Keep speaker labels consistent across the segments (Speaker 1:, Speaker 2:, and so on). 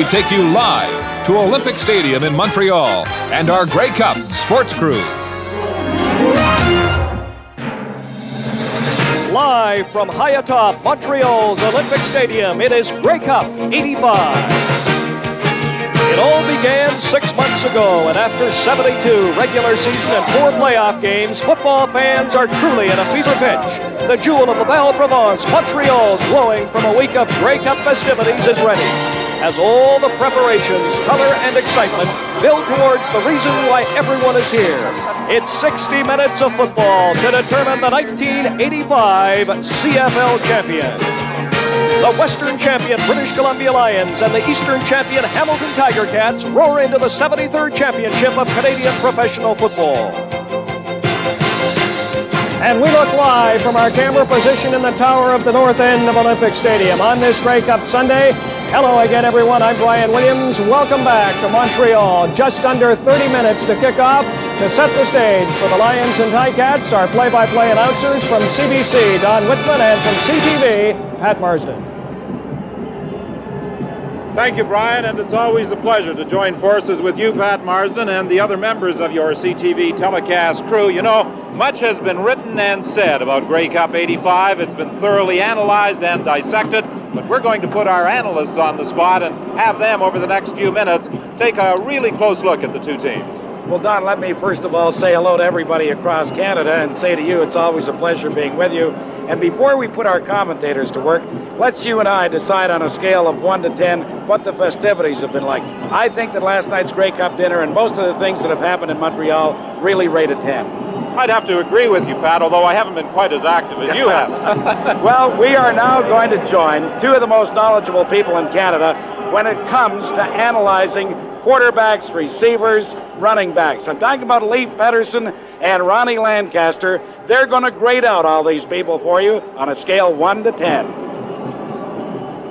Speaker 1: we take you live to Olympic Stadium in Montreal and our Grey Cup sports crew.
Speaker 2: Live from high atop Montreal's Olympic Stadium, it is Grey Cup 85. It all began six months ago, and after 72 regular season and four playoff games, football fans are truly in a fever pitch. The jewel of the Belle Province, Montreal, glowing from a week of Grey Cup festivities, is ready. As all the preparations, color, and excitement build towards the reason why everyone is here. It's 60 minutes of football to determine the 1985 CFL champion. The Western champion British Columbia Lions and the Eastern champion Hamilton Tiger Cats roar into the 73rd championship of Canadian professional football. And we look live from our camera position in the tower of the north end of Olympic Stadium on this Grey Cup Sunday. Hello again, everyone. I'm Brian Williams. Welcome back to Montreal. Just under 30 minutes to kick off to set the stage for the Lions and Ticats. Our play-by-play announcers from CBC, Don Whitman, and from CTV, Pat Marsden.
Speaker 3: Thank you, Brian, and it's always a pleasure to join forces with you, Pat Marsden, and the other members of your CTV telecast crew. You know, much has been written and said about Grey Cup 85. It's been thoroughly analyzed and dissected, but we're going to put our analysts on the spot and have them, over the next few minutes, take a really close look at the two teams.
Speaker 4: Well, Don, let me first of all say hello to everybody across Canada and say to you it's always a pleasure being with you. And before we put our commentators to work, let's you and I decide on a scale of 1 to 10 what the festivities have been like. I think that last night's Grey Cup dinner and most of the things that have happened in Montreal really rate a 10.
Speaker 3: I'd have to agree with you, Pat, although I haven't been quite as active as you have.
Speaker 4: well, we are now going to join two of the most knowledgeable people in Canada when it comes to analyzing quarterbacks, receivers, running backs. I'm talking about Leif Pettersen and Ronnie Lancaster. They're going to grade out all these people for you on a scale 1 to 10.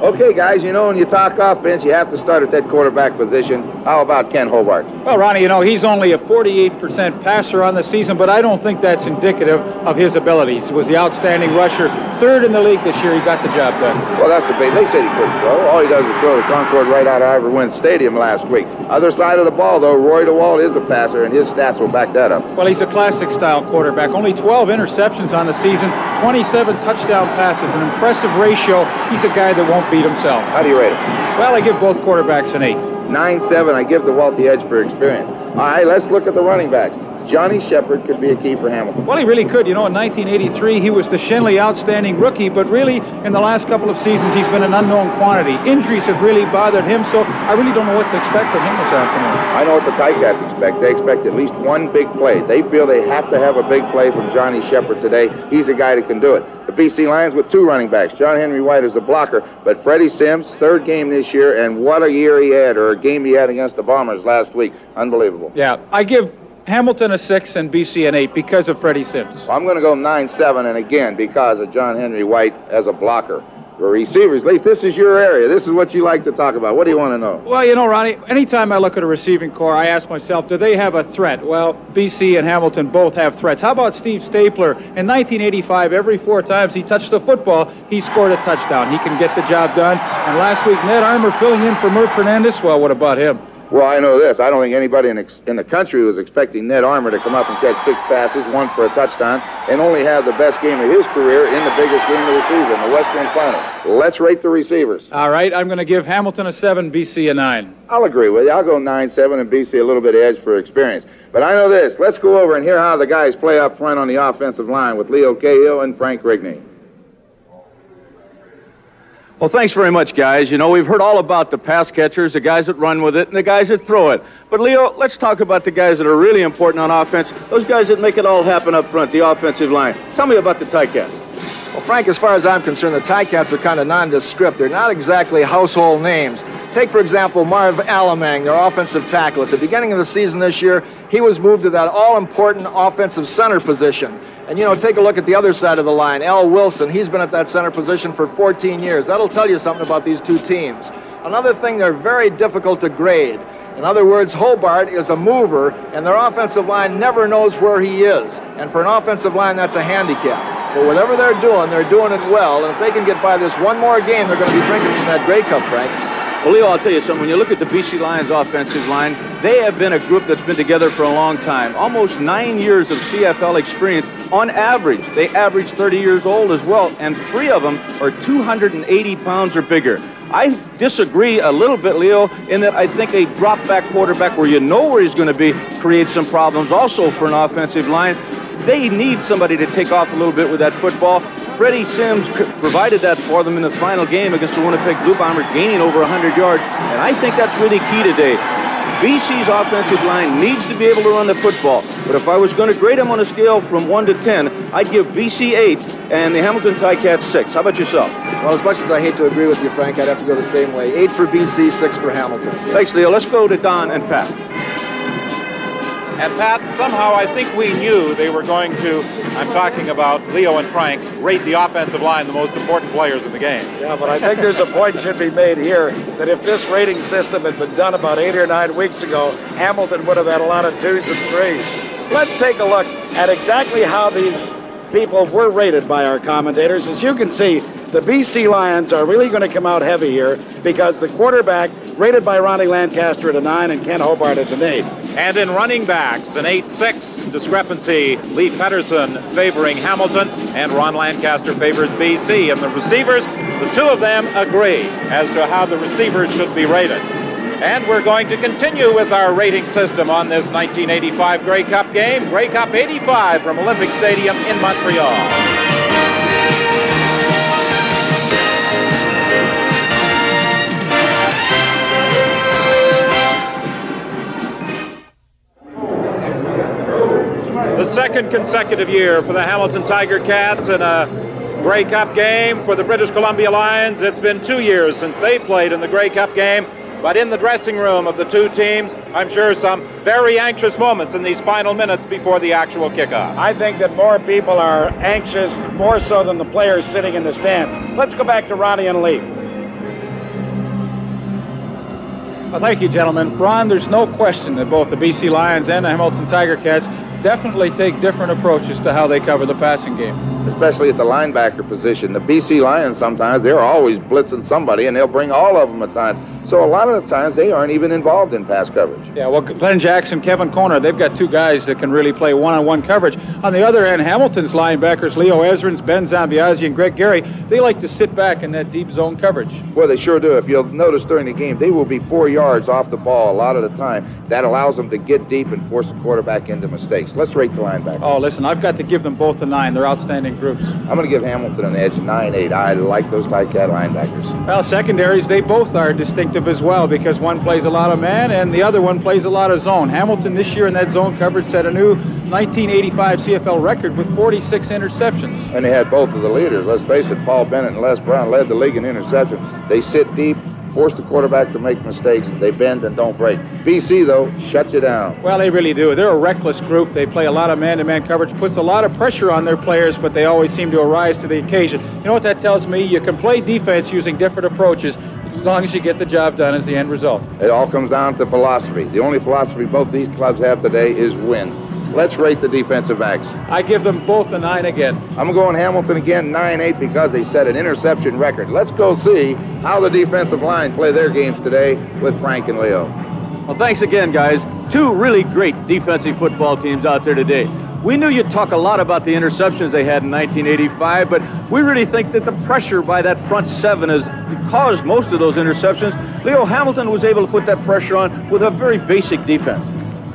Speaker 5: Okay, guys, you know, when you talk offense, you have to start at that quarterback position. How about Ken Hobart?
Speaker 6: Well, Ronnie, you know, he's only a 48% passer on the season, but I don't think that's indicative of his abilities. He was the outstanding rusher, third in the league this year. He got the job done.
Speaker 5: Well, that's the big. They said he couldn't throw. All he does is throw the Concorde right out of Ivor Wynne Stadium last week. Other side of the ball, though, Roy DeWalt is a passer, and his stats will back that up.
Speaker 6: Well, he's a classic style quarterback. Only 12 interceptions on the season, 27 touchdown passes, an impressive ratio. He's a guy that won't beat himself.
Speaker 5: How do you rate him?
Speaker 6: Well, I give both quarterbacks an 8.
Speaker 5: 9-7, I give DeWalt the edge for experience. All right, let's look at the running backs. Johnny Shepard could be a key for Hamilton.
Speaker 6: Well, he really could. You know, in 1983, he was the Schenley outstanding rookie, but really, in the last couple of seasons, he's been an unknown quantity. Injuries have really bothered him, so I really don't know what to expect from him this afternoon.
Speaker 5: I know what the Ticats expect. They expect at least one big play. They feel they have to have a big play from Johnny Shepard today. He's a guy that can do it. The BC Lions with two running backs. John Henry White is the blocker, but Freddie Sims, third game this year, and what a year he had, or a game he had against the Bombers last week. Unbelievable.
Speaker 6: Yeah, I give Hamilton a six and BC an eight because of Freddie Sims.
Speaker 5: Well, I'm going to go 9 7, and again, because of John Henry White as a blocker. For receivers, Leif, this is your area. This is what you like to talk about. What do you want to know?
Speaker 6: Well, you know, Ronnie, anytime I look at a receiving corps, I ask myself, do they have a threat? Well, BC and Hamilton both have threats. How about Steve Stapler? In 1985, every four times he touched the football, he scored a touchdown. He can get the job done. And last week, Ned Armour filling in for Merv Fernandez. Well, what about him?
Speaker 5: Well, I know this. I don't think anybody in, ex- in the country was expecting Ned Armour to come up and catch six passes, one for a touchdown, and only have the best game of his career in the biggest game of the season, the Western Final. Let's rate the receivers.
Speaker 6: All right, I'm going to give Hamilton a seven, BC a nine.
Speaker 5: I'll agree with you. I'll go 9 7 and BC a little bit of edge for experience. But I know this. Let's go over and hear how the guys play up front on the offensive line with Leo Cahill and Frank Rigney.
Speaker 7: Well, thanks very much, guys. You know, we've heard all about the pass catchers, the guys that run with it, and the guys that throw it. But, Leo, let's talk about the guys that are really important on offense, those guys that make it all happen up front, the offensive line. Tell me about the Ticats.
Speaker 8: Well, Frank, as far as I'm concerned, the Ticats are kind of nondescript. They're not exactly household names. Take, for example, Marv Allemang, their offensive tackle. At the beginning of the season this year, he was moved to that all-important offensive center position. And, you know, take a look at the other side of the line. Al Wilson, he's been at that center position for 14 years. That'll tell you something about these two teams. Another thing, they're very difficult to grade. In other words, Hobart is a mover, and their offensive line never knows where he is. And for an offensive line, that's a handicap. But whatever they're doing, they're doing it well. And if they can get by this one more game, they're going to be drinking from that Grey Cup, Frank.
Speaker 7: Well, Leo, I'll tell you something. When you look at the BC Lions offensive line, they have been a group that's been together for a long time. Almost nine years of CFL experience. On average, they average 30 years old as well, and three of them are 280 pounds or bigger. I disagree a little bit, Leo, in that I think a drop back quarterback where you know where he's going to be creates some problems also for an offensive line. They need somebody to take off a little bit with that football. Freddie Sims provided that for them in the final game against the Winnipeg Blue Bombers, gaining over 100 yards, and I think that's really key today. BC's offensive line needs to be able to run the football, but if I was going to grade them on a scale from 1 to 10, I'd give BC 8 and the Hamilton Ticats 6. How about yourself?
Speaker 9: Well, as much as I hate to agree with you, Frank, I'd have to go the same way. 8 for BC, 6 for Hamilton.
Speaker 7: Thanks, Leo. Let's go to Don and Pat.
Speaker 3: And Pat, somehow I think we knew they were going to, I'm talking about Leo and Frank, rate the offensive line the most important players in the game.
Speaker 4: Yeah, but I think there's a point should be made here that if this rating system had been done about eight or nine weeks ago, Hamilton would have had a lot of twos and threes. Let's take a look at exactly how these people were rated by our commentators. As you can see, the BC Lions are really going to come out heavy here because the quarterback rated by Ronnie Lancaster at a 9 and Ken Hobart as an 8.
Speaker 3: And in running backs, an 8-6 discrepancy. Lee Pettersen favoring Hamilton, and Ron Lancaster favors BC. And the receivers, the two of them agree as to how the receivers should be rated. And we're going to continue with our rating system on this 1985 Grey Cup game. Grey Cup 85 from Olympic Stadium in Montreal. The second consecutive year for the Hamilton Tiger Cats in a Grey Cup game for the British Columbia Lions. It's been two years since they played in the Grey Cup game. But in the dressing room of the two teams, I'm sure some very anxious moments in these final minutes before the actual kickoff.
Speaker 4: I think that more people are anxious, more so than the players sitting in the stands. Let's go back to Ronnie and Leif.
Speaker 6: Well, thank you, gentlemen. Ron, there's no question that both the BC Lions and the Hamilton Tiger Cats definitely take different approaches to how they cover the passing game.
Speaker 5: Especially at the linebacker position. The BC Lions sometimes, they're always blitzing somebody, and they'll bring all of them at times. So a lot of the times they aren't even involved in pass coverage.
Speaker 6: Yeah, well, Glenn Jackson, Kevin Konar, they've got two guys that can really play one-on-one coverage. On the other end, Hamilton's linebackers, Leo Ezerins, Ben Zambiasi, and Greg Gary, they like to sit back in that deep zone coverage.
Speaker 5: Well, they sure do. If you'll notice during the game, they will be four yards off the ball a lot of the time. That allows them to get deep and force the quarterback into mistakes. Let's rate the linebackers.
Speaker 6: Oh, listen, I've got to give them both a nine. They're outstanding groups.
Speaker 5: I'm going to give Hamilton an edge, 9-8. I like those Ticat linebackers.
Speaker 6: Well, secondaries, they both are distinctive as well because one plays a lot of man and the other one plays a lot of zone. Hamilton this year in that zone coverage set a new 1985 CFL record with 46 interceptions.
Speaker 5: And they had both of the leaders. Let's face it, Paul Bennett and Les Browne led the league in interceptions. They sit deep, force the quarterback to make mistakes. They bend and don't break. BC, though, shuts you down.
Speaker 6: Well, they really do. They're a reckless group. They play a lot of man-to-man coverage, puts a lot of pressure on their players, but they always seem to arise to the occasion. You know what that tells me? You can play defense using different approaches as long as you get the job done is the end result.
Speaker 5: It all comes down to philosophy. The only philosophy both these clubs have today is win. Let's rate the defensive backs.
Speaker 6: I give them both a nine again.
Speaker 5: I'm going Hamilton again, 9-8, because they set an interception record. Let's go see how the defensive line play their games today with Frank and Leo.
Speaker 7: Well, thanks again, guys. Two really great defensive football teams out there today. We knew you'd talk a lot about the interceptions they had in 1985, but we really think that the pressure by that front seven has caused most of those interceptions. Leo Hamilton was able to put that pressure on with a very basic defense.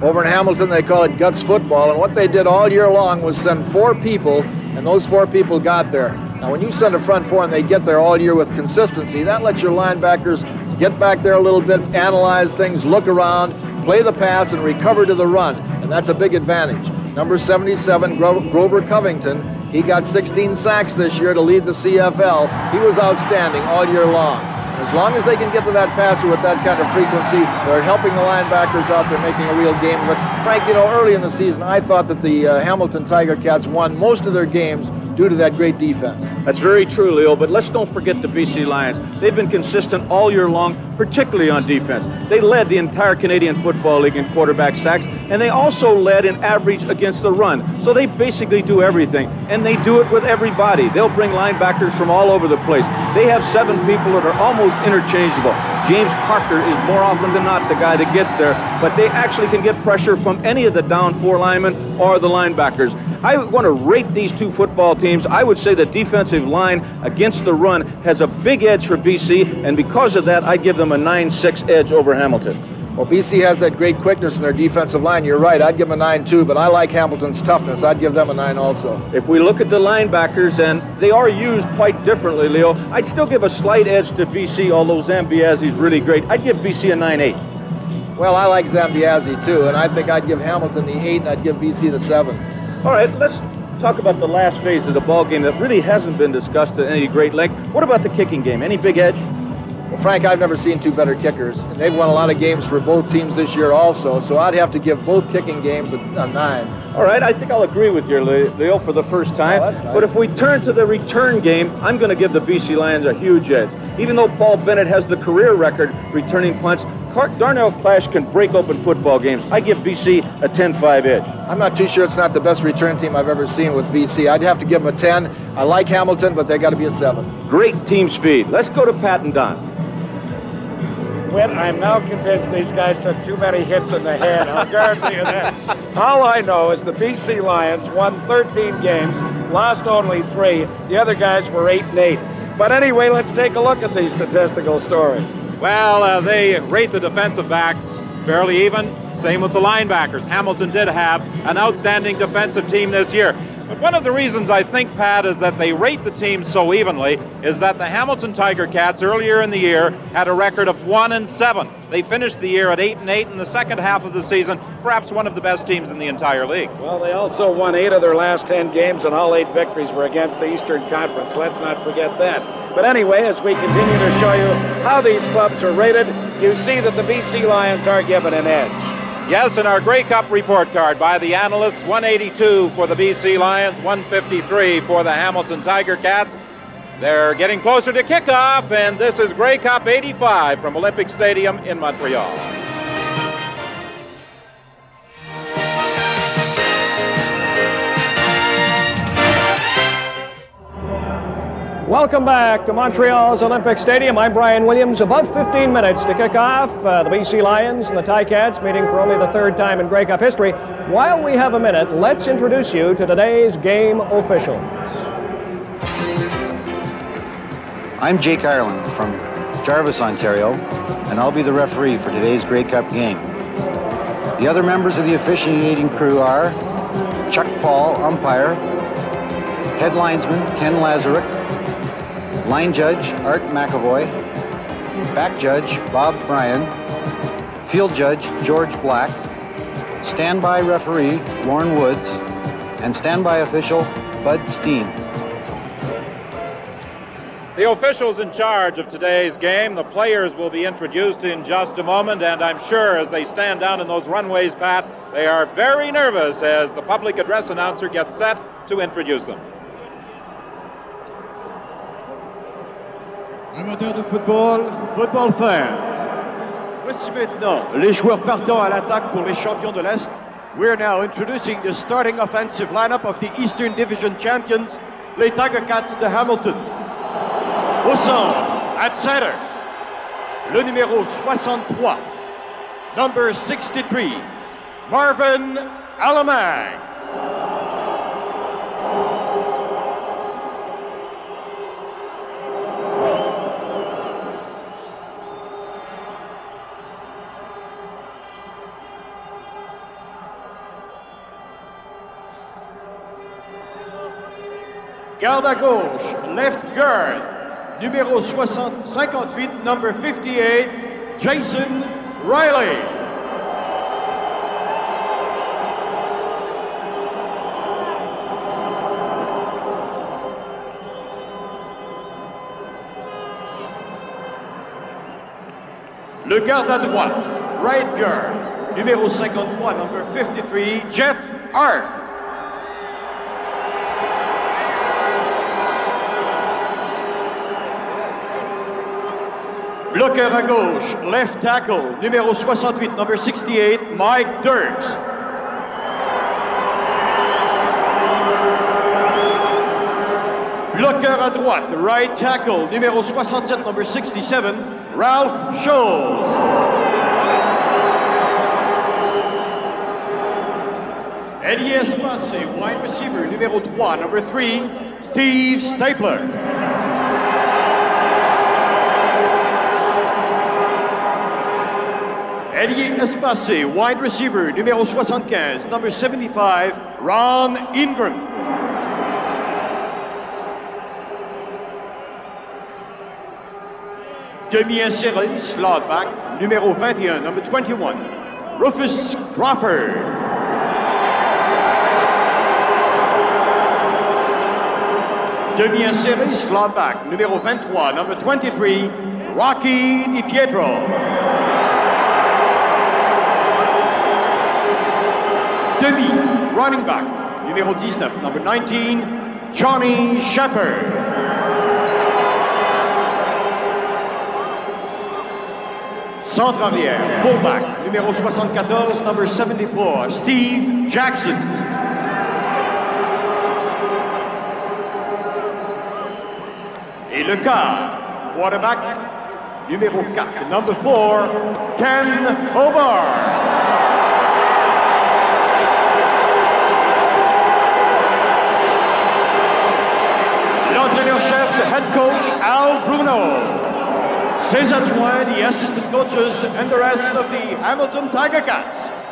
Speaker 9: Over in Hamilton, they call it guts football, and what they did all year long was send four people, and those four people got there. Now, when you send a front four and they get there all year with consistency, that lets your linebackers get back there a little bit, analyze things, look around, play the pass, and recover to the run, and that's a big advantage. Number 77, Gro- Grover Covington, he got 16 sacks this year to lead the CFL. He was outstanding all year long. As long as they can get to that passer with that kind of frequency, they're helping the linebackers out. They're making a real game it. Frank, you know, early in the season, I thought that the uh, Hamilton Tiger Cats won most of their games due to that great defense.
Speaker 7: That's very true, Leo, but let's don't forget the BC Lions. They've been consistent all year long, particularly on defense. They led the entire Canadian Football League in quarterback sacks, and they also led in average against the run. So they basically do everything, and they do it with everybody. They'll bring linebackers from all over the place. They have seven people that are almost interchangeable. James Parker is more often than not the guy that gets there, but they actually can get pressure from any of the down four linemen or the linebackers. I want to rate these two football teams. I would say the defensive line against the run has a big edge for BC, and because of that, I give them a 9 6 edge over Hamilton.
Speaker 8: Well, BC has that great quickness in their defensive line. You're right. I'd give them a 9 too, but I like Hamilton's toughness. I'd give them a 9 also.
Speaker 7: If we look at the linebackers, and they are used quite differently, Leo, I'd still give a slight edge to BC, although Zambiasi's really great. I'd give BC a 9 8.
Speaker 8: Well, I like Zambiasi too, and I think I'd give Hamilton the 8 and I'd give BC the 7.
Speaker 7: All right, let's talk about the last phase of the ball game that really hasn't been discussed at any great length. What about the kicking game? Any big edge?
Speaker 8: Well, Frank, I've never seen two better kickers. And they've won a lot of games for both teams this year also, so I'd have to give both kicking games a, a 9.
Speaker 7: All right, I think I'll agree with you, Leo, for the first oh, time.
Speaker 8: Oh, nice.
Speaker 7: But if we turn to the return game, I'm going to give the BC Lions a huge edge. Even though Paul Bennett has the career record returning punts, Darnell Clash can break open football games. I give BC a 10-5 edge.
Speaker 8: I'm not too sure it's not the best return team I've ever seen with BC. I'd have to give them a 10. I like Hamilton, but they got to be a 7.
Speaker 7: Great team speed. Let's go to Pat and Don.
Speaker 4: I'm now convinced these guys took too many hits in the head. I'll guarantee you that. All I know is the BC Lions won 13 games, lost only three. The other guys were 8 and 8. But anyway, let's take a look at these statistical stories.
Speaker 3: Well, uh, they rate the defensive backs fairly even. Same with the linebackers. Hamilton did have an outstanding defensive team this year. But one of the reasons I think, Pat, is that they rate the teams so evenly is that the Hamilton Tiger Cats earlier in the year had a record of one and seven. They finished the year at eight and eight in the second half of the season, perhaps one of the best teams in the entire league.
Speaker 4: Well, they also won eight of their last 10 games, and all eight victories were against the Eastern Conference. Let's not forget that. But anyway, as we continue to show you how these clubs are rated, you see that the BC Lions are given an edge.
Speaker 3: Yes, in our Grey Cup report card by the analysts, 182 for the BC Lions, 153 for the Hamilton Tiger Cats. They're getting closer to kickoff, and this is Grey Cup 85 from Olympic Stadium in Montreal.
Speaker 10: Welcome back to Montreal's Olympic Stadium. I'm Brian Williams. About 15 minutes to kick off. Uh, the BC Lions and the Ticats meeting for only the third time in Grey Cup history. While we have a minute, let's introduce you to today's game officials.
Speaker 11: I'm Jake Ireland from Jarvis, Ontario, and I'll be the referee for today's Grey Cup game. The other members of the officiating crew are Chuck Paul, umpire, head linesman Ken Lazaruk, line judge Art McAvoy, back judge Bob Bryan, field judge George Black, standby referee Lauren Woods, and standby official Bud Steen.
Speaker 3: The officials in charge of today's game, the players will be introduced in just a moment, and I'm sure as they stand down in those runways, Pat, they are very nervous as the public address announcer gets set to introduce them.
Speaker 12: Amateurs de football, football fans. Voici maintenant les joueurs partant à l'attaque pour les champions de l'Est. We're now introducing the starting offensive lineup of the Eastern Division champions, les Tiger Cats de Hamilton. Au centre, at le numéro 63, number 63, Marvin Alamang. Garde à gauche, left guard, numéro 60, 58, number 58, Jason Riley. Le garde à droite, right guard, numéro 53, number 53, Jeff Hart. Bloqueur à gauche, left tackle, numéro 68, number 68, Mike Dirks. Bloqueur à droite, right tackle, numéro 67, number 67, Ralph Scholes. Eddie Espacé, wide receiver, numéro 3, number 3, Steve Stapler. Eddie Espacé, wide receiver, numéro 75, number 75, Ron Ingram. Demi-inséré, slot back, numéro 21, number 21, Rufus Crawford. Demi-inséré, slot back, numéro 23, number 23, Rocky DiPietro. Demi, running back, numéro 19, number 19, Johnny Shepard. Centre arrière, fullback, numéro 74, number 74, Steve Jackson. Et le quart, quarterback, numéro 4, number 4, Ken Hobart. The head coach, Al Bruno. Ses adjoints, the assistant coaches, and the rest of the Hamilton Tiger Cats.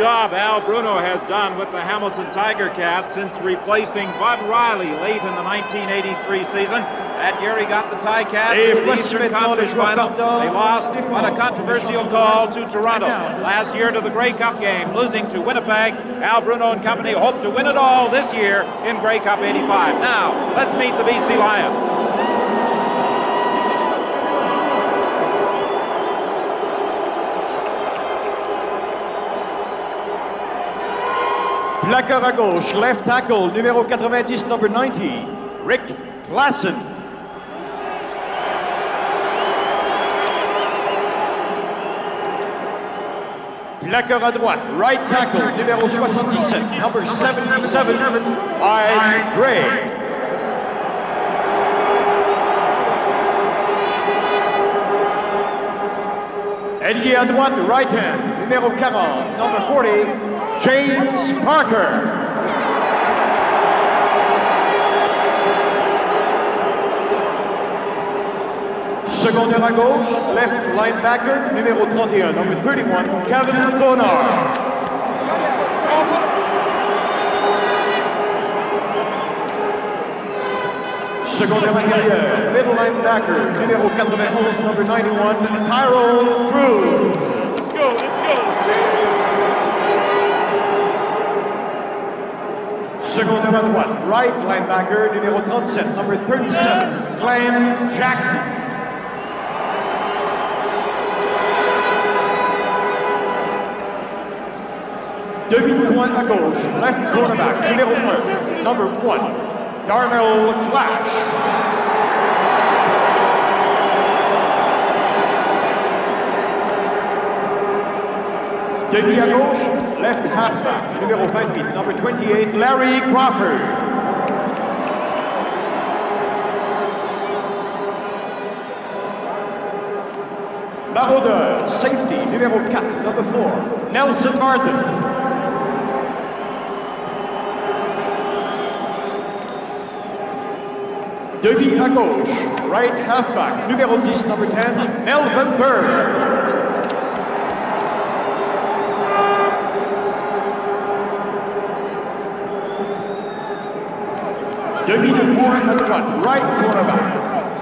Speaker 3: Job Al Bruno has done with the Hamilton Tiger Cats since replacing Bud Riley late in the 1983 season. That year he got the Ticats to the Eastern Conference Final. They lost on a controversial call to Toronto. Last year to the Grey Cup game, losing to Winnipeg. Al Bruno and company hope to win it all this year in Grey Cup 85. Now, let's meet the BC Lions.
Speaker 12: Placard à gauche, left tackle, numéro 90, number 90, Rick Klassen. Placard à droite, right tackle, numéro 77, number 77, Mike Gray. Ailier à droite, right hand, numéro 40, number 40, James Parker. Secondaire à gauche, left linebacker, numéro 31, number 31, Kevin Konar. Secondaire intérieur, middle linebacker, numéro 91, number 91, Tyrone Crews. Secondaire à droite, right linebacker, numéro 37, number 37, Glenn Jackson. Demi-point à gauche, left cornerback, numéro 1, number 1, Darnell Clash. Demi à gauche, left halfback, numéro 28, number 28, Larry Crawford. Maraudeur, safety, numéro 4, number 4, Nelson Martin. Demi à gauche, right halfback, numéro 10, number 10, Melvin Byrd. Demi de point à droite, right cornerback,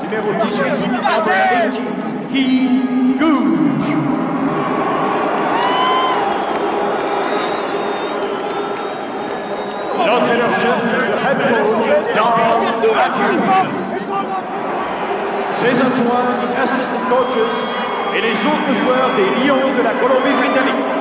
Speaker 12: numéro 18, number 18, Keith Gooch. L'entraîneur-chef, le head coach, Don Matthews. Ses adjoints, les assistant coaches et les autres joueurs des Lions de la Colombie-Britannique.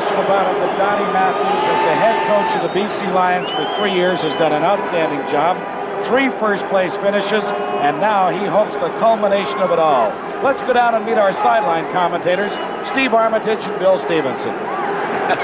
Speaker 4: Question about it that Donnie Matthews, as the head coach of the BC Lions for three years, has done an outstanding job. three first place finishes, and now he hopes the culmination of it all. Let's go down and meet our sideline commentators, Steve Armitage and Bill Stevenson.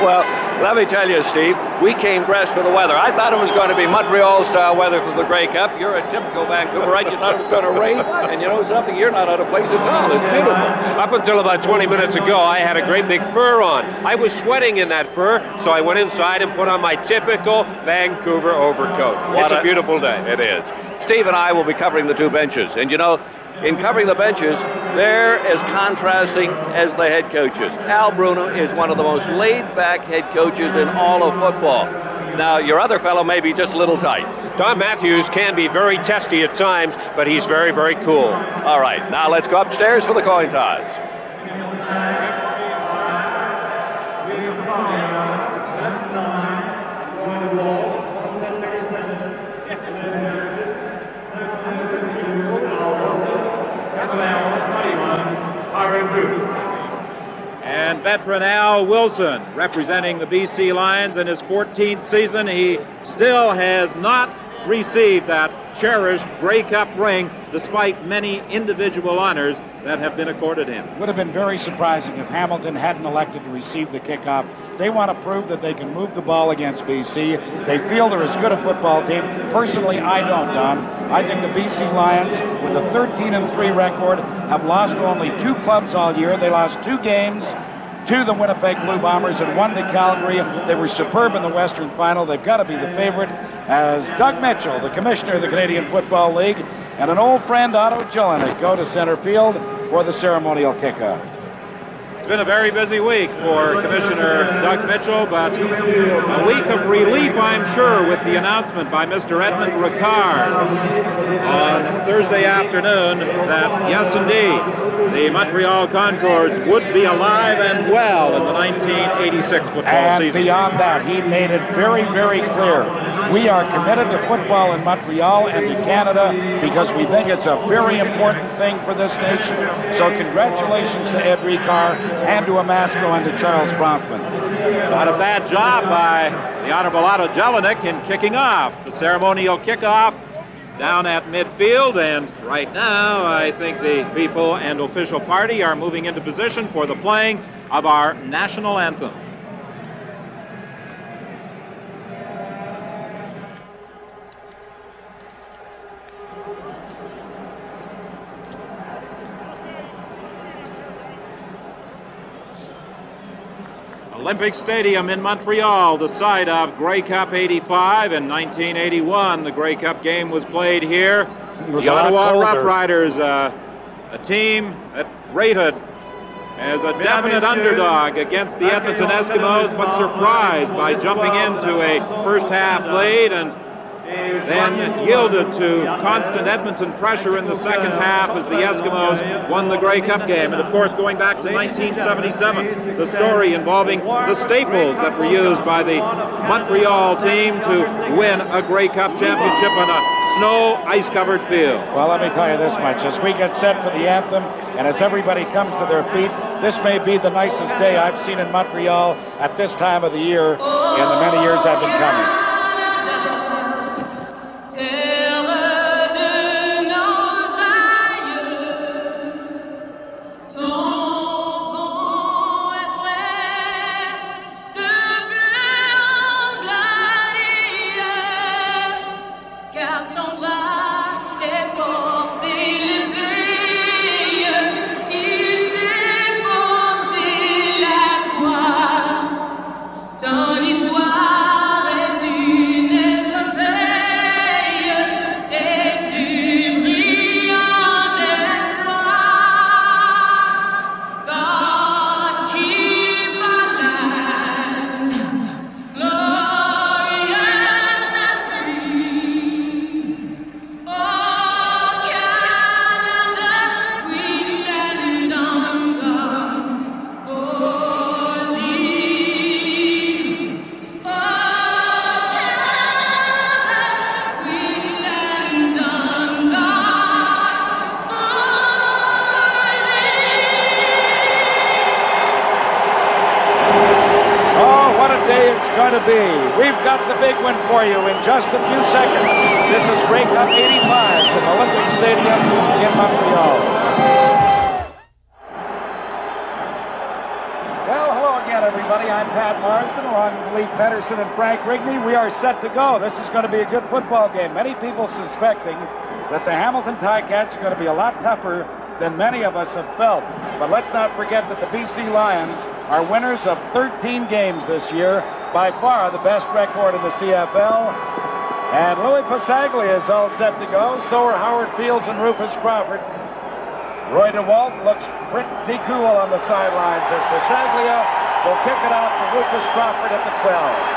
Speaker 13: well, let me tell you, Steve, we came dressed for the weather. I thought it was going to be Montreal-style weather for the Grey Cup. You're a typical Vancouverite. You thought it was going to rain, and you know something? You're not out of place at all. It's beautiful.
Speaker 14: Up until about 20 minutes ago, I had a great big fur on. I was sweating in that fur, so I went inside and put on my typical Vancouver overcoat.
Speaker 13: What
Speaker 14: it's a,
Speaker 13: a-
Speaker 14: beautiful day.
Speaker 13: It is. Steve and I will be covering the two benches. And you know, in covering the benches, they're as contrasting as the head coaches. Al Bruno is one of the most laid back head coaches in all of football. Now, your other fellow may be just a little tight.
Speaker 14: Don Matthews can be very testy at times, but he's very, very cool.
Speaker 13: All right, now let's go upstairs for the coin toss.
Speaker 3: And veteran Al Wilson representing the BC Lions in his 14th season. He still has not received that cherished Grey Cup ring despite many individual honors that have been accorded him.
Speaker 4: Would have been very surprising if Hamilton hadn't elected to receive the kickoff. They want to prove that they can move the ball against BC. They feel they're as good a football team. Personally, I don't, Don. I think the BC Lions, with a 13 and 3 record, have lost only two clubs all year. They lost two games to the Winnipeg Blue Bombers and one to Calgary. They were superb in the Western Final. They've got to be the favorite as Doug Mitchell, the commissioner of the Canadian Football League, and an old friend, Otto Jelinek, go to center field for the ceremonial kickoff.
Speaker 3: It's been a very busy week for Commissioner Doug Mitchell, but a week of relief, I'm sure, with the announcement by Mr. Edmund Ricard on Thursday afternoon that, yes, indeed, the Montreal Concordes would be alive and well in the 1986 football
Speaker 4: And
Speaker 3: season.
Speaker 4: beyond that, he made it very, very clear. We are committed to football in Montreal and to Canada because we think it's a very important thing for this nation. So congratulations to Ed Ricard and to Amasco and to Charles Bronfman.
Speaker 3: Not a bad job by the Honorable Otto Jelinek in kicking off the ceremonial kickoff down at midfield. And right now, I think the people and official party are moving into position for the playing of our national anthem. Olympic Stadium in Montreal, the site of Grey Cup 85. In 1981, the Grey Cup game was played here.
Speaker 4: Was
Speaker 3: the Ottawa
Speaker 4: colder.
Speaker 3: Rough Riders, uh, a team that rated as a definite underdog against the Edmonton Eskimos, but surprised by jumping into a first half lead and then yielded to constant Edmonton pressure in the second half as the Eskimos won the Grey Cup game. And of course, going back to 1977, the story involving the staples that were used by the Montreal team to win a Grey Cup championship on a snow ice-covered field.
Speaker 4: Well, let me tell you this much. As we get set for the anthem and as everybody comes to their feet, this may be the nicest day I've seen in Montreal at this time of the year in the many years I've been coming. Set to go. This is going to be a good football game. Many people suspecting that the Hamilton Ticats are going to be a lot tougher than many of us have felt. But let's not forget that the BC Lions are winners of 13 games this year, by far the best record in the CFL. And Lui Passaglia is all set to go. So are Howard Fields and Rufus Crawford. Roy DeWalt looks pretty cool on the sidelines as Passaglia will kick it out to Rufus Crawford at the 12.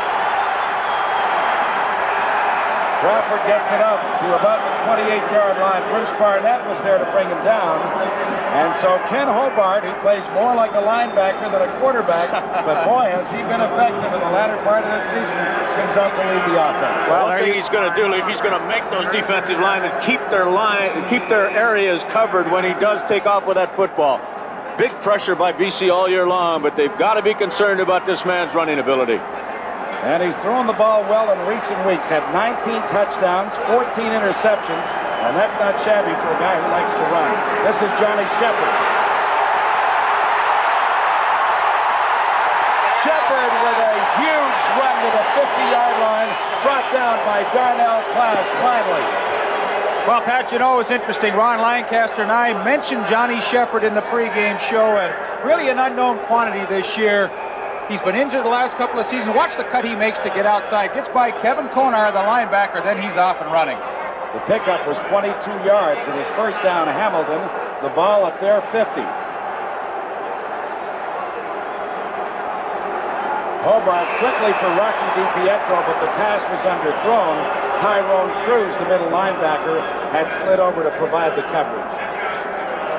Speaker 4: Crawford gets it up to about the 28-yard line. Bruce Barnett was there to bring him down. And so Ken Hobart, who plays more like a linebacker than a quarterback, but boy, has he been effective in the latter part of this season, comes out to lead the offense.
Speaker 7: Well, one thing he's going to do, Leif, he's going to make those defensive linemen keep their line, keep their areas covered when he does take off with that football. Big pressure by BC all year long, but they've got to be concerned about this man's running ability.
Speaker 4: And he's thrown the ball well in recent weeks. Had 19 touchdowns, 14 interceptions, and that's not shabby for a guy who likes to run. This is Johnny Shepard. Shepard with a huge run to the 50-yard line, brought down by Darnell Clash finally.
Speaker 6: Well, Pat, you know, it was interesting. Ron Lancaster and I mentioned Johnny Shepard in the pregame show, and really an unknown quantity this year. He's been injured the last couple of seasons. Watch the cut he makes to get outside. Gets by Kevin Konar, the linebacker, then he's off and running.
Speaker 4: The pickup was 22 yards in his first down Hamilton. The ball at their 50. Hobart quickly for Rocky DiPietro, but the pass was underthrown. Tyrone Crews, the middle linebacker, had slid over to provide the coverage.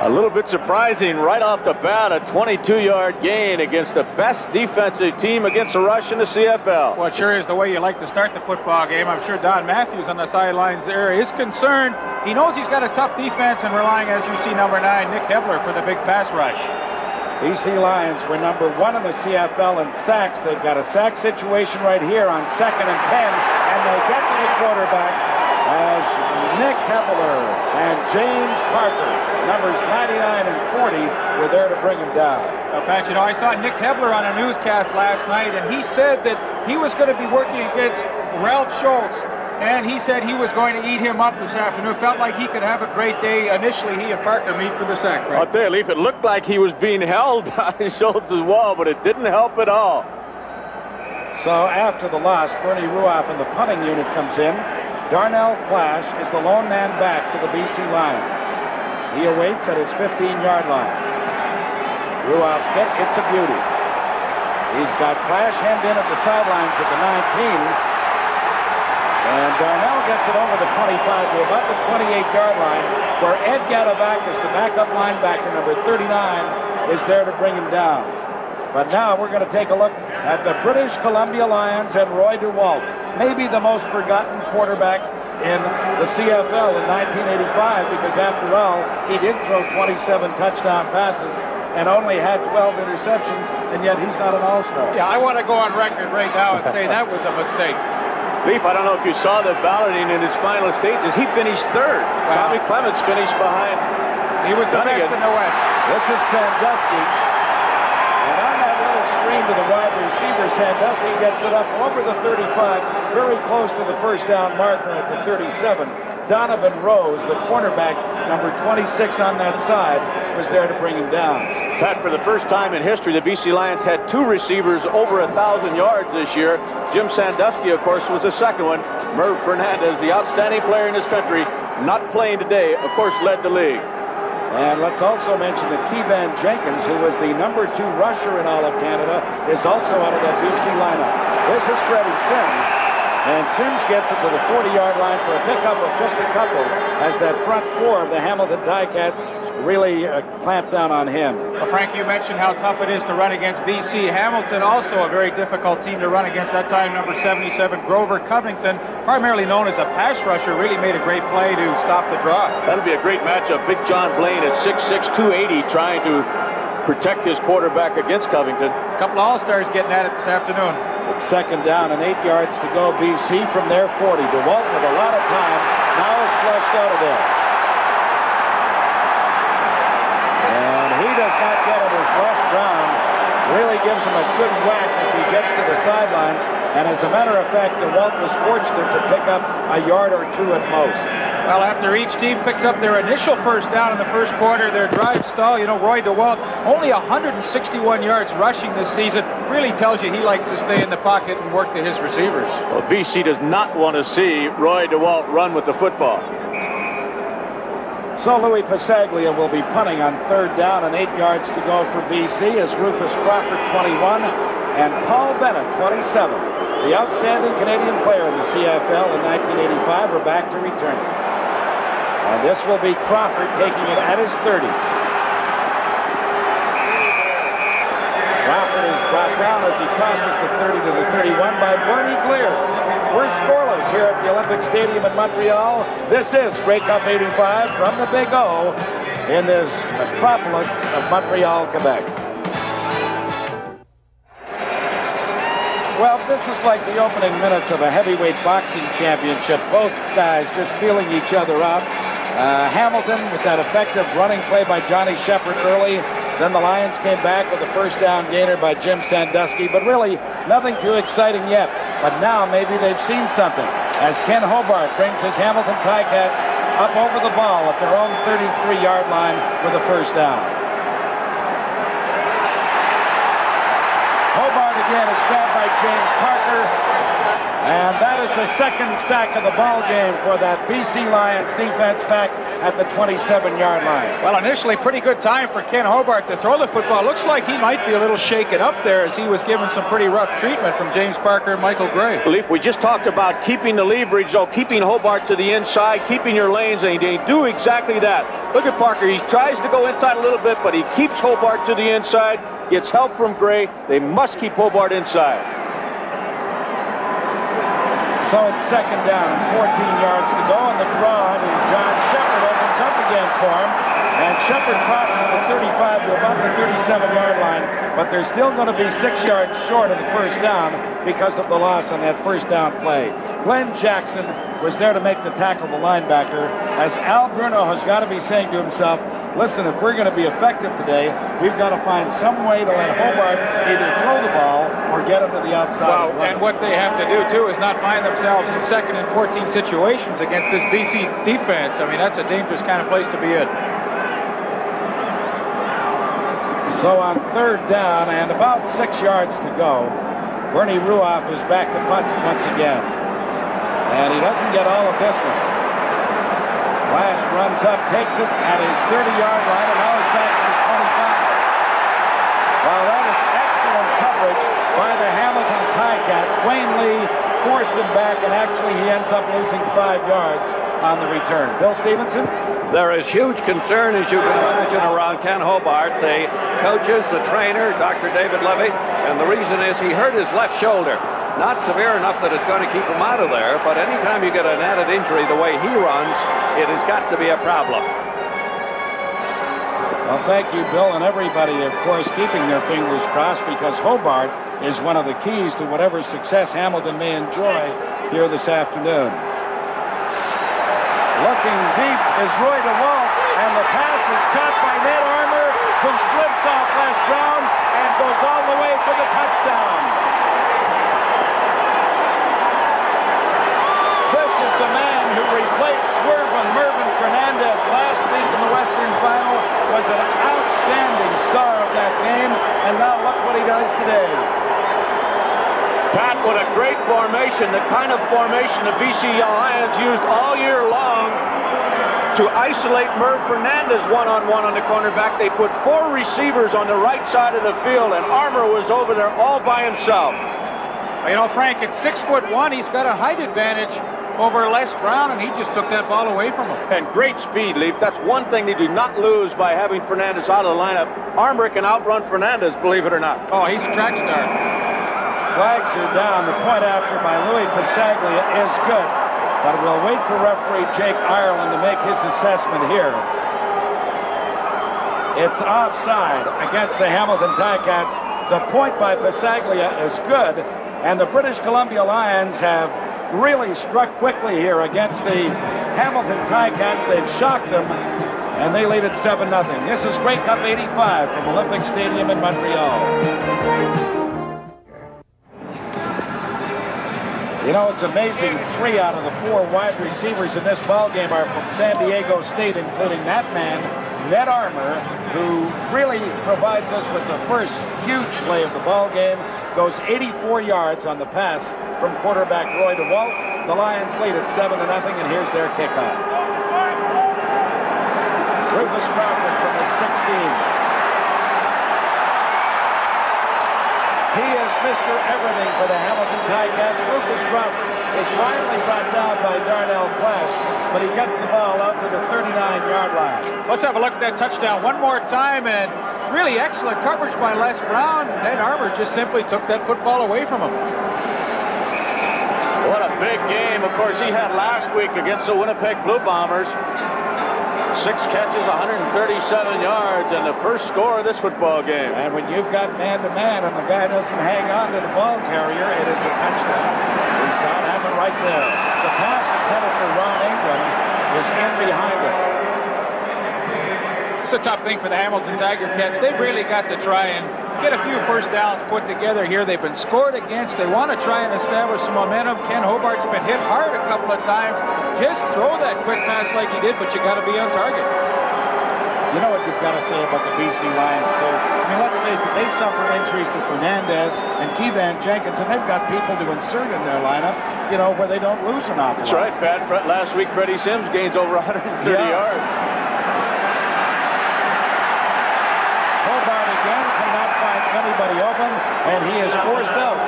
Speaker 7: A little bit surprising right off the bat, a 22-yard gain against the best defensive team against the rush in the CFL.
Speaker 6: Well, it sure is the way you like to start the football game. I'm sure Don Matthews on the sidelines there is concerned. He knows he's got a tough defense and relying, as you see, number nine, Nick Hebeler, for the big pass rush.
Speaker 4: BC Lions were number one in the CFL in sacks. They've got a sack situation right here on second and 10, and they get to the quarterback as Nick Hebeler and James Parker, numbers 99 and 40, were there to bring him down.
Speaker 6: Well, Pat, you know, I saw Nick Hebeler on a newscast last night, and he said that he was going to be working against Ralph Schultz, and he said he was going to eat him up this afternoon. Felt like he could have a great day. Initially, he and Parker meet for the sack. Right?
Speaker 7: I'll tell you, Leif, it looked like he was being held by Schultz's wall, but it didn't help at all.
Speaker 4: So after the loss, Bernie Ruoff in the punting unit comes in. Darnell Clash is the lone man back for the BC Lions. He awaits at his 15-yard line. Ruoff's kick, it's a beauty. He's got Clash hemmed in at the sidelines at the 19. And Darnell gets it over the 25 to about the 28-yard line, where Ed Gataveckas, the backup linebacker, number 39, is there to bring him down. But now we're going to take a look at the British Columbia Lions and Roy DeWalt, maybe the most forgotten quarterback in the CFL in 1985 because after all, he did throw 27 touchdown passes and only had 12 interceptions, and yet he's not an all-star.
Speaker 6: Yeah, I want to go on record right now and say that was a mistake.
Speaker 7: Leif, I don't know if you saw the balloting in its final stages. He finished third. Wow. Tommy Clements finished behind.
Speaker 6: He was the Dunnigan. best in the West.
Speaker 4: This is Sandusky screen to the wide receiver. Sandusky gets it up over the 35, very close to the first down marker at the 37. Donovan Rose, the cornerback, number 26 on that side, was there to bring him down.
Speaker 7: Pat, for the first time in history, the BC Lions had two receivers over a 1,000 yards this year. Jim Sandusky, of course, was the second one. Merv Fernandez, the outstanding player in this country, not playing today, of course, led the league.
Speaker 4: And let's also mention that Keyvan Jenkins, who was the number two rusher in all of Canada, is also out of that BC lineup. This is Freddie Sims. And Sims gets it to the 40-yard line for a pickup of just a couple as that front four of the Hamilton Ticats really uh, clamped down on him.
Speaker 6: Well, Frank, you mentioned how tough it is to run against BC. Hamilton also a very difficult team to run against. That time, number 77, Grover Covington, primarily known as a pass rusher, really made a great play to stop the draw.
Speaker 7: That'll be a great matchup. Big John Blain at 6'6", 280, trying to protect his quarterback against Covington.
Speaker 6: A couple of All-Stars getting at it this afternoon.
Speaker 4: It's second down and eight yards to go. BC from their 40. DeWalt with a lot of time. Now is flushed out of there. And he does not get it as Les Browne really gives him a good whack as he gets to the sidelines. And as a matter of fact, DeWalt was fortunate to pick up a yard or two at most.
Speaker 6: Well, after each team picks up their initial first down in the first quarter, their drive stall, you know, Roy DeWalt, only 161 yards rushing this season, really tells you he likes to stay in the pocket and work to his receivers.
Speaker 7: Well, BC does not want to see Roy DeWalt run with the football.
Speaker 4: So Lui Passaglia will be punting on third down and eight yards to go for BC as Rufus Crawford 21 and Paul Bennett 27. The outstanding Canadian player in the CFL in 1985 are back to return. And this will be Crawford taking it at his 30. Crawford is brought down as he crosses the 30 to the 31 by Bernie Glear. We're scoreless here at the Olympic Stadium in Montreal. This is Grey Cup 85 from the Big O in this metropolis of Montreal, Quebec. Well, this is like the opening minutes of a heavyweight boxing championship. Both guys just feeling each other out. Uh, Hamilton with that effective running play by Johnny Shepherd early. Then the Lions came back with a first down gainer by Jim Sandusky, but really nothing too exciting yet. But now maybe they've seen something as Ken Hobart brings his Hamilton Ticats up over the ball at their own 33-yard line with a first down. Hobart again is grabbed by James Parker. And that is the second sack of the ball game for that BC Lions defense back at the 27-yard line.
Speaker 6: Well, initially, pretty good time for Ken Hobart to throw the football. Looks like he might be a little shaken up there as he was given some pretty rough treatment from James Parker and Michael Gray.
Speaker 7: Leif, we just talked about keeping the leverage, though, keeping Hobart to the inside, keeping your lanes, and they do exactly that. Look at Parker. He tries to go inside a little bit, but he keeps Hobart to the inside, gets help from Gray. They must keep Hobart inside.
Speaker 4: So it's second down and 14 yards to go, and the draw to John Shepherd opens up again for him. And Shepherd crosses the 35 to about the 37-yard line, but they're still going to be six yards short of the first down because of the loss on that first down play. Glenn Jackson was there to make the tackle, the linebacker, as Al Bruno has got to be saying to himself, listen, if we're going to be effective today, we've got to find some way to let Hobart either throw the ball or get him to the outside.
Speaker 6: Well,
Speaker 4: and
Speaker 6: and what they have to do, too, is not find themselves in second and 14 situations against this BC defense. I mean, that's a dangerous kind of place to be in.
Speaker 4: So on third down and about six yards to go, Bernie Ruoff is back to punt once again. And he doesn't get all of this one. Flash runs up, takes it at his 30-yard line, and now he's back to his 25. Well, that is excellent coverage by the Hamilton Ticats. Wayne Lee forced him back, and actually he ends up losing five yards on the return. Bill Stevenson?
Speaker 13: There is huge concern, as you can imagine, around Ken Hobart. The coaches, the trainer, Dr. David Levy, and the reason is he hurt his left shoulder. Not severe enough that it's going to keep him out of there, but anytime you get an added injury the way he runs, it has got to be a problem.
Speaker 4: Well, thank you, Bill, and everybody, of course, keeping their fingers crossed because Hobart is one of the keys to whatever success Hamilton may enjoy here this afternoon. Looking deep is Roy DeWalt, and the pass is caught by Ned Armour, who slips off Les Browne and goes all the way to the touchdown. This is the man who replaced Swerve Mervyn Fernandez last week in the Western Final, was an outstanding star of that game, and now look what he does today.
Speaker 7: Pat, what a great formation, the kind of formation the BC has used all year long to isolate Merv Fernandez one-on-one on the cornerback. They put four receivers on the right side of the field, and Armour was over there all by himself.
Speaker 6: You know, Frank, at six foot one, he's got a height advantage over Les Browne, and he just took that ball away from him.
Speaker 7: And great speed, Leif. That's one thing they do not lose by having Fernandez out of the lineup. Armour can outrun Fernandez, believe it or not.
Speaker 6: Oh, he's a track star.
Speaker 4: Flags are down. The point after by Lui Passaglia is good. But we'll wait for referee Jake Ireland to make his assessment here. It's offside against the Hamilton Ticats. The point by Passaglia is good, and the British Columbia Lions have really struck quickly here against the Hamilton Ticats. They've shocked them, and they lead it 7 0. This is Grey Cup 85 from Olympic Stadium in Montreal. You know, it's amazing. Three out of the four wide receivers in this ball game are from San Diego State, including that man, Ned Armour, who really provides us with the first huge play of the ball game. Goes 84 yards on the pass from quarterback Roy DeWalt. The Lions lead at 7 to nothing, and here's their kickoff. Rufus Troutman from the 16. He is Mr. Everything for the Hamilton Ticats. Rufus Grubb is finally brought down by Darnell Clash, but he gets the ball up to the 39-yard line.
Speaker 6: Let's have a look at that touchdown one more time, and really excellent coverage by Les Browne. Ned Armour just simply took that football away from him.
Speaker 7: What a big game. Of course, he had last week against the Winnipeg Blue Bombers. Six catches, 137 yards, and the first score of this football game.
Speaker 4: And when you've got man-to-man and the guy doesn't hang on to the ball carrier, it is a touchdown. We saw it happen right there. The pass intended for Ron Ingram was in behind him.
Speaker 6: It's a tough thing for the Hamilton Tiger Cats. They've really got to try and get a few first downs put together here. They've been scored against. They want to try and establish some momentum. Ken Hobart's been hit hard a couple of times. Just throw that quick pass like he did, but you got to be on target.
Speaker 4: You know what you've got to say about the BC Lions, too? I mean, let's face it, they suffered injuries to Fernandez and Keyvan Jenkins, and they've got people to insert in their lineup, you know, where they don't lose an awful
Speaker 7: That's
Speaker 4: lot.
Speaker 7: right, Pat. Last week, Freddie Sims gains over 130
Speaker 4: Yeah.
Speaker 7: yards.
Speaker 4: Hobart again cannot find anybody open, and he is forced out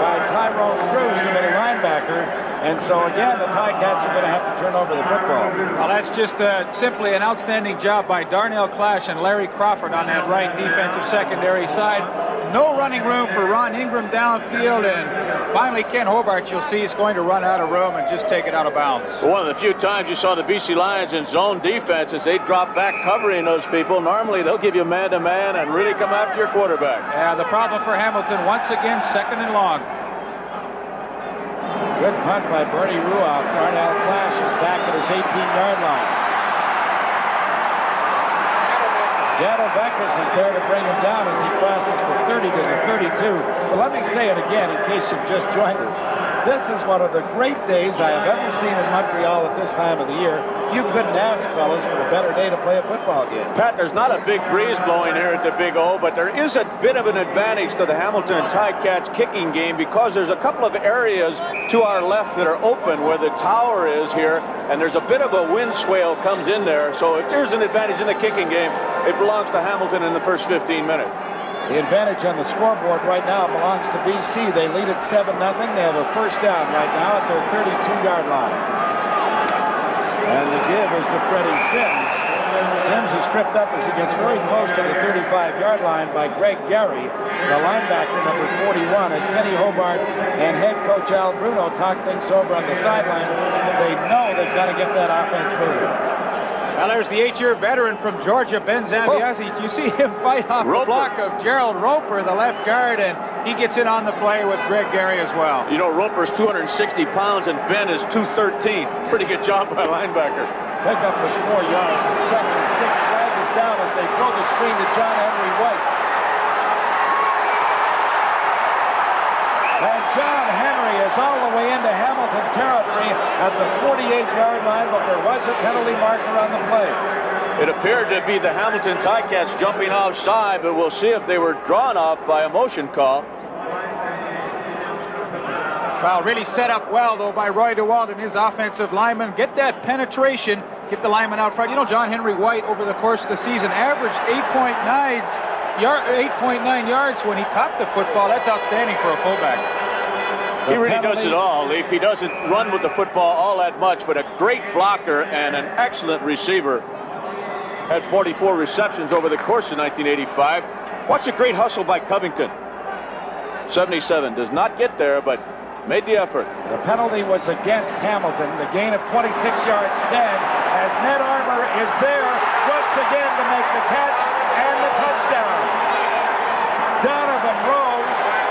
Speaker 4: by Tyrone Crews, the middle linebacker. And so again, the Ticats are going to have to turn over the football.
Speaker 6: Well, that's just uh, simply an outstanding job by Darnell Clash and Larry Crawford on that right defensive secondary side. No running room for Ron Ingram downfield, and finally Ken Hobart, you'll see, is going to run out of room and just take it out of bounds.
Speaker 7: One of the few times you saw the BC Lions in zone defense as they drop back covering those people. Normally, they'll give you man-to-man and really come after your quarterback.
Speaker 6: Yeah, the problem for Hamilton, once again, second and long.
Speaker 4: Good punt by Bernie Ruoff. Darnell Clash is back at his 18-yard line. Gataveckas is there to bring him down as he crosses the 30 to the 32. But let me say it again in case you've just joined us. This is one of the great days I have ever seen in Montreal at this time of the year. You couldn't ask, fellas, for a better day to play a football game.
Speaker 7: Pat, there's not a big breeze blowing here at the Big O, but there is a bit of an advantage to the Hamilton Ticats kicking game because there's a couple of areas to our left that are open where the tower is here, and there's a bit of a wind swale comes in there. So if there's an advantage in the kicking game, it belongs to Hamilton in the first 15 minutes.
Speaker 4: The advantage on the scoreboard right now belongs to BC. They lead at 7 0. They have a first down right now at their 32-yard line. And the give is to Freddie Sims. Sims is tripped up as he gets very close to the 35-yard line by Greg Gary, the linebacker number 41, as Kenny Hobart and head coach Al Bruno talk things over on the sidelines. They know they've got to get that offense moving.
Speaker 6: Well, there's the eight-year veteran from Georgia, Ben Zambiasi. Oh. You see him fight off the block of Gerald Roper, the left guard, and he gets in on the play with Greg Gary as well.
Speaker 7: You know, Roper's 260 pounds and Ben is 213. Pretty good job by linebacker.
Speaker 4: Pickup was four yards. Second and six flag is down as they throw the screen to John Henry White. John Henry is all the way into Hamilton territory at the 48-yard line, but there was a penalty marker on the play.
Speaker 7: It appeared to be the Hamilton Ticats jumping offside, but we'll see if they were drawn off by a motion call.
Speaker 6: Well, really set up well, though, by Roy DeWalt and his offensive lineman. Get that penetration, get the lineman out front. You know, John Henry White, over the course of the season, averaged 8.9 yard, 8.9 yards when he caught the football. That's outstanding for a fullback.
Speaker 7: He really does it all, Leif. He doesn't run with the football all that much, but a great blocker and an excellent receiver. Had 44 receptions over the course of 1985. Watch a great hustle by Covington. 77 does not get there, but made the effort.
Speaker 4: The penalty was against Hamilton. The gain of 26 yards stand as Ned Armour is there once again to make the catch. and the touchdown. Donovan Rose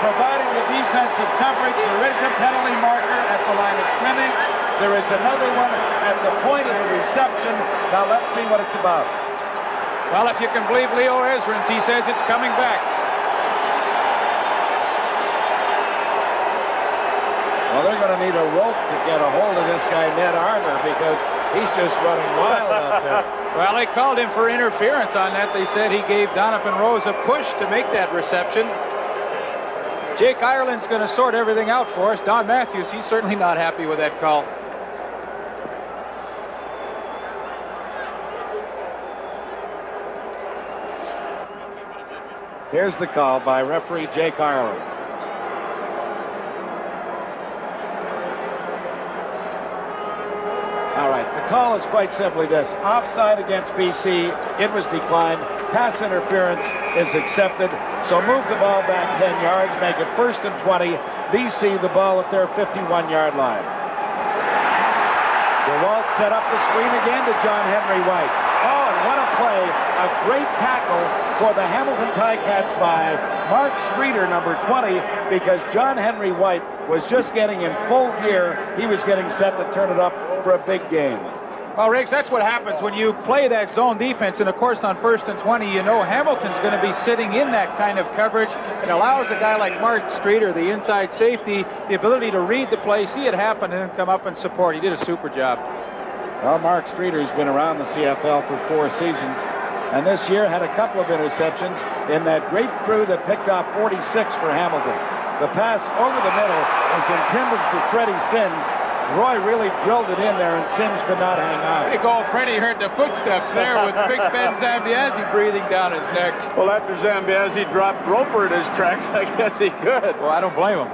Speaker 4: providing the defensive coverage. There is a penalty marker at the line of scrimmage. There is another one at the point of the reception. Now let's see what it's about.
Speaker 6: Well, if you can believe Leo Ezerins, he says it's coming back.
Speaker 4: Well, they're going to need a rope to get a hold of this guy, Ned Armour, because he's just running wild out there.
Speaker 6: Well, they called him for interference on that. They said he gave Donovan Rose a push to make that reception. Jake Ireland's going to sort everything out for us. Don Matthews, he's certainly not happy with that call.
Speaker 4: Here's the call by referee Jake Ireland. All right, the call is quite simply this. Offside against BC, it was declined. Pass interference is accepted. So move the ball back 10 yards, make it first and 20. BC the ball at their 51-yard line. DeWalt set up the screen again to John Henry White. Oh, and what a play. A great tackle for the Hamilton Ticats by Mark Streeter, number 20, because John Henry White was just getting in full gear. He was getting set to turn it up for a big game.
Speaker 6: Well, Riggs, that's what happens when you play that zone defense. And of course, on first and 20, you know Hamilton's going to be sitting in that kind of coverage. It allows a guy like Mark Streeter, the inside safety, the ability to read the play, see it happen, and then come up and support. He did a super job.
Speaker 4: Well, Mark Streeter's been around the CFL for four seasons, and this year had a couple of interceptions in that great crew that picked off 46 for Hamilton. The pass over the middle was intended for Freddie Sims. Roy really drilled it in there, and Sims could not hang on.
Speaker 6: Big old Freddie heard the footsteps there with Big Ben Zambiasi breathing down his neck.
Speaker 7: Well, after Zambiasi dropped Roper in his tracks, I guess he could.
Speaker 6: Well, I don't blame him.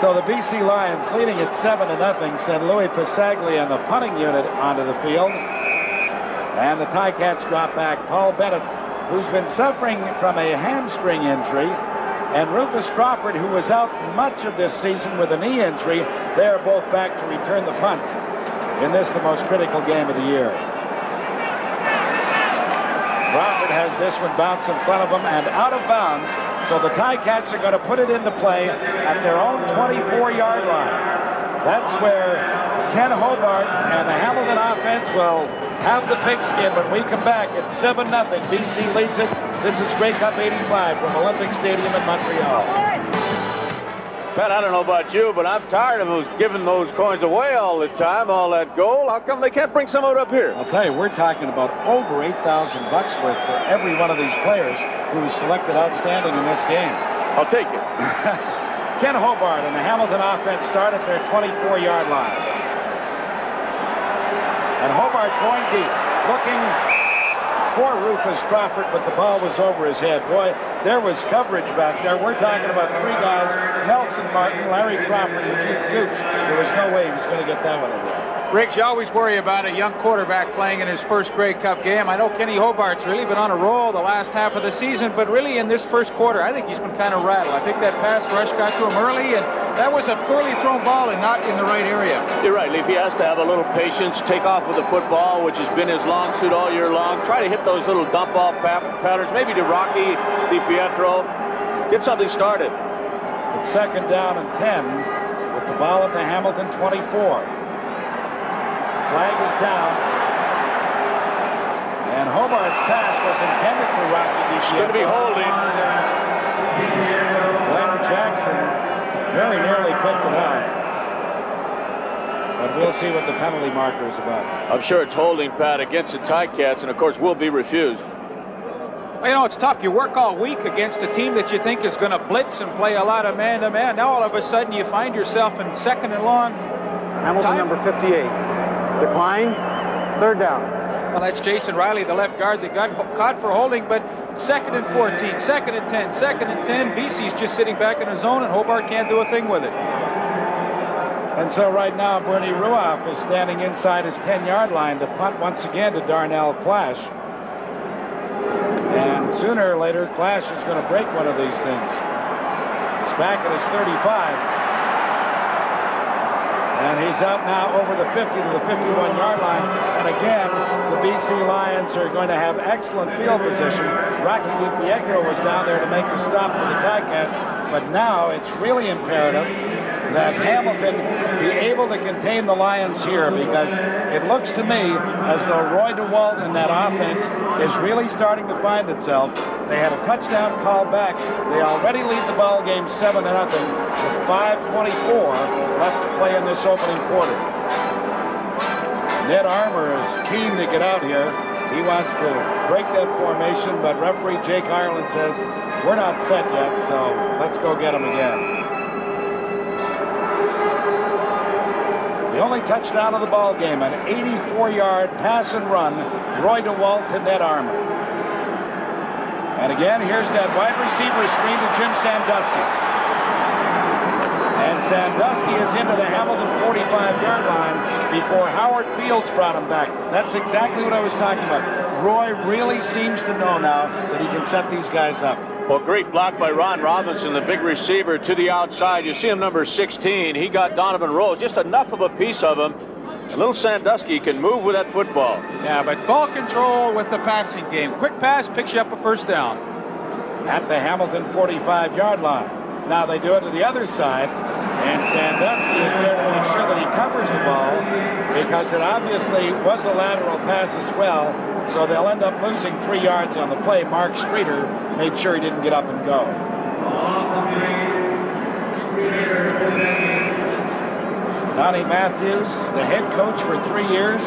Speaker 4: So the BC Lions leading at 7 to nothing send Lui Passaglia and the punting unit onto the field. And the Ticats drop back. Paul Bennett, who's been suffering from a hamstring injury, and Rufus Crawford, who was out much of this season with a knee injury, they are both back to return the punts in this, the most critical game of the year. Crawford has this one bounce in front of him and out of bounds. So the Ticats are going to put it into play at their own 24-yard line. That's where Ken Hobart and the Hamilton offense will have the pigskin when we come back. It's 7 0. BC leads it. This is Grey Cup 85 from Olympic Stadium in Montreal.
Speaker 7: Pat, I don't know about you, but I'm tired of those giving those coins away all the time, all that gold. How come they can't bring some of it up here?
Speaker 4: I'll tell you, we're talking about over 8,000 bucks worth for every one of these players who was selected outstanding in this game.
Speaker 7: I'll take it.
Speaker 4: Ken Hobart and the Hamilton offense start at their 24-yard line. And Hobart going deep, looking for Rufus Crawford, but the ball was over his head. Boy, there was coverage back there. We're talking about three guys, Nelson Martin, Larry Crawford, and Keith Gooch. There was no way he was going to get that one there.
Speaker 6: Riggs, you always worry about a young quarterback playing in his first Grey Cup game. I know Kenny Hobart's really been on a roll the last half of the season, but really in this first quarter, I think he's been kind of rattled. I think that pass rush got to him early, and that was a poorly thrown ball and not in the right area.
Speaker 7: You're right, Leif. He has to have a little patience, take off with the football, which has been his long suit all year long. Try to hit those little dump off patterns, maybe to Rocky, DiPietro. Get something started.
Speaker 4: It's second down and 10 with the ball at the Hamilton 24. Flag is down. And Hobart's pass was intended for Rocky DiPietro.
Speaker 7: Going to be holding.
Speaker 4: Glenn Jackson very nearly picked it off. But we'll see what the penalty marker is about.
Speaker 7: I'm sure it's holding, Pat, against the Ticats, and of course will be refused.
Speaker 6: Well, you know, it's tough. You work all week against a team that you think is going to blitz and play a lot of man-to-man. Now all of a sudden you find yourself in second and long.
Speaker 15: Hamilton
Speaker 6: Time.
Speaker 15: number 58. Decline. Third down.
Speaker 6: Well, that's Jason Riley, the left guard that got caught for holding, but second and 14, second and 10, second and 10. BC's just sitting back in his zone, and Hobart can't do a thing with it.
Speaker 4: And so right now, Bernie Ruoff is standing inside his 10-yard line to punt once again to Darnell Clash. And sooner or later, Clash is going to break one of these things. He's back at his 35. And he's out now over the 50 to the 51 yard line. And again, the BC Lions are going to have excellent field position. Rocky Pietro was down there to make the stop for the Ticats, but now it's really imperative that Hamilton be able to contain the Lions here because it looks to me as though Roy DeWalt and that offense is really starting to find itself. They had a touchdown call back. They already lead the ball game 7 to nothing with 5.24 left to play in this opening quarter. Ned Armour is keen to get out here. He wants to break that formation, but referee Jake Ireland says, we're not set yet, so let's go get him again. The only touchdown of the ball game, an 84-yard pass and run, Roy DeWalt to Ned Armour. And again, here's that wide receiver screen to Jim Sandusky. And Sandusky is into the Hamilton 45-yard line before Howard Fields brought him back. That's exactly what I was talking about. Roy really seems to know now that he can set these guys up.
Speaker 7: Well, great block by Ron Robinson, the big receiver to the outside. You see him number 16. He got Donovan Rose, just enough of a piece of him. A little Sandusky can move with that football.
Speaker 6: Yeah, but ball control with the passing game. Quick pass picks you up a first down.
Speaker 4: At the Hamilton 45-yard line. Now they do it to the other side, and Sandusky is there to make sure that he covers the ball because it obviously was a lateral pass as well, so they'll end up losing three yards on the play. Mark Streeter made sure he didn't get up and go. Donnie Matthews, the head coach for three years,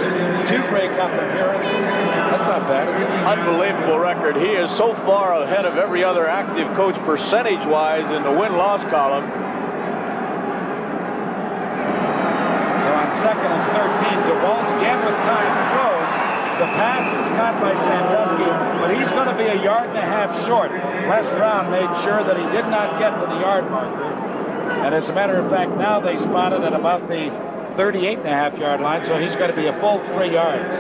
Speaker 4: two Grey Cup appearances. That's not bad, is it?
Speaker 7: Unbelievable record. He is so far ahead of every other active coach percentage-wise in the win-loss column.
Speaker 4: So on second and 13, DeWalt again with time throws. The pass is caught by Sandusky, but he's going to be a yard and a half short. Les Browne made sure that he did not get to the yard marker. And as a matter of fact, now they spotted at about the 38 and a half yard line, so he's going to be a full three yards.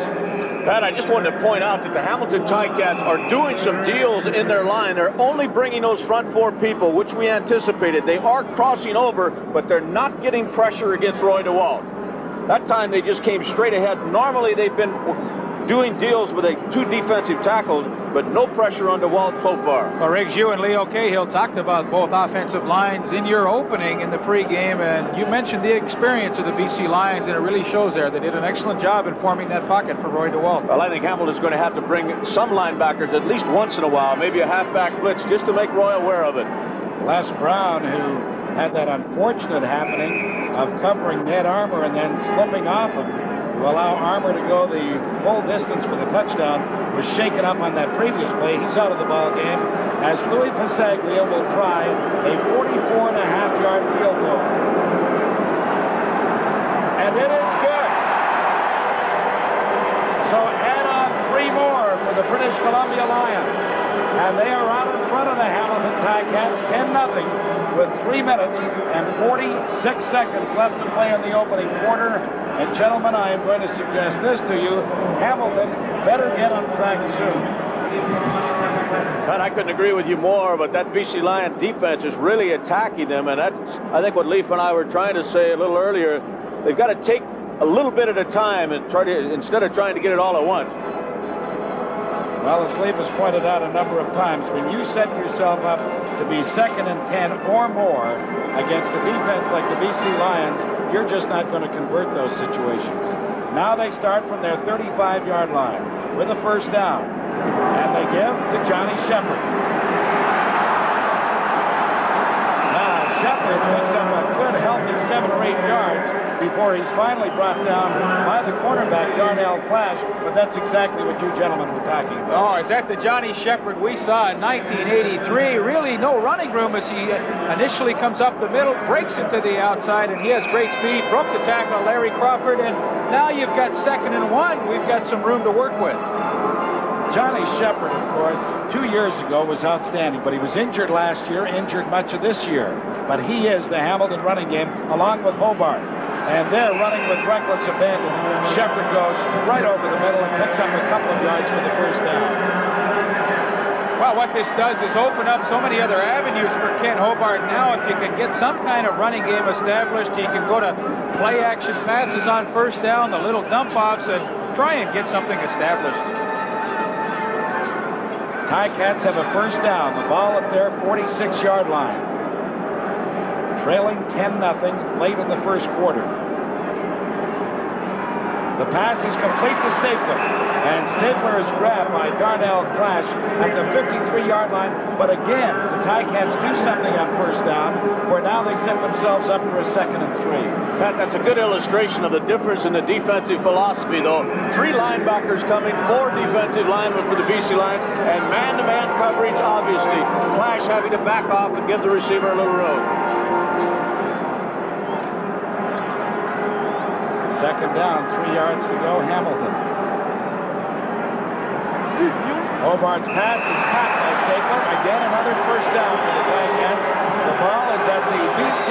Speaker 7: Pat, I just wanted to point out that the Hamilton Ticats are doing some deals in their line. They're only bringing those front four people, which we anticipated. They are crossing over, but they're not getting pressure against Roy DeWalt. That time they just came straight ahead. Normally they've been doing deals with a two defensive tackles, but no pressure on DeWalt so far.
Speaker 6: Well, Riggs, you and Leo Cahill talked about both offensive lines in your opening in the pregame, and you mentioned the experience of the BC Lions, and it really shows there. They did an excellent job in forming that pocket for Roy DeWalt.
Speaker 7: Well, I think Hamilton's going to have to bring some linebackers at least once in a while, maybe a halfback blitz, just to make Roy aware of it.
Speaker 4: Les Browne, who had that unfortunate happening of covering Ned Armour and then slipping off him to allow Armour to go the full distance for the touchdown, was shaken up on that previous play. He's out of the ball game as Lui Passaglia will try a 44 and a half yard field goal. And it is good. So add on three more for the British Columbia Lions. And they are out in front of the Hamilton Ticats 10-0 with 3 minutes and 46 seconds left to play in the opening quarter. And gentlemen, I am going to suggest this to you. Hamilton better get on track soon.
Speaker 7: Pat, I couldn't agree with you more, but that BC Lion defense is really attacking them, and that's, I think, what Leif and I were trying to say a little earlier. They've got to take a little bit at a time and try to, instead of trying to get it all at once.
Speaker 4: Well, as has pointed out a number of times, when you set yourself up to be second and 10 or more against the defense like the BC Lions, you're just not going to convert those situations. Now they start from their 35-yard line with a first down, and they give to Johnny Shepherd. Now ah, Shepherd picks up a good, healthy seven or eight yards before he's finally brought down by the cornerback, Darnell Clash, but that's exactly what you gentlemen were talking about.
Speaker 6: Oh, is that the Johnny Shepherd we saw in 1983? Really no running room as he uh, initially comes up the middle, breaks it to the outside, and he has great speed. Broke the tackle Larry Crawford, and now you've got second and one. We've got some room to work with.
Speaker 4: Johnny Shepherd, of course, two years ago was outstanding, but he was injured last year, injured much of this year. But he is the Hamilton running game along with Hobart. And they're running with reckless abandon. Shepherd goes right over the middle and picks up a couple of yards for the first down.
Speaker 6: Well, what this does is open up so many other avenues for Ken Hobart now. If you can get some kind of running game established, he can go to play action passes on first down, the little dump offs, and try and get something established.
Speaker 4: Tie Cats have a first down. The ball at their 46-yard line. Trailing 10-0 late in the first quarter. The pass is complete to Stapler. And Stapler is grabbed by Darnell Clash at the 53-yard line. But again, the Ticats do something on first down, where now they set themselves up for a second and three.
Speaker 7: Pat, that's a good illustration of the difference in the defensive philosophy, though. Three linebackers coming, four defensive linemen for the BC line, and man-to-man coverage, obviously. Clash having to back off and give the receiver a little room.
Speaker 4: Second down, three yards to go, Hamilton. Hobart's pass is caught by Stapler. Again, another first down for the Ticats. The ball is at the BC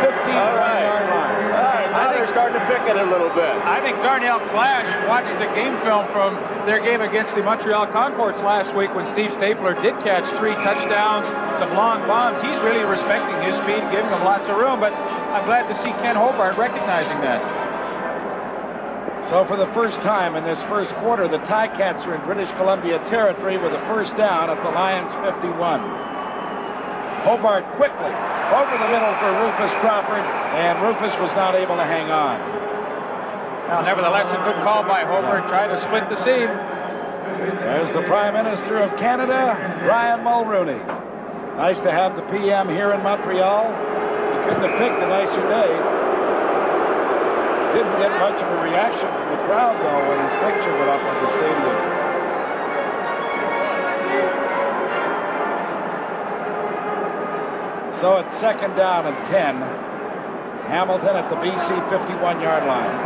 Speaker 4: 51-yard line.
Speaker 7: All right, now they're starting to pick it a little bit.
Speaker 6: I think Darnell Clash watched the game film from their game against the Montreal Concordes last week when Steve Stapler did catch three touchdowns, some long bombs. He's really respecting his speed, giving him lots of room, but I'm glad to see Ken Hobart recognizing that.
Speaker 4: So for the first time in this first quarter, the Ticats are in British Columbia territory with a first down at the Lions 51. Hobart quickly over the middle for Rufus Crawford, and Rufus was not able to hang on.
Speaker 6: Well, nevertheless, a good call by Hobart. Try to split the seam.
Speaker 4: There's the Prime Minister of Canada, Brian Mulroney. Nice to have the PM here in Montreal. He couldn't have picked a nicer day. Didn't get much of a reaction from the crowd, though, when his picture went up on the stadium. So it's second down and 10. Hamilton at the BC 51-yard line.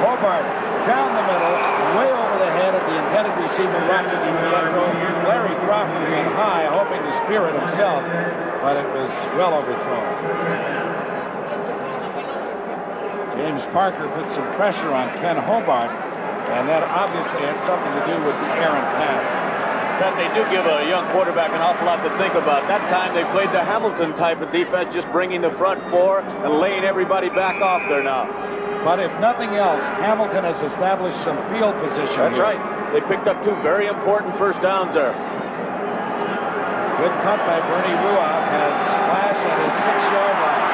Speaker 4: Hobart down the middle, way over the head of the intended receiver, Roger DiPietro. Larry Crawford went high, hoping to spear it himself, but it was well overthrown. James Parker put some pressure on Ken Hobart, and that obviously had something to do with the errant pass.
Speaker 7: That they do give a young quarterback an awful lot to think about. That time they played the Hamilton type of defense, just bringing the front four and laying everybody back off there now.
Speaker 4: But if nothing else, Hamilton has established some field position.
Speaker 7: That's
Speaker 4: here.
Speaker 7: right. They picked up two very important first downs there.
Speaker 4: Good punt by Bernie Ruoff has Clash at his six-yard line.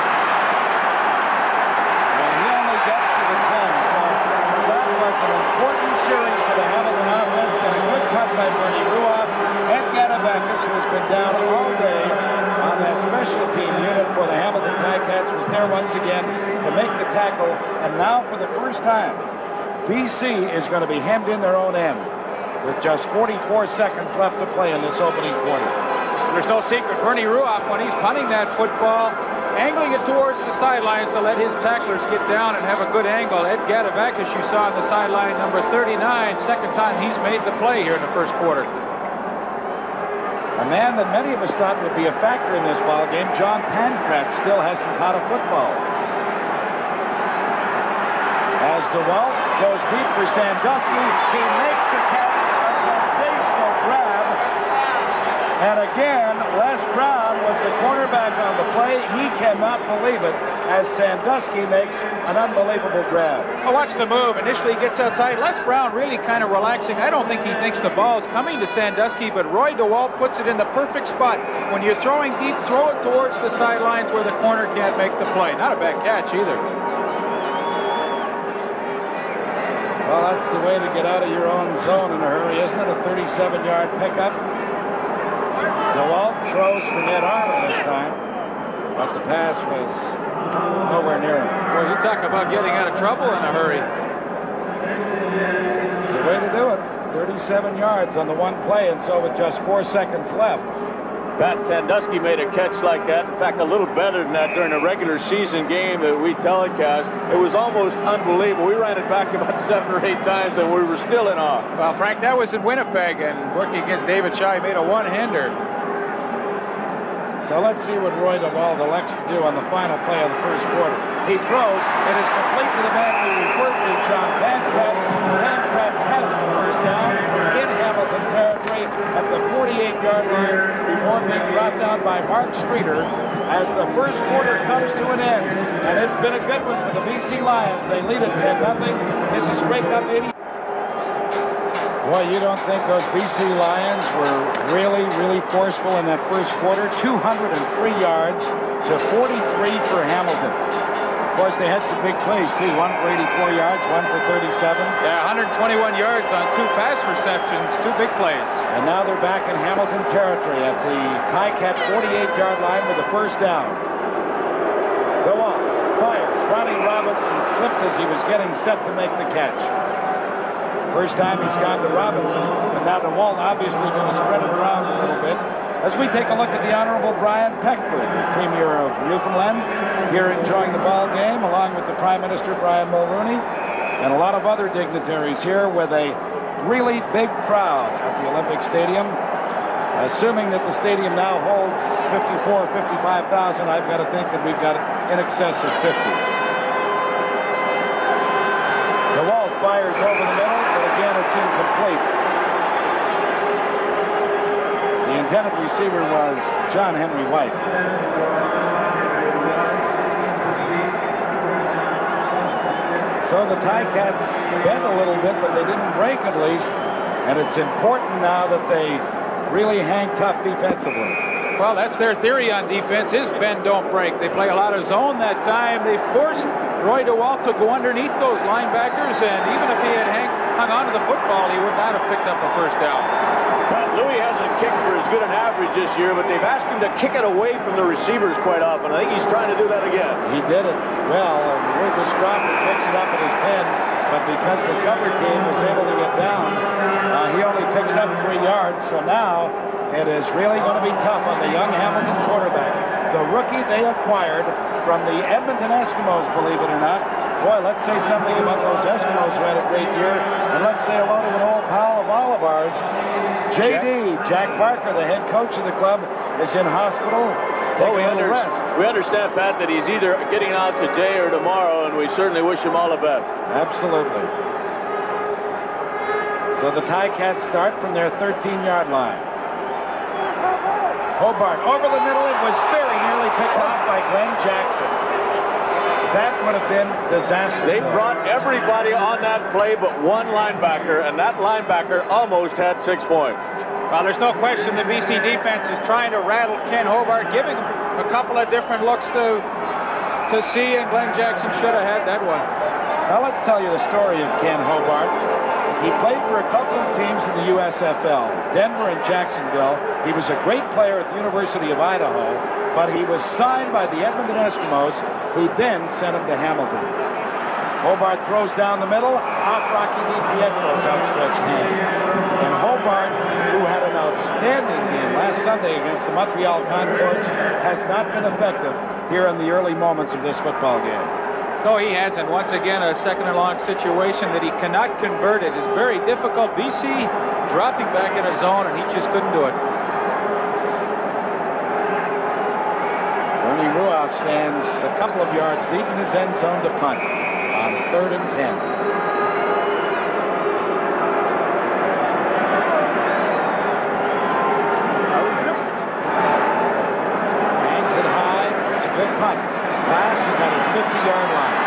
Speaker 4: And he only gets to the 10, so that was an important series for the Hamilton offense. Then a good punt by Bernie Ruoff. Ed Gataveckas, who has been down all day on that special team unit for the Hamilton Ticats, was there once again to make the tackle. And now for the first time, BC is going to be hemmed in their own end with just 44 seconds left to play in this opening quarter.
Speaker 6: There's no secret. Bernie Ruoff, when he's punting that football, angling it towards the sidelines to let his tacklers get down and have a good angle. Ed Gataveckas, you saw on the sideline, number 39, second time he's made the play here in the first quarter.
Speaker 4: A man that many of us thought would be a factor in this ball game, John Pankratz, still hasn't caught a football. As DeWalt goes deep for Sandusky, he makes the catch, a sensational grab. And again, was the cornerback on the play. He cannot believe it as Sandusky makes an unbelievable grab.
Speaker 6: Oh, watch the move. Initially he gets outside. Les Browne really kind of relaxing. I don't think he thinks the ball's coming to Sandusky, but Roy DeWalt puts it in the perfect spot. When you're throwing deep, throw it towards the sidelines where the corner can't make the play. Not a bad catch either.
Speaker 4: Well, that's the way to get out of your own zone in a hurry, isn't it? A 37-yard pickup. DeWalt throws for Ned Arnold this time, but the pass was nowhere near him.
Speaker 6: Well, you talk about getting out of trouble in a hurry.
Speaker 4: It's the way to do it. 37 yards on the one play, and so with just four seconds left.
Speaker 7: Pat Sandusky made a catch like that. In fact, a little better than that during a regular season game that we telecast. It was almost unbelievable. We ran it back about seven or eight times, and we were still in awe.
Speaker 6: Well, Frank, that was in Winnipeg, and working against David Shaw, he made a one-hander.
Speaker 4: So let's see what Roy DeWalt elects to do on the final play of the first quarter. He throws. It is complete to the man we referred to, John Pankratz. Pankratz has the first down in Hamilton territory at the 48-yard line before being brought down by Mark Streeter as the first quarter comes to an end. And it's been a good one for the BC Lions. They lead it 10-0. This is Grey Cup 80. Boy, you don't think those BC Lions were really, really forceful in that first quarter? 203 yards to 43 for Hamilton. Of course, they had some big plays, too. One for 84 yards, one for 37.
Speaker 6: Yeah, 121 yards on two pass receptions, two big plays.
Speaker 4: And now they're back in Hamilton territory at the Ticat 48-yard line with the first down. Go on, fires. Ronnie Robinson slipped as he was getting set to make the catch. First time he's gone to Robinson, and now DeWalt obviously going to spread it around a little bit. As we take a look at the Honorable Brian Peckford, the Premier of Newfoundland, here enjoying the ball game, along with the Prime Minister Brian Mulroney, and a lot of other dignitaries here with a really big crowd at the Olympic Stadium. Assuming that the stadium now holds 54, 55,000, I've got to think that we've got in excess of 50. DeWalt fires over the middle, incomplete. The intended receiver was John Henry White. So the Ticats bent a little bit, but they didn't break at least. And it's important now that they really hang tough defensively.
Speaker 6: Well, that's their theory on defense is bend, don't break. They play a lot of zone that time. They forced Roy DeWalt to go underneath those linebackers, and even if he had hang, hung on to the football, he would not have picked up a first down.
Speaker 7: Pat Lui hasn't kicked for as good an average this year, but they've asked him to kick it away from the receivers quite often. I think he's trying to do that again.
Speaker 4: He did it well, and Rufus Crawford picks it up at his 10, but because the cover team was able to get down, uh, he only picks up three yards. So now it is really going to be tough on the young Hamilton quarterback. The rookie they acquired from the Edmonton Eskimos, believe it or not. Boy, let's say something about those Eskimos who had a great year, and let's say hello to an old pal of all of ours, JD, Jack Parker, the head coach of the club, is in hospital.
Speaker 7: Well, we, under-
Speaker 4: rest.
Speaker 7: we understand, Pat, that he's either getting out today or tomorrow, and we certainly wish him all the best.
Speaker 4: Absolutely. So the Ticats start from their 13-yard line. Hobart over the middle. It was very nearly picked off by Glenn Jackson. That would have been disastrous.
Speaker 7: They brought everybody on that play but one linebacker, and that linebacker almost had six points.
Speaker 6: Well, there's no question the BC defense is trying to rattle Ken Hobart, giving him a couple of different looks to to see, and Glenn Jackson should have had that one.
Speaker 4: Now let's tell you the story of Ken Hobart. He played for a couple of teams in the USFL, Denver and Jacksonville. He was a great player at the University of Idaho, but he was signed by the Edmonton Eskimos, who then sent him to Hamilton. Hobart throws down the middle, off Rocky DiPietro's outstretched hands. And Hobart, who had an outstanding game last Sunday against the Montreal Concordes, has not been effective here in the early moments of this football game.
Speaker 6: No, he hasn't. Once again, a second and long situation that he cannot convert. It is very difficult. BC dropping back in a zone, and he just couldn't do it.
Speaker 4: Ernie Ruoff stands a couple of yards deep in his end zone to punt on third and ten. Hangs it high. It's a good punt. Clash is at his 50-yard line.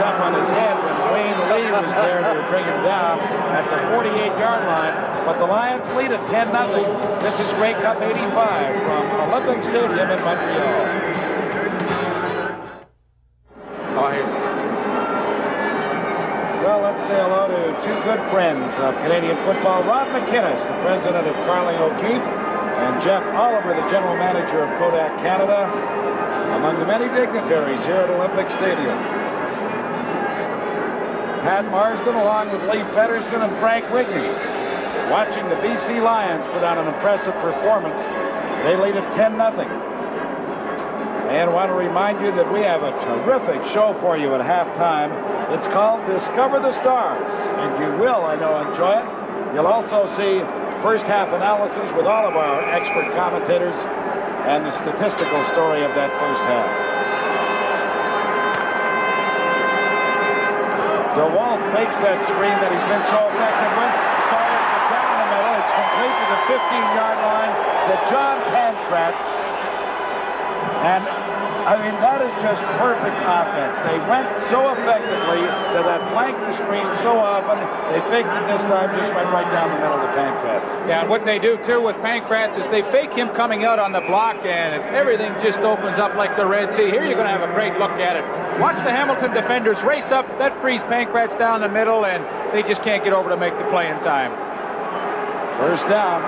Speaker 4: Up on his head when Wayne Lee was there to bring him down at the 48-yard line. But the Lions lead at 10 0 This is Grey Cup 85 from Olympic Stadium in Montreal.
Speaker 6: Oh.
Speaker 4: Well, let's say hello to two good friends of Canadian football. Rod McInnes, the president of Carling O'Keefe, and Jeff Oliver, the general manager of Kodak Canada, among the many dignitaries here at Olympic Stadium. Pat Marsden, along with Leif Pettersen and Frank Rigney, watching the BC Lions put on an impressive performance. They lead at 10 0 And I want to remind you that we have a terrific show for you at halftime. It's called Discover the Stars, and you will, I know, enjoy it. You'll also see first half analysis with all of our expert commentators and the statistical story of that first half. DeWalt fakes that screen that he's been so effective with, fires it down the middle. It's complete to the 15-yard line to John Pankratz. And I mean, that is just perfect offense. They went so effectively to that flanker screen so often. They faked it this time, just went right down the middle to Pankratz.
Speaker 6: Yeah, and what they do too with Pankratz is they fake him coming out on the block, and everything just opens up like the Red Sea. Here you're going to have a great look at it. Watch the Hamilton defenders race up. That frees Pankratz down the middle, and they just can't get over to make the play in time.
Speaker 4: First down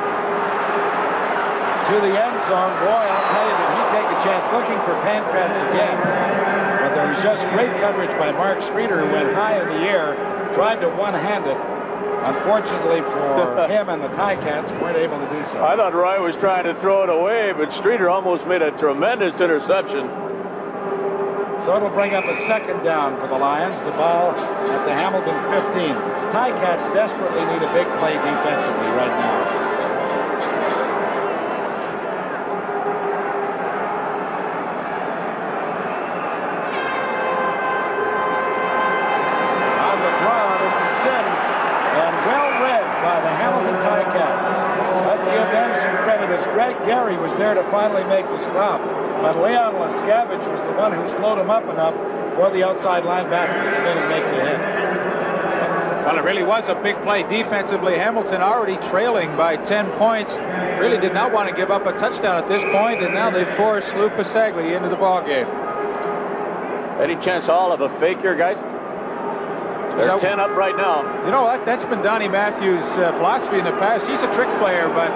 Speaker 4: to the end zone. Boy, I'll tell you, did he take a chance looking for Pankratz again. But there was just great coverage by Mark Streeter, who went high in the air, tried to one-hand it. Unfortunately for him and the Ticats, weren't able to do so.
Speaker 7: I thought Roy was trying to throw it away, but Streeter almost made a tremendous interception.
Speaker 4: So it'll bring up a second down for the Lions. The ball at the Hamilton 15. Ticats desperately need a big play defensively right now. Gary was there to finally make the stop. But Leon Lescavage was the one who slowed him up enough for the outside linebacker to come in and make the hit.
Speaker 6: Well, it really was a big play defensively. Hamilton already trailing by 10 points. Really did not want to give up a touchdown at this point, and now they force Lou Passaglia into the ballgame.
Speaker 7: Any chance all of a fake here, guys? They're
Speaker 6: So-
Speaker 7: 10 up right now.
Speaker 6: You know what? That's been Donnie Matthews' uh, philosophy in the past. He's a trick player, but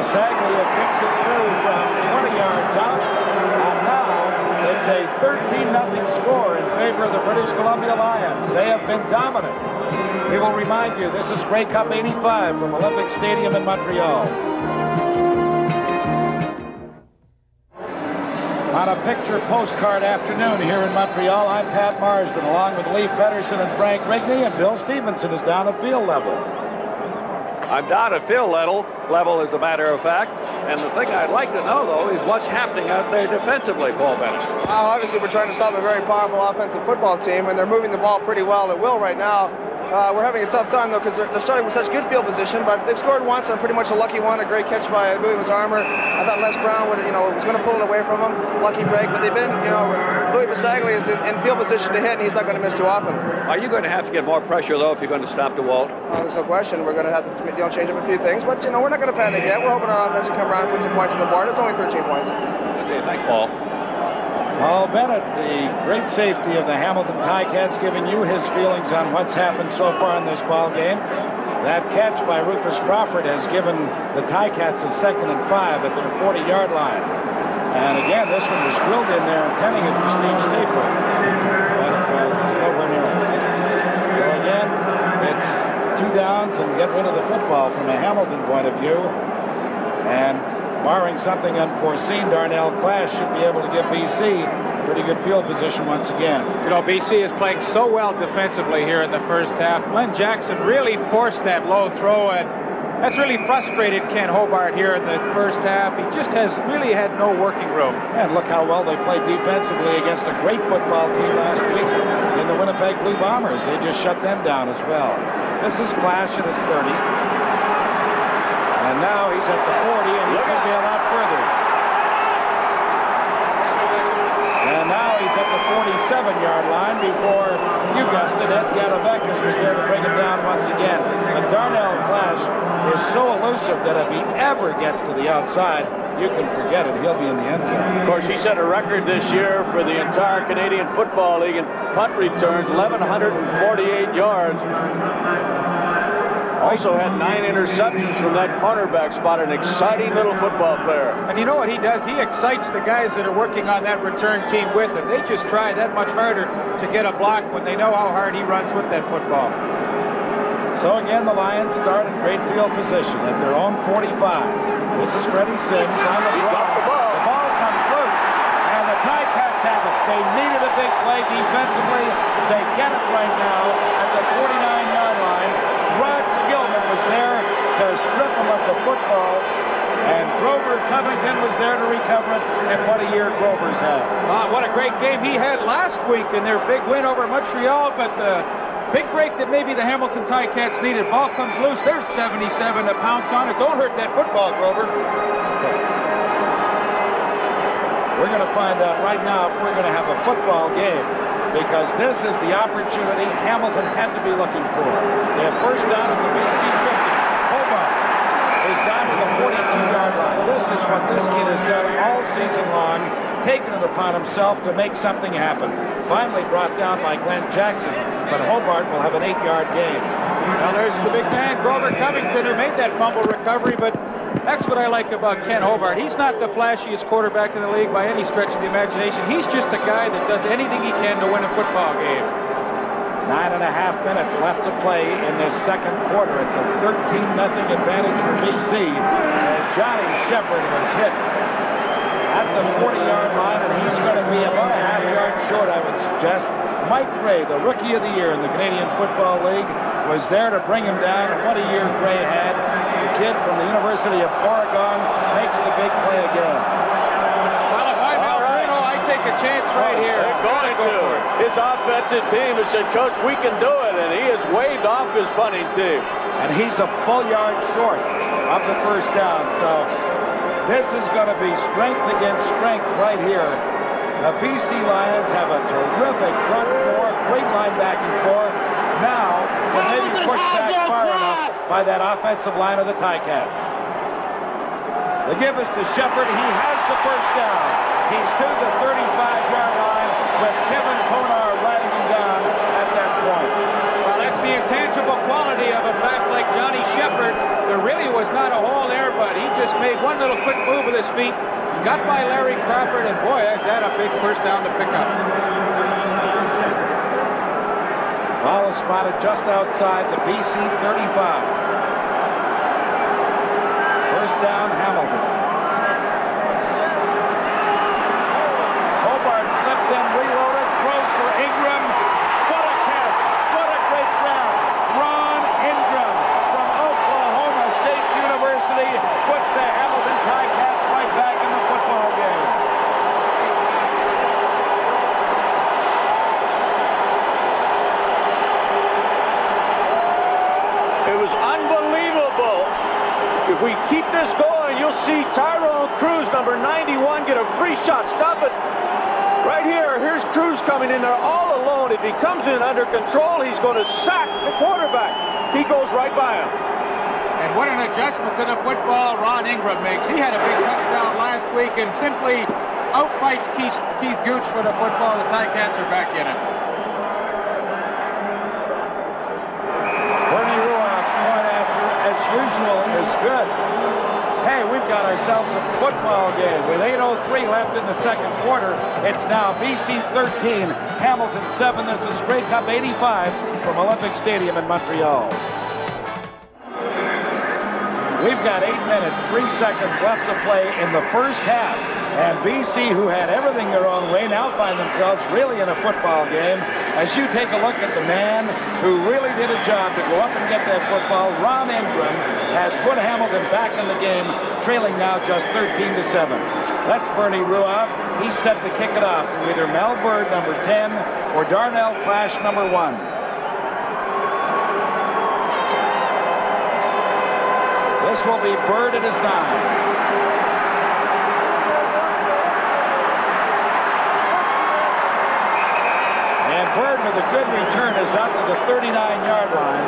Speaker 4: Passaglia kicks it through from 20 yards out, and now it's a 13-0 score in favor of the British Columbia Lions. They have been dominant. We will remind you, this is Grey Cup 85 from Olympic Stadium in Montreal. On a picture postcard afternoon here in Montreal, I'm Pat Marsden, along with Leif Pettersen and Frank Rigney, and Bill Stevenson is down at field level.
Speaker 13: I'm down at field level, level as a matter of fact. And the thing I'd like to know, though, is what's happening out there defensively, Paul Bennett.
Speaker 16: Uh, obviously, we're trying to stop a very powerful offensive football team, and they're moving the ball pretty well at will right now. Uh, we're having a tough time, though, because they're, they're starting with such good field position, but they've scored once and pretty much a lucky one, a great catch by, I believe it was Armour. I thought Les Browne would, you know, was going to pull it away from him. Lucky break, but they've been, you know, Lui Passaglia is in, in field position to hit, and he's not going to miss too often.
Speaker 13: Are you going to have to get more pressure, though, if you're going to stop DeWalt?
Speaker 16: Uh, there's no question. We're going to have to you know, change up a few things, but, you know, we're not going to panic yet. We're hoping our offense can come around and put some points on the board. It's only 13 points.
Speaker 13: Okay, thanks, Paul.
Speaker 4: Paul Bennett, the great safety of the Hamilton Ticats, giving you his feelings on what's happened so far in this ball game. That catch by Rufus Crawford has given the Ticats a second and five at their 40-yard line. And again, this one was drilled in there, intending it for Steve Stapler, but it was nowhere near. So again, it's two downs and get rid of the football from a Hamilton point of view. And barring something unforeseen, Darnell Clash should be able to give BC pretty good field position once again.
Speaker 6: You know, BC is playing so well defensively here in the first half. Glenn Jackson really forced that low throw, and that's really frustrated Ken Hobart here in the first half. He just has really had no working room.
Speaker 4: And look how well they played defensively against a great football team last week in the Winnipeg Blue Bombers. They just shut them down as well. This is Clash at his 30. And now he's at the 40, and he could be a lot further. And now he's at the 47-yard line before, you guessed it, Ed Gataveckas was there to bring him down once again. But Darnell Clash is so elusive that if he ever gets to the outside, you can forget it. He'll be in the end zone.
Speaker 7: Of course, he set a record this year for the entire Canadian Football League in punt returns, 1,148 yards. Also had nine interceptions from that cornerback spot, an exciting little football player.
Speaker 6: And you know what he does? He excites the guys that are working on that return team with him. They just try that much harder to get a block when they know how hard he runs with that football.
Speaker 4: So again, the Lions start in great field position at their own 45. This is Freddie Sims on the draw. The ball. comes loose, and the Ticats have it. They needed a big play defensively. They get it right now at the 49-yard line. Rod Skillman was there to strip him of the football. And Grover Covington was there to recover it. And what a year Grover's had.
Speaker 6: Ah, what a great game he had last week in their big win over Montreal, but the big break that maybe the Hamilton Ticats needed. Ball comes loose. There's 77 to pounce on it. Don't hurt that football, Grover.
Speaker 4: We're going to find out right now if we're going to have a football game because this is the opportunity Hamilton had to be looking for. They have first down at the BC 50. Down to the 42-yard line. This is what this kid has done all season long, taking it upon himself to make something happen. Finally brought down by Glenn Jackson, but Hobart will have an eight-yard gain.
Speaker 6: Now there's the big man, Grover Covington, who made that fumble recovery, but that's what I like about Ken Hobart. He's not the flashiest quarterback in the league by any stretch of the imagination. He's just a guy that does anything he can to win a football game.
Speaker 4: Nine and a half minutes left to play in this second quarter. It's a 13 nothing advantage for BC as Johnny Shepherd was hit at the 40-yard line, and he's going to be about a half yard short, I would suggest. Mike Gray, the Rookie of the Year in the Canadian Football League, was there to bring him down, and what a year Gray had. The kid from the University of Oregon makes the big play again.
Speaker 6: Take a chance right here.
Speaker 7: They're going
Speaker 6: Gotta go
Speaker 7: to. His offensive team has said, Coach, we can do it, and he has waved off his punting team.
Speaker 4: and he's a full yard short of the first down. So this is going to be strength against strength right here. The BC Lions have a terrific front four, great linebacking corps. Now, they may be pushed back far enough by that offensive line of the Ticats. The give is to Shepherd. He has the first down. He's to the 35-yard line with Kevin Konar riding him down at that point.
Speaker 6: Well, that's the intangible quality of a back like Johnny Shepherd. There really was not a hole there, but he just made one little quick move with his feet, got by Larry Crawford, and boy, is that a big first down to pick up.
Speaker 4: Ball is spotted just outside the BC 35. First down, Hamilton. Hobart slipped in, reloaded, throws for Ingram. What a catch! What a great grab! Ron Ingram from Oklahoma State University puts the Hamilton Ticats right back in the football game.
Speaker 7: It was unbelievable. If we keep this going, you'll see Tyrone Crews, number 91, get a free shot. Stop it. Right here. Here's Crews coming in there all alone. If he comes in under control, he's going to sack the quarterback. He goes right by him.
Speaker 6: And what an adjustment to the football Ron Ingram makes. He had a big touchdown last week and simply outfights Keith, Keith Gooch for the football. The Ticats are back in it.
Speaker 4: Bernie Ruoff's point after, as usual, is good. We've got ourselves a football game with 8.03 left in the second quarter. It's now BC 13, Hamilton 7. This is Grey Cup 85 from Olympic Stadium in Montreal. We've got eight minutes, three seconds left to play in the first half. And BC, who had everything their own way, now find themselves really in a football game. As you take a look at the man who really did a job to go up and get that football, Ron Ingram has put Hamilton back in the game, trailing now just 13 to 7. That's Bernie Ruoff. He's set to kick it off to either Mel Byrd, number 10, or Darnell Clash, number 1. This will be Byrd at his nine. And Byrd with a good return is out to the 39-yard line.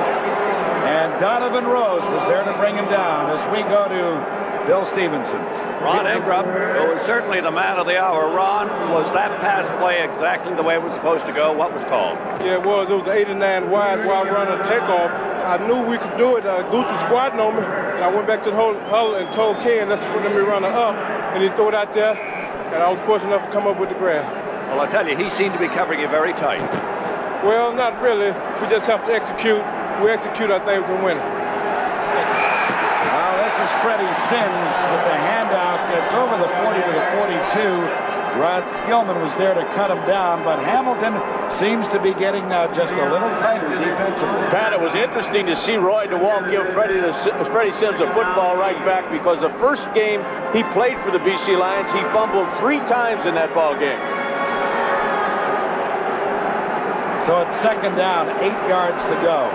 Speaker 4: And Donovan Rose was there to bring him down as we go to Bill Stevenson.
Speaker 17: Ron Ingram, who was certainly the man of the hour. Ron, was that pass play exactly the way it was supposed to go? What was called?
Speaker 18: Yeah, it was. It was 89 wide while running takeoff. I knew we could do it. Uh, Gooch was squatting on me. And I went back to the huddle huddle and told Ken, let's let me run it up. And he threw it out there. And I was fortunate enough to come up with the grab.
Speaker 17: Well, I tell you, he seemed to be covering you very tight.
Speaker 18: Well, not really. We just have to execute. We execute, I think we can win it.
Speaker 4: This is Freddie Sims with the handout. It's over the 40 to the 42. Rod Skillman was there to cut him down, but Hamilton seems to be getting now just a little tighter defensively.
Speaker 7: Pat, it was interesting to see Roy DeWalt give Freddie, the, Freddie Sims a football right back because the first game he played for the BC Lions, he fumbled three times in that ball game.
Speaker 4: So it's second down, eight yards to go.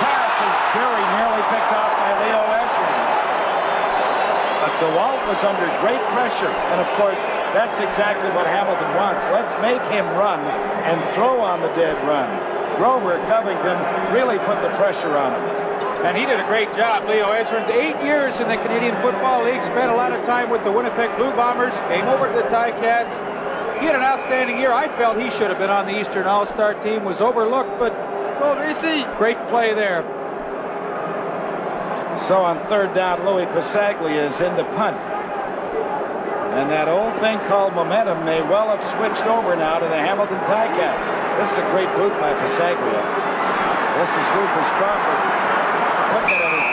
Speaker 4: Pass is very nearly picked off by Leo Ezerins. But DeWalt was under great pressure. And of course, that's exactly what Hamilton wants. Let's make him run and throw on the dead run. Grover Covington really put the pressure on him.
Speaker 6: And he did a great job, Leo Ezerins. Eight years in the Canadian Football League, spent a lot of time with the Winnipeg Blue Bombers, came over to the Ticats. He had an outstanding year. I felt he should have been on the Eastern All-Star team, was overlooked, but
Speaker 4: Go
Speaker 6: great play there.
Speaker 4: So on third down, Lui Passaglia is in the punt. And that old thing called momentum may well have switched over now to the Hamilton Ticats. This is a great boot by Passaglia. This is Rufus Crawford. Took it at his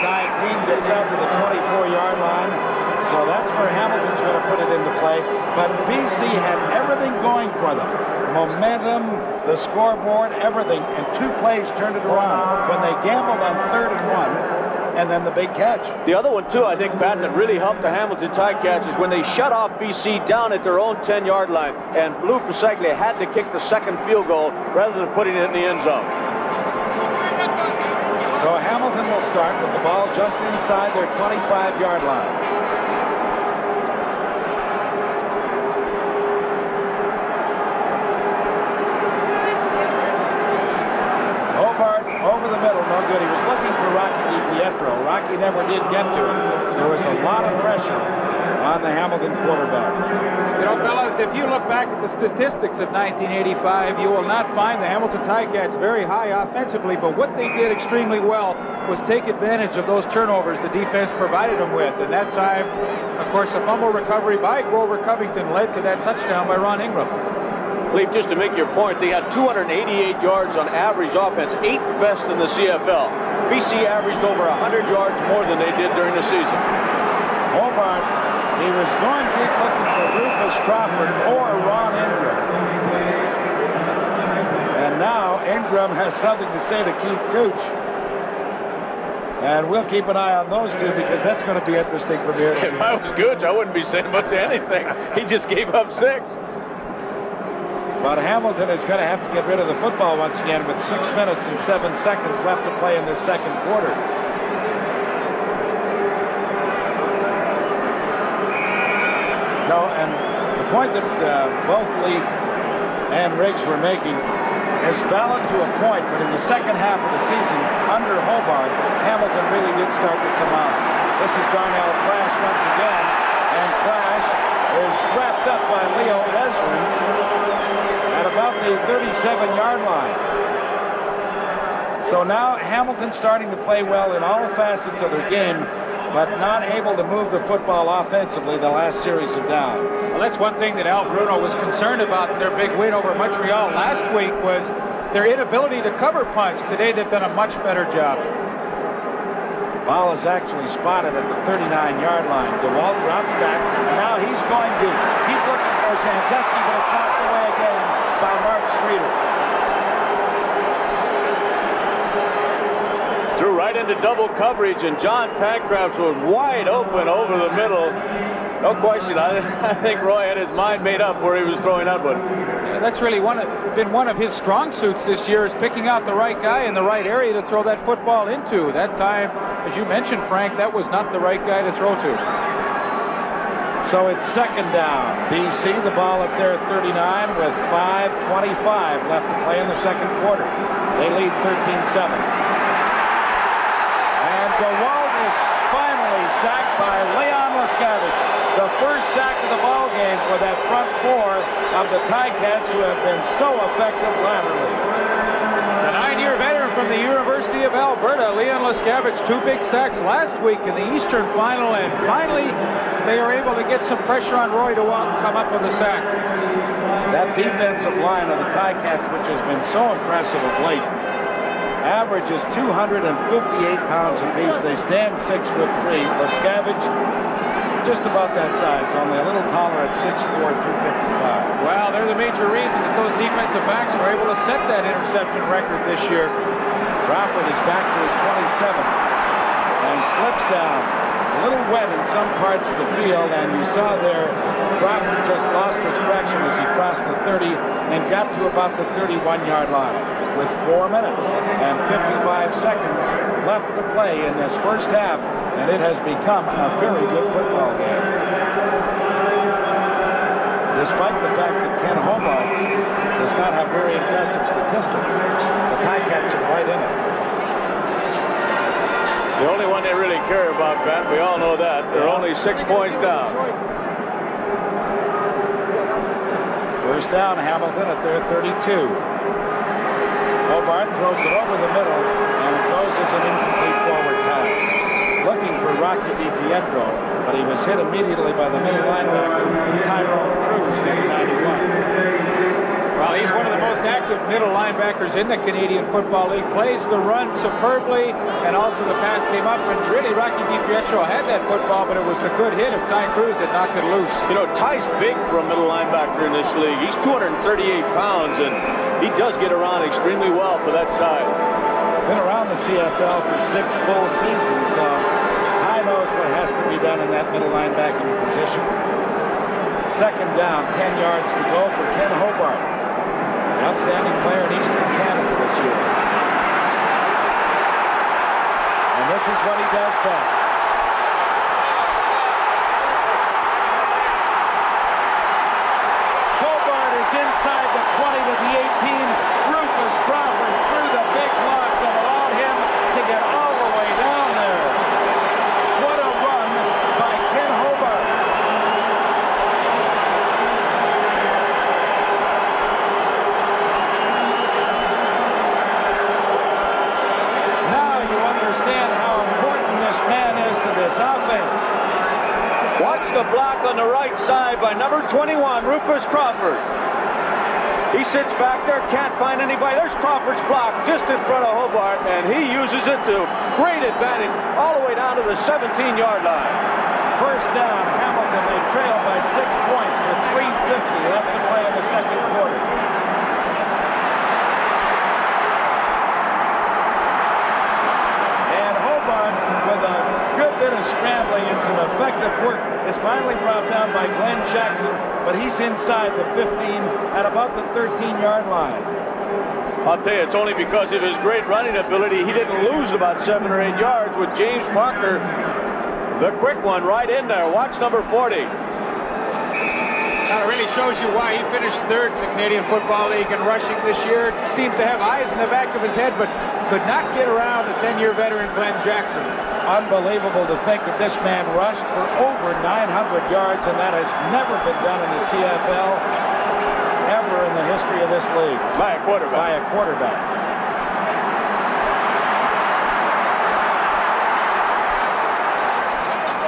Speaker 4: 19, gets out to the 24-yard line. So that's where Hamilton's going to put it into play. But BC had everything going for them. Momentum, the scoreboard, everything. And two plays turned it around. When they gambled on third and one, and then the big catch.
Speaker 7: The other one, too, I think, Pat, that really helped the Hamilton Ticats is when they shut off BC down at their own 10-yard line, and Blue Passaglia had to kick the second field goal rather than putting it in the end zone.
Speaker 4: So Hamilton will start with the ball just inside their 25-yard line. Hobart over the middle, no good. He was looking for Rocky DiPietro. Rocky never did get to it. There was a lot of pressure on the Hamilton quarterback.
Speaker 6: You know, fellas, if you look back at the statistics of 1985, you will not find the Hamilton Ticats very high offensively, but what they did extremely well was take advantage of those turnovers the defense provided them with. And that time, of course, a fumble recovery by Grover Covington led to that touchdown by Ron Ingram.
Speaker 7: Leif, just to make your point, they had 288 yards on average offense, eighth best in the CFL. BC averaged over 100 yards more than they did during the season.
Speaker 4: Hobart, he was going deep looking for Rufus Crawford or Ron Ingram. And now Ingram has something to say to Keith Gooch. And we'll keep an eye on those two because that's going to be interesting from here.
Speaker 7: If I was Gooch, I wouldn't be saying much of anything. He just gave up six.
Speaker 4: But Hamilton is going to have to get rid of the football once again with six minutes and seven seconds left to play in this second quarter. No, and the point that uh, both Leif and Riggs were making is valid to a point, but in the second half of the season, under Hobart, Hamilton really did start to come on. This is Darnell Clash once again, and Clash is wrapped up by Leo Ezerins at about the 37-yard line. So now Hamilton starting to play well in all facets of their game, but not able to move the football offensively the last series of downs.
Speaker 6: Well, that's one thing that Al Bruno was concerned about in their big win over Montreal last week was their inability to cover punts. Today they've done a much better job.
Speaker 4: Ball is actually spotted at the 39-yard line. DeWalt drops back, and now he's going deep. He's looking for Sandusky, but it's knocked away again by Mark Streeter.
Speaker 7: Threw right into double coverage, and John Pankratz was wide open over the middle. No question. I, I think Roy had his mind made up where he was throwing that one.
Speaker 6: Yeah, that's really one of, been one of his strong suits this year is picking out the right guy in the right area to throw that football into. That time, as you mentioned, Frank, that was not the right guy to throw to.
Speaker 4: So it's second down. BC, the ball at their 39 with 5.25 left to play in the second quarter. They lead 13 7. First sack of the ball game for that front four of the Ticats who have been so effective laterally.
Speaker 6: The nine-year veteran from the University of Alberta, Leon Lescavage, two big sacks last week in the Eastern Final, and finally they are able to get some pressure on Roy and come up with a sack.
Speaker 4: That defensive line of the Ticats, which has been so impressive of late, Average is 258 pounds apiece. They stand six foot three. Lescavage, just about that size, only a little taller at 6'4", 255.
Speaker 6: Well, they're the major reason that those defensive backs were able to set that interception record this year.
Speaker 4: Crawford is back to his 27th and slips down. It's a little wet in some parts of the field, and you saw there Crawford just lost his traction as he crossed the 30 and got to about the 31-yard line with four minutes and 55 seconds left to play in this first half, and it has become a very good football game. Despite the fact that Ken Hobart does not have very impressive statistics, the Ticats are right in it.
Speaker 7: The only one they really care about, Pat, we all know that. They're only six points down.
Speaker 4: First down, Hamilton at their 32. Hobart throws it over the middle, and it goes as an incomplete forward pass. Looking for Rocky DiPietro, but he was hit immediately by the middle linebacker, Tyrone Crews, number 91.
Speaker 6: Well, he's one of the most active middle linebackers in the Canadian Football League. Plays the run superbly, and also the pass came up. And really, Rocky DiPietro had that football, but it was the good hit of Ty Crews that knocked it loose.
Speaker 7: You know, Ty's big for a middle linebacker in this league. He's 238 pounds, and he does get around extremely well for that size.
Speaker 4: Been around the CFL for six full seasons, so Ty knows what has to be done in that middle linebacking position. Second down, 10 yards to go for Ken Hobart. Outstanding player in Eastern Canada this year. And this is what he does best. Hobart is inside the 20 to the 18. Rufus Crawford threw the big block that allowed him to get all the way down there. What a run by Ken Hobart. Now you understand how important this man is to this offense.
Speaker 7: Watch the block on the right side by number 21, Rufus Crawford. He sits back there, can't find anybody. There's Crawford's block just in front of Hobart, and he uses it to great advantage all the way down to the 17-yard line.
Speaker 4: First down, Hamilton. They trail by six points with 3.50 left to play in the second quarter. And Hobart, with a good bit of scrambling and some effective work, is finally brought down by Glenn Jackson, but he's inside the 15 at about the 13-yard line.
Speaker 7: I'll tell you, it's only because of his great running ability. He didn't lose about seven or eight yards with James Parker, the quick one, right in there. Watch number 40.
Speaker 6: Now, it really shows you why he finished third in the Canadian Football League in rushing this year. Seems to have eyes in the back of his head, but could not get around the 10-year veteran Glenn Jackson.
Speaker 4: Unbelievable to think that this man rushed for over 900 yards, and that has never been done in the CFL ever in the history of this league.
Speaker 7: By a quarterback.
Speaker 4: By a quarterback.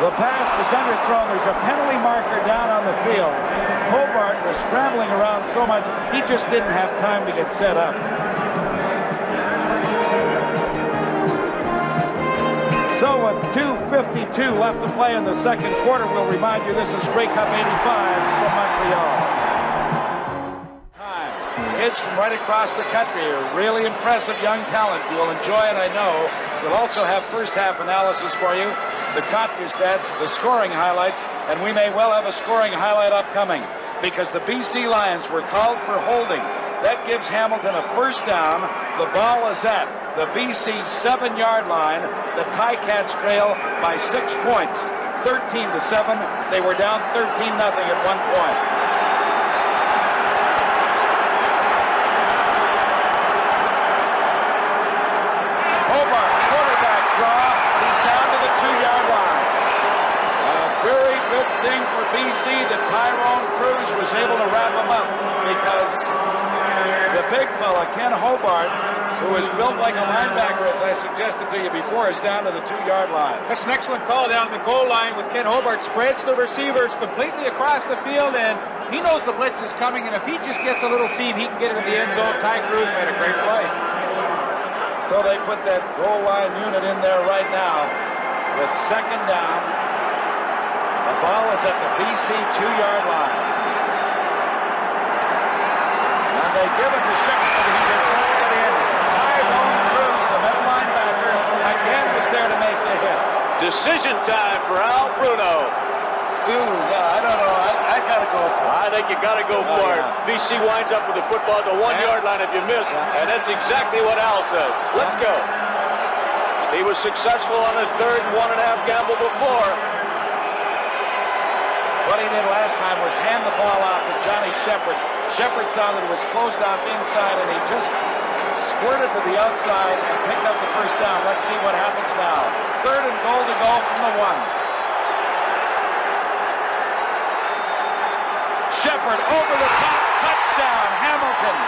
Speaker 4: The pass was underthrown. There's a penalty marker down on the field. Hobart was scrambling around so much, he just didn't have time to get set up. So with 2.52 left to play in the second quarter, we'll remind you this is Grey Cup 85 from Montreal. Kids from right across the country are really impressive young talent. You'll enjoy it, I know. We'll also have first half analysis for you, the stats, the scoring highlights, and we may well have a scoring highlight upcoming because the BC Lions were called for holding. That gives Hamilton a first down. The ball is at the BC seven yard line. The Ticats trail by six points, 13 to 7. They were down 13 nothing at one point. Hobart, quarterback draw. He's down to the two yard line. A very good thing for BC that Tyrone Crews was able to wrap him up because the big fella, Ken Hobart, who is built like a linebacker, as I suggested to you before, is down to the two-yard line.
Speaker 6: That's an excellent call down the goal line with Ken Hobart. Spreads the receivers completely across the field, and he knows the blitz is coming, and if he just gets a little seam, he can get into the end zone. Ty Crews made a great play.
Speaker 4: So they put that goal line unit in there right now with second down. The ball is at the BC two-yard line. And they give it to Shepherd, but he does not get in. Tyrone Crews, the middle linebacker, again was there to make the hit.
Speaker 7: Decision time for Al Bruno.
Speaker 4: Ooh, yeah, I don't know. I, I gotta go for it.
Speaker 7: I think you got to go
Speaker 4: Oh,
Speaker 7: for
Speaker 4: yeah.
Speaker 7: it. BC winds up with the football at the one yard line if you miss, and that's exactly what Al said. Let's go. He was successful on the third one and a half gamble before.
Speaker 4: What he did last time was hand the ball off to Johnny Shepherd. Shepherd saw that it was closed off inside, and he just squirted to the outside and picked up the first down. Let's see what happens now. Third and goal to go from the one. Shepherd over the top, touchdown, Hamilton.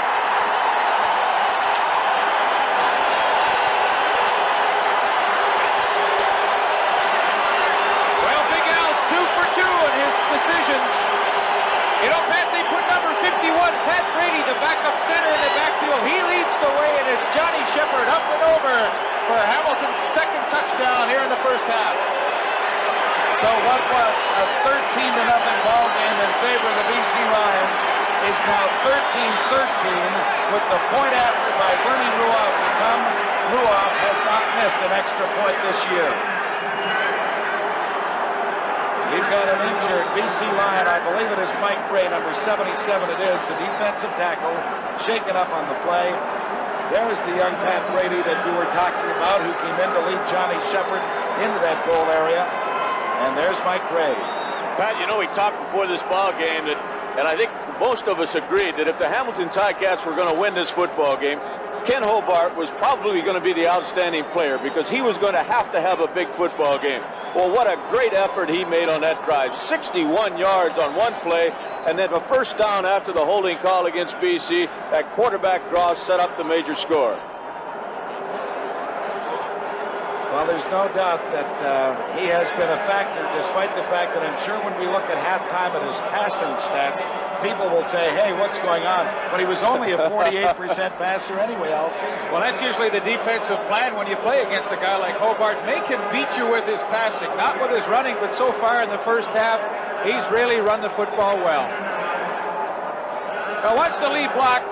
Speaker 19: Well, Big Al's two for two in his decisions. You know, Pat, they put number 51, Pat Brady, the backup center in the backfield. He the way, and it's Johnny Shepherd up and over for Hamilton's second touchdown here in the first half.
Speaker 4: So what was a 13 to nothing ball game in favor of the BC Lions is now 13-13 with the point after by Bernie Ruoff to come. Ruoff has not missed an extra point this year. We've got an injured BC Lion. I believe it is Mike Gray, number 77 it is, the defensive tackle, shaken up on the play. There's the young Pat Brady that we were talking about who came in to lead Johnny Shepherd into that goal area. And there's Mike Gray.
Speaker 7: Pat, you know, we talked before this ball game that, and I think most of us agreed that if the Hamilton Ticats were going to win this football game, Ken Hobart was probably going to be the outstanding player because he was going to have to have a big football game. Well, what a great effort he made on that drive. 61 yards on one play, and then a first down after the holding call against BC. That quarterback draw set up the major score.
Speaker 4: Well, there's no doubt that uh, he has been a factor, despite the fact that I'm sure when we look at halftime at his passing stats, people will say, hey, what's going on? But he was only a 48% passer anyway all season.
Speaker 6: Well, that's usually the defensive plan when you play against a guy like Hobart. Make him beat you with his passing, not with his running, but so far in the first half, he's really run the football well. Now watch the lead block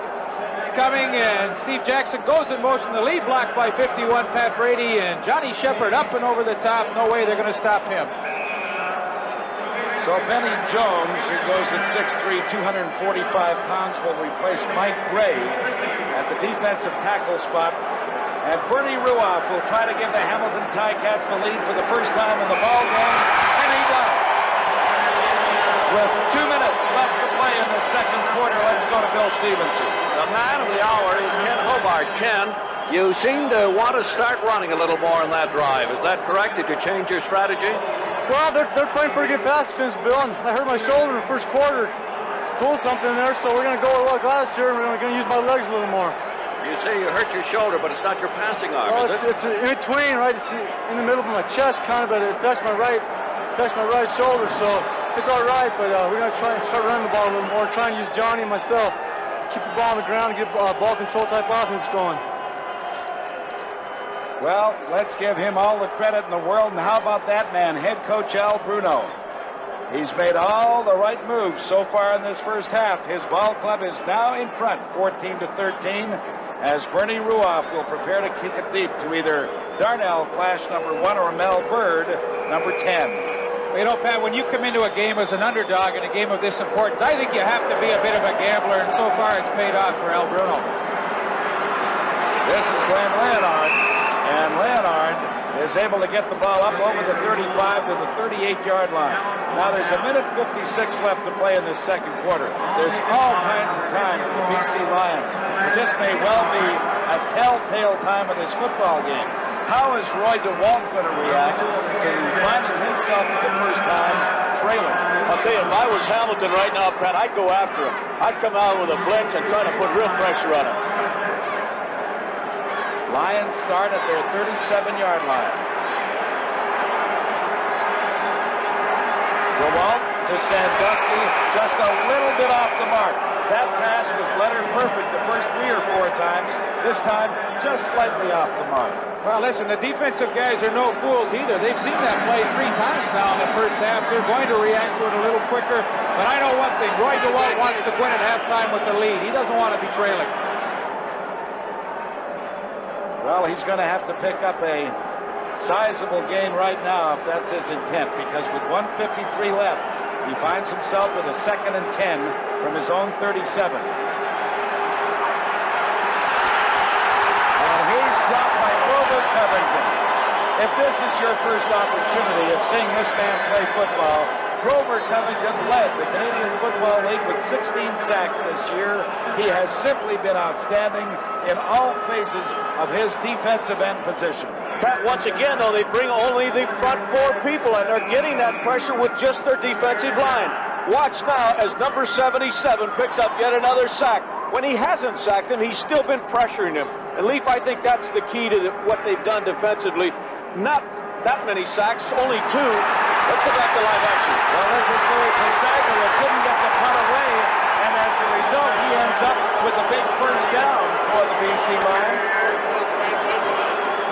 Speaker 6: coming, and Steve Jackson goes in motion. The lead block by 51, Pat Brady, and Johnny Shepherd up and over the top. No way they're going to stop him.
Speaker 4: So Benny Jones, who goes at 6'3", 245 pounds, will replace Mike Gray at the defensive tackle spot. And Bernie Ruoff will try to give the Hamilton Ticats the lead for the first time in the ball game, and he does. With two left to play in the second quarter, let's go to Bill Stevenson.
Speaker 7: The man of the hour is Ken Hobart. Ken, you seem to want to start running a little more on that drive. Is that correct? Did you change your strategy?
Speaker 15: Well, they're, they're playing pretty good pass defense, Bill, and I hurt my shoulder in the first quarter. Pulled something there, so we're going to go with what last year, and we're going to use my legs a little more.
Speaker 7: You say you hurt your shoulder, but it's not your passing arm,
Speaker 15: Well,
Speaker 7: is
Speaker 15: it's,
Speaker 7: it?
Speaker 15: it's in between, right? It's in the middle of my chest, kind of, but it affects my right, affects my right shoulder, so it's all right. But uh, we're gonna try and start running the ball a little more, try and use Johnny and myself, keep the ball on the ground, and get uh, ball control type offense going.
Speaker 4: Well, let's give him all the credit in the world. And how about that man, head coach Al Bruno? He's made all the right moves so far in this first half. His ball club is now in front, 14 to 13, as Bernie Ruoff will prepare to kick it deep to either Darnell Clash number one or Mel Byrd number 10.
Speaker 6: You know, Pat, when you come into a game as an underdog in a game of this importance, I think you have to be a bit of a gambler, and so far it's paid off for Al Bruno.
Speaker 4: This is Glenn Leonard, and Leonard is able to get the ball up over the 35 to the 38-yard line. Now there's a minute 56 left to play in this second quarter. There's all kinds of time for the BC Lions, but this may well be a telltale time of this football game. How is Roy DeWalt going to react to finding himself for the first time trailing?
Speaker 7: I'll tell you, if I was Hamilton right now, Pat, I'd go after him. I'd come out with a blitz and try to put real pressure on him.
Speaker 4: Lions start at their 37-yard line. DeWalt to Sandusky, just a little bit off the mark. That pass was Leonard perfect the first three or four times. This time, just slightly off the mark.
Speaker 6: Well, listen, the defensive guys are no fools either. They've seen that play three times now in the first half. They're going to react to it a little quicker. But I know one thing. Roy DeWalt wants to win at halftime with the lead. He doesn't want to be trailing.
Speaker 4: Well, he's going to have to pick up a sizable gain right now if that's his intent, because with 153 left, he finds himself with a second and 10 from his own 37. And he's dropped by Grover Covington. If this is your first opportunity of seeing this man play football, Grover Covington led the Canadian Football League with 16 sacks this year. He has simply been outstanding in all phases of his defensive end position.
Speaker 7: Pat, once again, though, they bring only the front four people, and they're getting that pressure with just their defensive line. Watch now as number 77 picks up yet another sack. When he hasn't sacked him, he's still been pressuring him. And Leif, I think that's the key to the, what they've done defensively. Not that many sacks, only two. Let's go back to live action.
Speaker 4: Well, this is Lui Passaglia didn't get the punt away, and as a result, he ends up with a big first down for the BC Lions.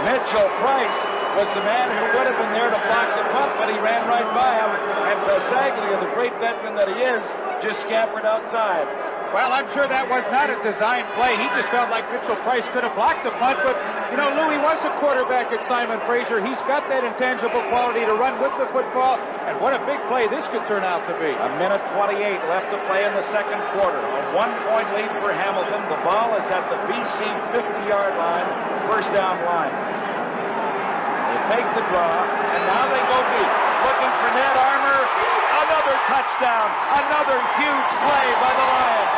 Speaker 4: Mitchell Price was the man who would have been there to block the punt, but he ran right by him, and Passaglia, the great veteran that he is, just scampered outside.
Speaker 6: Well, I'm sure that was not a design play. He just felt like Mitchell Price could have blocked the punt, but, you know, Lui was a quarterback at Simon Fraser. He's got that intangible quality to run with the football, and what a big play this could turn out to be.
Speaker 4: A minute 28 left to play in the second quarter. A one-point lead for Hamilton. The ball is at the BC 50-yard line. First down Lions. They take the draw, and now they go deep. Looking for Ned Armour. Another touchdown. Another huge play by the Lions.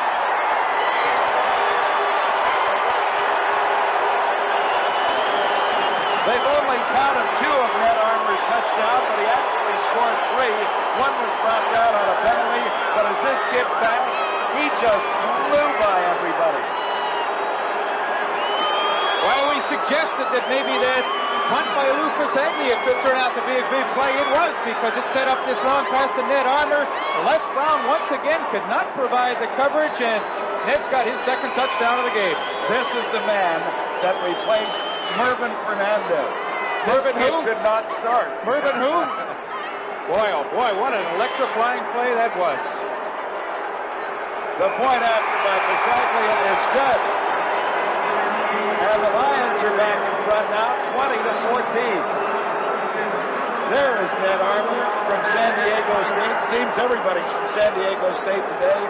Speaker 4: They've only counted two of Ned Armour's touchdowns, but he actually scored three. One was brought down on a penalty, but as this kid passed, he just flew by everybody.
Speaker 6: Well, we suggested that maybe that punt by Lou Passaglia could turn out to be a big play. It was because it set up this long pass to Ned Armour. Les Brown once again could not provide the coverage, and Ned's got his second touchdown of the game.
Speaker 4: This is the man that replaced Mervin Fernandez.
Speaker 6: Mervin who?
Speaker 4: could not start.
Speaker 6: Mervin who? Boy, oh boy, what an electrifying play that was.
Speaker 4: The point after by Passaglia is good. And the Lions are back in front now, 20 to 14. There is Ned Armour from San Diego State. Seems everybody's from San Diego State today.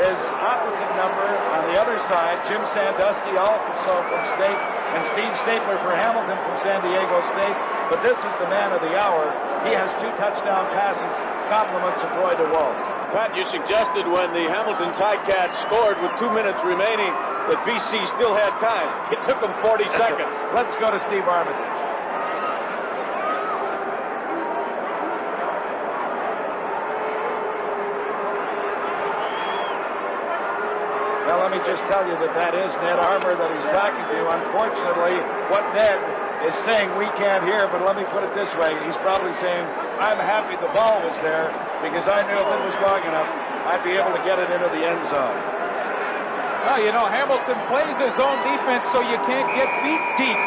Speaker 4: His opposite number on the other side, Jim Sandusky, also from State, and Steve Stapler for Hamilton from San Diego State. But this is the man of the hour. He has two touchdown passes, compliments of Roy DeWalt.
Speaker 7: Pat, you suggested when the Hamilton Ticats scored with two minutes remaining that BC still had time. It took them 40 seconds.
Speaker 4: Let's go to Steve Armitage. Well, let me just tell you that that is Ned Armour that he's talking to. Unfortunately, what Ned is saying we can't hear, but let me put it this way. He's probably saying, I'm happy the ball was there because I knew if it was long enough, I'd be able to get it into the end zone.
Speaker 6: Well, you know, Hamilton plays his own defense so you can't get beat deep.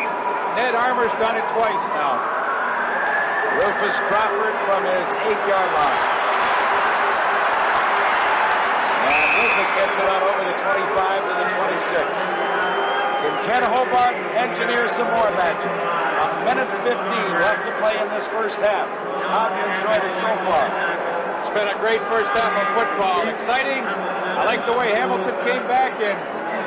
Speaker 6: Ned Armour's done it twice now.
Speaker 4: Rufus Crawford from his eight-yard line. And Rufus gets it on over the 25 to the 26. Can Ken Hobart engineer some more magic? A minute 15 left to play in this first half. How have you enjoyed it so far?
Speaker 6: It's been a great first half of football. Exciting. I like the way Hamilton came back and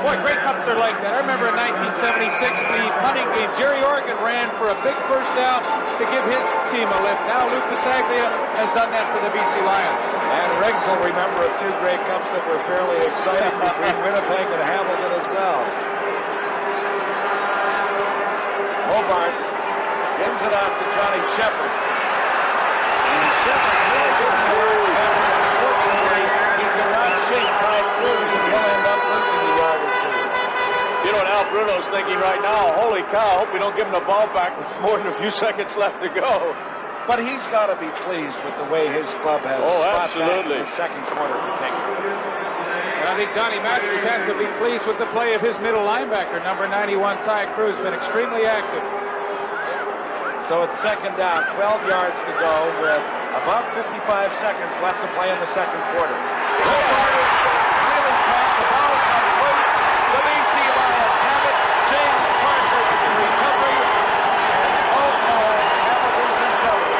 Speaker 6: boy, great cups are like that. I remember in 1976, the punting game, Gerry Organ ran for a big first down to give his team a lift. Now Luke Passaglia has done that for the BC Lions.
Speaker 4: And Riggs will remember a few great Cups that were fairly exciting between Winnipeg and Hamilton as well. Hobart gives it off to Johnny Shepherd.
Speaker 7: You know what Al Bruno's thinking right now? Holy cow, hope we don't give him the ball back with more than a few seconds left to go.
Speaker 4: But he's got to be pleased with the way his club has
Speaker 7: Oh,
Speaker 4: fought in
Speaker 7: absolutely.
Speaker 4: the second quarter particularly.
Speaker 6: And I think Donnie Matthews has to be pleased with the play of his middle linebacker, number 91, Ty Crews, been extremely active.
Speaker 4: So it's second down, 12 yards to go with about 55 seconds left to play in the second quarter. Hobart is. The ball. The BC Lions have it. James Parker the recovery. And in trouble.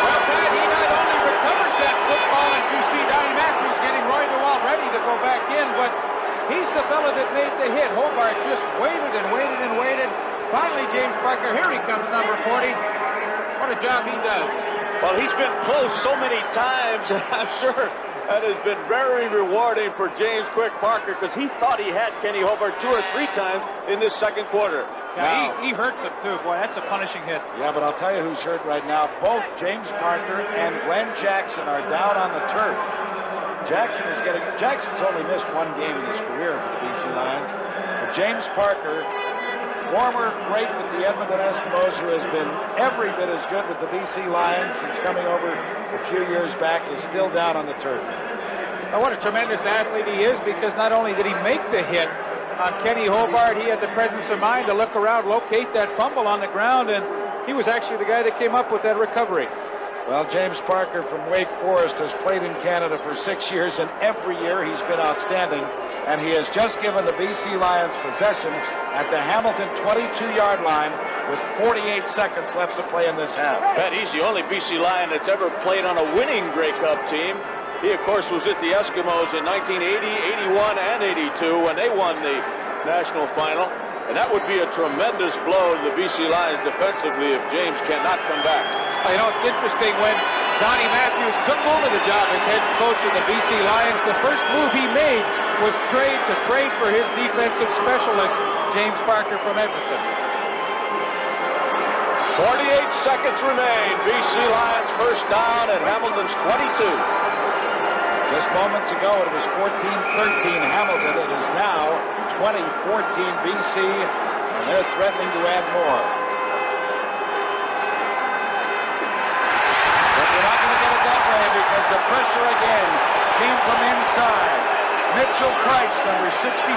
Speaker 6: Well, he not only recovers that football, you see Donnie Matthews getting ready to go back in, but he's the fellow that made the hit. Hobart just waited and waited and waited. Finally, James Parker, here he comes, number 40. What a job he does.
Speaker 17: Well, he's been close so many times, and I'm sure that has been very rewarding for James Quick Parker because he thought he had Kenny Hobart two or three times in this second quarter.
Speaker 6: Yeah, he, he hurts him too. Boy, that's a punishing hit.
Speaker 4: Yeah, but I'll tell you who's hurt right now. Both James Parker and Glenn Jackson are down on the turf. Jackson is getting. Jackson's only missed one game in his career for the BC Lions, but James Parker, former great with the Edmonton Eskimos, who has been every bit as good with the BC Lions since coming over a few years back, is still down on the turf.
Speaker 6: Now, what a tremendous athlete he is because not only did he make the hit on Kenny Hobart, he had the presence of mind to look around, locate that fumble on the ground, and he was actually the guy that came up with that recovery.
Speaker 4: Well, James Parker from Wake Forest has played in Canada for six years, and every year he's been outstanding. And he has just given the BC Lions possession at the Hamilton 22-yard line with 48 seconds left to play in this half.
Speaker 17: Pat, he's the only BC Lion that's ever played on a winning Grey Cup team. He, of course, was at the Eskimos in 1980, 81, and 82 when they won the national final. And that would be a tremendous blow to the BC Lions defensively if James cannot come back.
Speaker 6: You know, it's interesting when Donnie Matthews took over the job as head coach of the BC Lions, the first move he made was trade to trade for his defensive specialist, James Parker from Edmonton.
Speaker 17: 48 seconds remain. BC Lions first down at Hamilton's 22.
Speaker 4: Just moments ago, it was 14-13 Hamilton. It is now 20-14 BC, and they're threatening to add more. But they're not going to get it that way because the pressure again came from inside. Mitchell Price, number 65,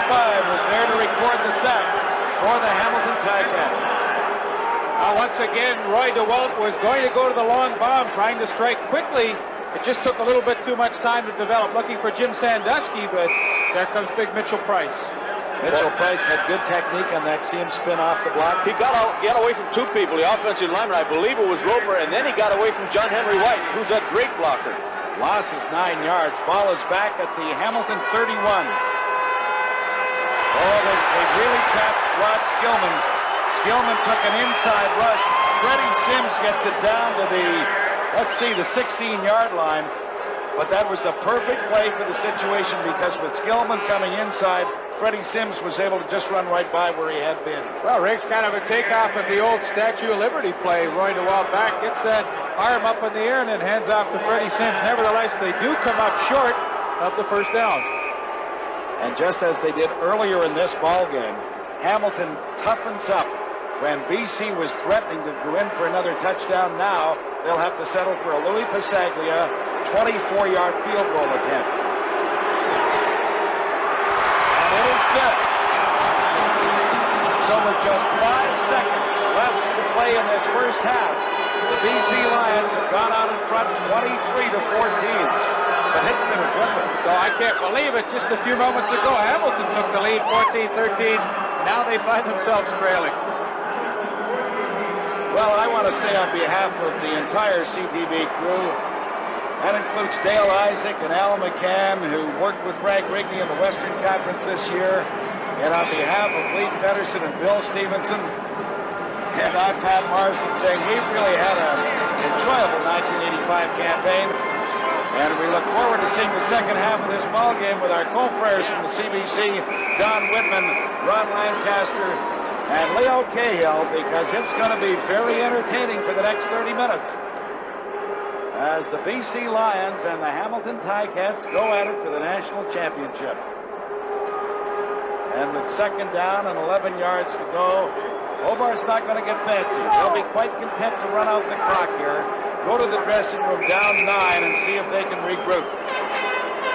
Speaker 4: was there to record the sack for the Hamilton Ticats.
Speaker 6: Now, once again, Roy DeWalt was going to go to the long bomb, trying to strike quickly. It just took a little bit too much time to develop, looking for Jim Sandusky, but there comes big Mitchell Price.
Speaker 4: Mitchell Price had good technique on that seam spin off the block.
Speaker 17: He got out, got away from two people, the offensive lineman, I believe it was Roper, and then he got away from John Henry White, who's a great blocker.
Speaker 4: Loss is nine yards. Ball is back at the Hamilton 31. Oh, they, they really trapped Rod Skillman. Skillman took an inside rush. Freddie Sims gets it down to the, let's see, the 16-yard line. But that was the perfect play for the situation because with Skillman coming inside, Freddie Sims was able to just run right by where he had been.
Speaker 6: Well, Rick's kind of a takeoff of the old Statue of Liberty play. Roy DeWalt back, gets that arm up in the air and then hands off to Freddie Sims. Nevertheless, they do come up short of the first down.
Speaker 4: And just as they did earlier in this ball game, Hamilton toughens up. When BC was threatening to go in for another touchdown, now they'll have to settle for a Lui Passaglia 24-yard field goal attempt. And it is good. So with just five seconds left to play in this first half, the BC Lions have gone out in front 23 to 14. But it's been a good one.
Speaker 6: So I can't believe it. Just a few moments ago, Hamilton took the lead 14-13. Now they find themselves trailing.
Speaker 4: Well, I want to say on behalf of the entire CTV crew, that includes Dale Isaac and Al McCann, who worked with Frank Rigney in the Western Conference this year, and on behalf of Lee Pettersen and Bill Stevenson, and I'm Pat Marsden saying we've really had an enjoyable 1985 campaign, and we look forward to seeing the second half of this ball game with our confreres from the CBC, Don Whitman, Ron Lancaster, and Leo Cahill because it's going to be very entertaining for the next 30 minutes. As the BC Lions and the Hamilton Ticats go at it for the national championship. And with second down and 11 yards to go, Hobart's not going to get fancy. They'll be quite content to run out the clock here, go to the dressing room down nine and see if they can regroup.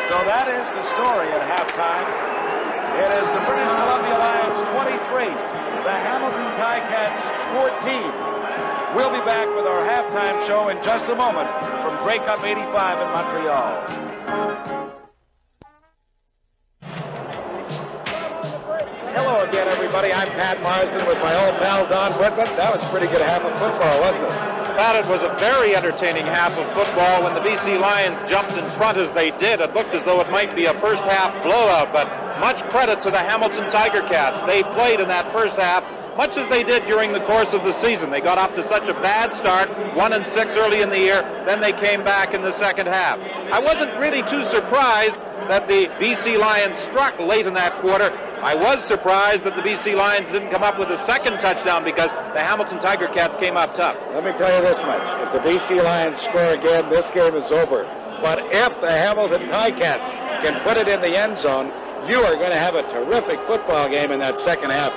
Speaker 4: So that is the story at halftime. It is the British Columbia Lions 23, the Hamilton Ticats 14. We'll be back with our halftime show in just a moment from Grey Cup 85 in Montreal. Hello again, everybody. I'm Pat Marsden with my old pal Don Whitman. That was pretty good half of football, wasn't it?
Speaker 3: Pat, it was a very entertaining half of football when the BC Lions jumped in front as they did. It looked as though it might be a first half blowout, but much credit to the Hamilton Tiger Cats. They played in that first half much as they did during the course of the season. They got off to such a bad start, one and six early in the year, then they came back in the second half. I wasn't really too surprised that the BC Lions struck late in that quarter. I was surprised that the BC Lions didn't come up with a second touchdown because the Hamilton Tiger Cats came up tough.
Speaker 4: Let me tell you this much. If the BC Lions score again, this game is over. But if the Hamilton Ticats can put it in the end zone, you are going to have a terrific football game in that second half.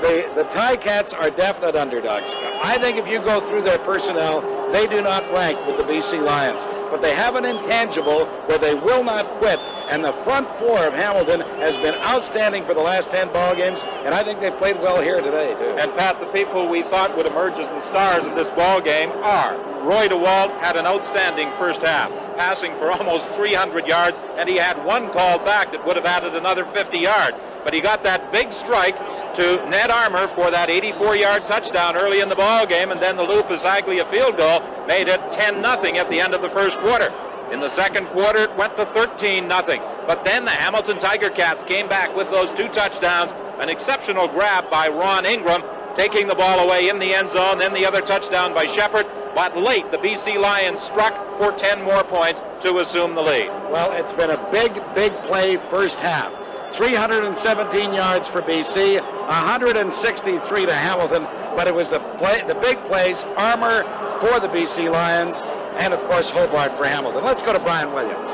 Speaker 4: The, the Ticats are definite underdogs. I think if you go through their personnel, they do not rank with the BC Lions. But they have an intangible where they will not quit. And the front four of Hamilton has been outstanding for the last 10 ball games, and I think they've played well here today, too.
Speaker 3: And Pat, the people we thought would emerge as the stars of this ball game are Roy DeWalt had an outstanding first half, passing for almost 300 yards, and he had one called back that would have added another 50 yards. But he got that big strike to Ned Armour for that 84-yard touchdown early in the ball game, and then the loop Lou Passaglia field goal made it 10-0 at the end of the first quarter. In the second quarter, it went to 13 nothing. But then the Hamilton Tiger Cats came back with those two touchdowns, an exceptional grab by Ron Ingram, taking the ball away in the end zone, then the other touchdown by Shepherd. But late, the BC Lions struck for 10 more points to assume the lead.
Speaker 4: Well, it's been a big, big play first half. 317 yards for BC, 163 to Hamilton, but it was the play, the big plays, Armour for the BC Lions, and of course Hobart for Hamilton. Let's go to Brian Williams.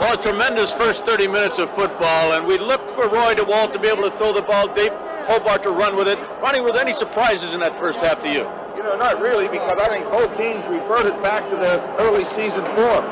Speaker 7: Well, a tremendous first 30 minutes of football, and we looked for Roy DeWalt to be able to throw the ball deep, Hobart to run with it. Ronnie, were there any surprises in that first half to you?
Speaker 5: You know, not really, because I think both teams reverted back to their early season form.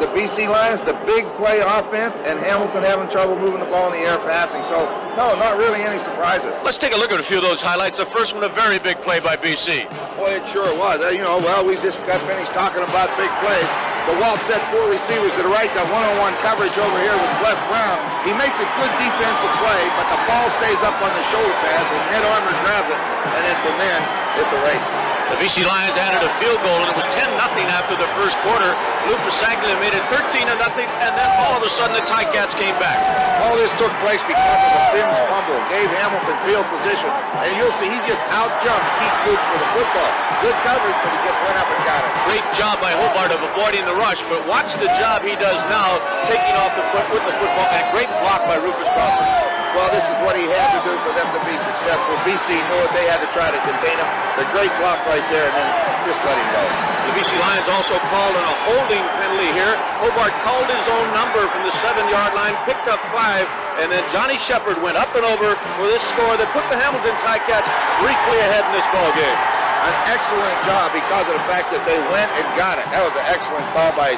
Speaker 5: The BC Lions, the big play offense, and Hamilton having trouble moving the ball in the air passing. So, no, not really any surprises.
Speaker 7: Let's take a look at a few of those highlights. The first one, a very big play by BC.
Speaker 5: Boy, it sure was. Uh, you know, well, we just got finished talking about big plays. DeWalt set four receivers to the right, that one-on-one coverage over here with Les Browne. He makes a good defensive play, but the ball stays up on the shoulder pads, and Ned Armour grabs it, and then from then, it's a race.
Speaker 7: The BC Lions added a field goal, and it was 10 nothing after the first quarter. Lou Passaglia made it 13 to nothing, and then all of a sudden the Ticats came back.
Speaker 5: All this took place because of the Sims fumble. Gave Hamilton field position, and you'll see he just outjumped Keith Gooch for the football. Good coverage, but he just went up and got it.
Speaker 7: Great job by Hobart of avoiding the rush, but watch the job he does now, taking off the foot with the football, and great block by Rufus Crawford.
Speaker 5: Well, this is what he had to do for them to be successful. BC knew it. They had to try to contain him. The great block right there, and then just let him go.
Speaker 7: The BC Lions also called on a holding penalty here. Hobart called his own number from the seven-yard line, picked up five, and then Johnny Shepherd went up and over for this score that put the Hamilton Ticats briefly ahead in this ball game.
Speaker 5: An excellent job because of the fact that they went and got it. That was an excellent call by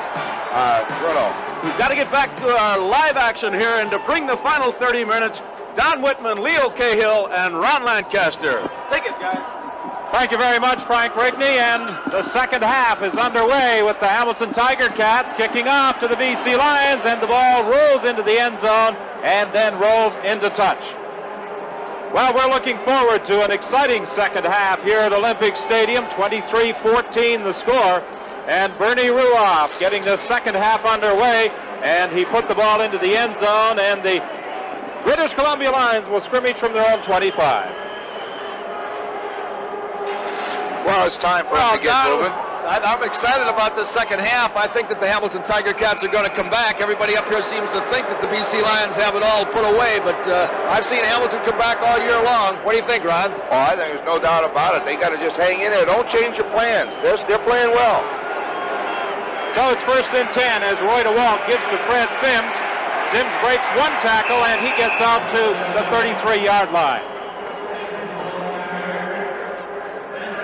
Speaker 5: uh.
Speaker 7: We've got to get back to our live action here and to bring the final 30 minutes, Don Whitman, Leo Cahill, and Ron Lancaster. Take it, guys.
Speaker 3: Thank you very much, Frank Rigney. And the second half is underway with the Hamilton Tiger Cats kicking off to the BC Lions, and the ball rolls into the end zone and then rolls into touch. Well, we're looking forward to an exciting second half here at Olympic Stadium. 23-14 the score. And Bernie Ruoff getting the second half underway. And he put the ball into the end zone. And the British Columbia Lions will scrimmage from their own 25.
Speaker 5: Well, it's time for us to get moving.
Speaker 9: I- I'm excited about the second half. I think that the Hamilton Tiger Cats are going to come back. Everybody up here seems to think that the BC Lions have it all put away, but uh, I've seen Hamilton come back all year long. What do you think, Ron?
Speaker 5: Oh, I think there's no doubt about it. They got to just hang in there. Don't change your plans. They're, they're playing well.
Speaker 3: So it's first and 10 as Roy DeWalt gives to Fred Sims. Sims breaks one tackle and he gets out to the 33 yard line.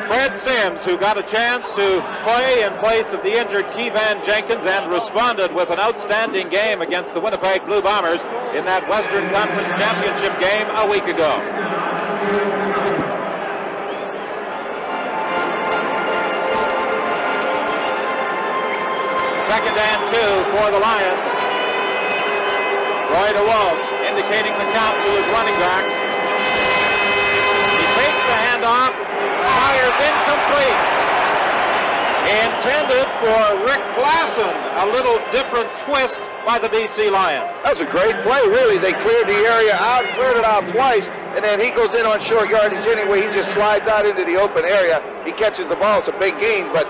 Speaker 3: Fred Sims, who got a chance to play in place of the injured Keyvan Jenkins and responded with an outstanding game against the Winnipeg Blue Bombers in that Western Conference Championship game a week ago. Second and two for the Lions. Roy DeWalt indicating the count to his running backs. He takes the handoff, fires incomplete. Intended for Rick Klassen, a little different twist by the BC Lions.
Speaker 5: That's a great play, really. They cleared the area out, cleared it out twice, and then he goes in on short yardage anyway. He just slides out into the open area. He catches the ball. It's a big gain, but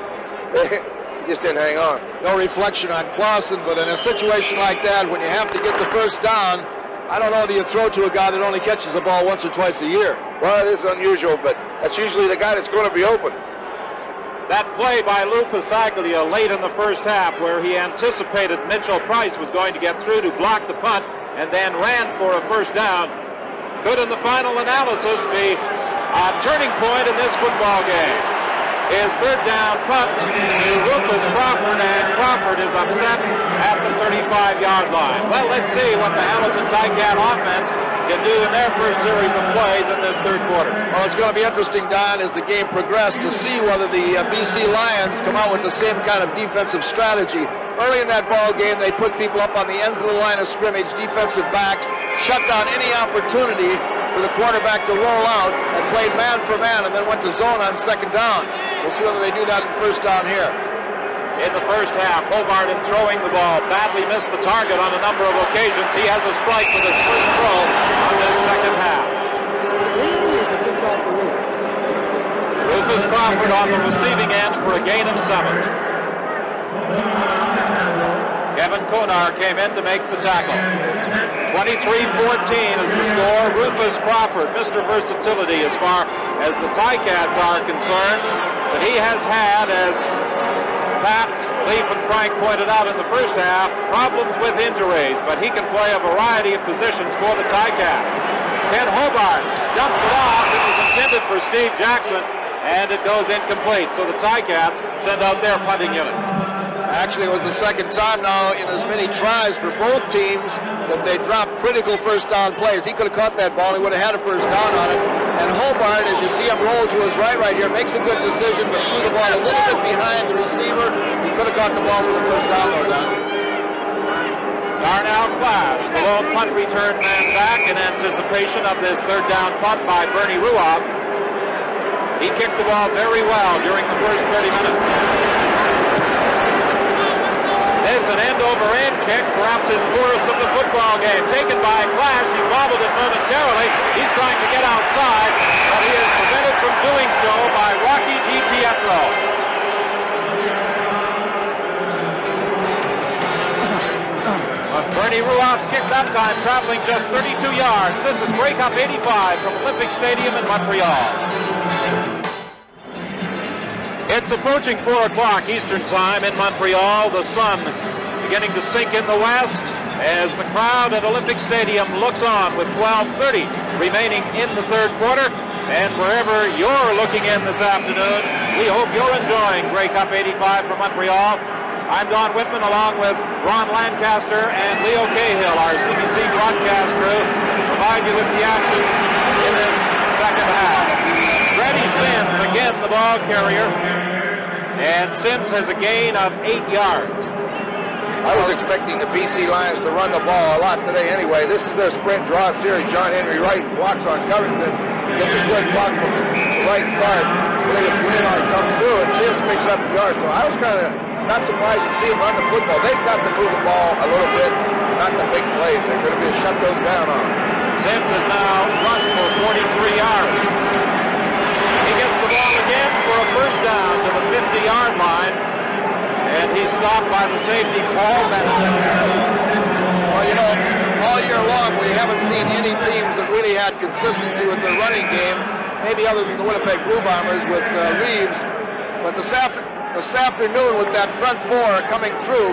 Speaker 5: just didn't hang on.
Speaker 8: No reflection on Klassen, but in a situation like that, when you have to get the first down, I don't know that you throw to a guy that only catches the ball once or twice a year.
Speaker 5: Well, it is unusual, but that's usually the guy that's going to be open.
Speaker 3: That play by Lou Passaglia late in the first half, where he anticipated Mitchell Price was going to get through to block the punt and then ran for a first down, could in the final analysis be a turning point in this football game. His third down punt to Rufus Crawford, and Crawford is upset at the 35-yard line. Well, let's see what the Hamilton Ticat offense can do in their first series of plays in this third quarter.
Speaker 8: Well, it's going to be interesting, Don, as the game progresses, to see whether the uh, BC Lions come out with the same kind of defensive strategy. Early in that ball game, they put people up on the ends of the line of scrimmage, defensive backs, shut down any opportunity for the quarterback to roll out and played man for man and then went to zone on second down. We'll see whether they do that in first down here.
Speaker 3: In the first half, Hobart in throwing the ball badly missed the target on a number of occasions. He has a strike with his first throw on this second half. Rufus Crawford on the receiving end for a gain of seven. Kevin Konar came in to make the tackle. 23-14 is the score. Rufus Crawford, Mr. Versatility as far as the Ticats are concerned. But he has had, as Pat, Leif, and Frank pointed out in the first half, problems with injuries, but he can play a variety of positions for the Ticats. Ken Hobart dumps it off. It was intended for Steve Jackson, and it goes incomplete. So the Ticats send out their punting unit.
Speaker 8: Actually, it was the second time now in as many tries for both teams that they dropped critical first down plays. He could have caught that ball. He would have had a first down on it. And Hobart, as you see him roll to his right right here, makes a good decision, but threw the ball a little bit behind the receiver. He could have caught the ball for the first down, though, Don.
Speaker 3: Darnell Clash, the lone punt return man back in anticipation of this third down punt by Bernie Ruoff. He kicked the ball very well during the first 30 minutes. This an end-over-end kick, perhaps his poorest of the football game. Taken by Clash, he bobbled it momentarily. He's trying to get outside, but he is prevented from doing so by Rocky DiPietro. But Bernie Ruoff's kick that time, traveling just 32 yards. This is Grey Cup 85 from Olympic Stadium in Montreal. It's approaching 4 o'clock Eastern Time in Montreal. The sun beginning to sink in the west as the crowd at Olympic Stadium looks on with 12.30 remaining in the third quarter. And wherever you're looking in this afternoon, we hope you're enjoying Grey Cup 85 from Montreal. I'm Don Whitman along with Ron Lancaster and Leo Cahill, our CBC broadcast crew, provide you with the action in this second half. Freddie Sims, again the ball carrier, and Sims has a gain of eight yards.
Speaker 5: I was expecting the BC Lions to run the ball a lot today anyway. This is their sprint draw series. John Henry White blocks on Covington. Gets a good block from the right guard. Williams Leonard comes through and Sims picks up the yard. So I was kind of not surprised to see him run the football. They've got to move the ball a little bit, not the big plays. They're going to be able to shut those down on.
Speaker 3: Sims is now rushed for 43 yards. Ball again for a first down to the 50-yard line. And he's stopped by the safety, Paul Bennett.
Speaker 8: Well, you know, all year long we haven't seen any teams that really had consistency with their running game, maybe other than the Winnipeg Blue Bombers with uh, Reaves. But this, after, this afternoon with that front four coming through,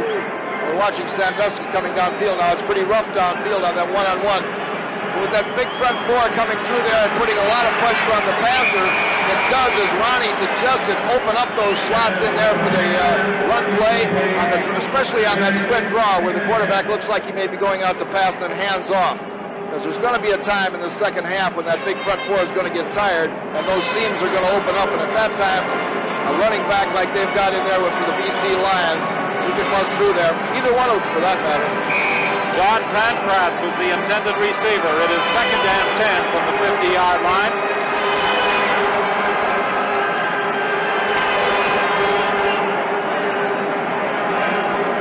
Speaker 8: we're watching Sandusky coming downfield now. It's pretty rough downfield on that one-on-one. With that big front four coming through there and putting a lot of pressure on the passer, it does, as Ronnie suggested, open up those slots in there for the uh, run play, on the, especially on that split draw where the quarterback looks like he may be going out to pass and then hands off. Because there's going to be a time in the second half when that big front four is going to get tired and those seams are going to open up. And at that time, a running back like they've got in there with the BC Lions, he can bust through there. Either one of them for that matter.
Speaker 3: John Pankratz was the intended receiver. It is second and 10 from the 50-yard line.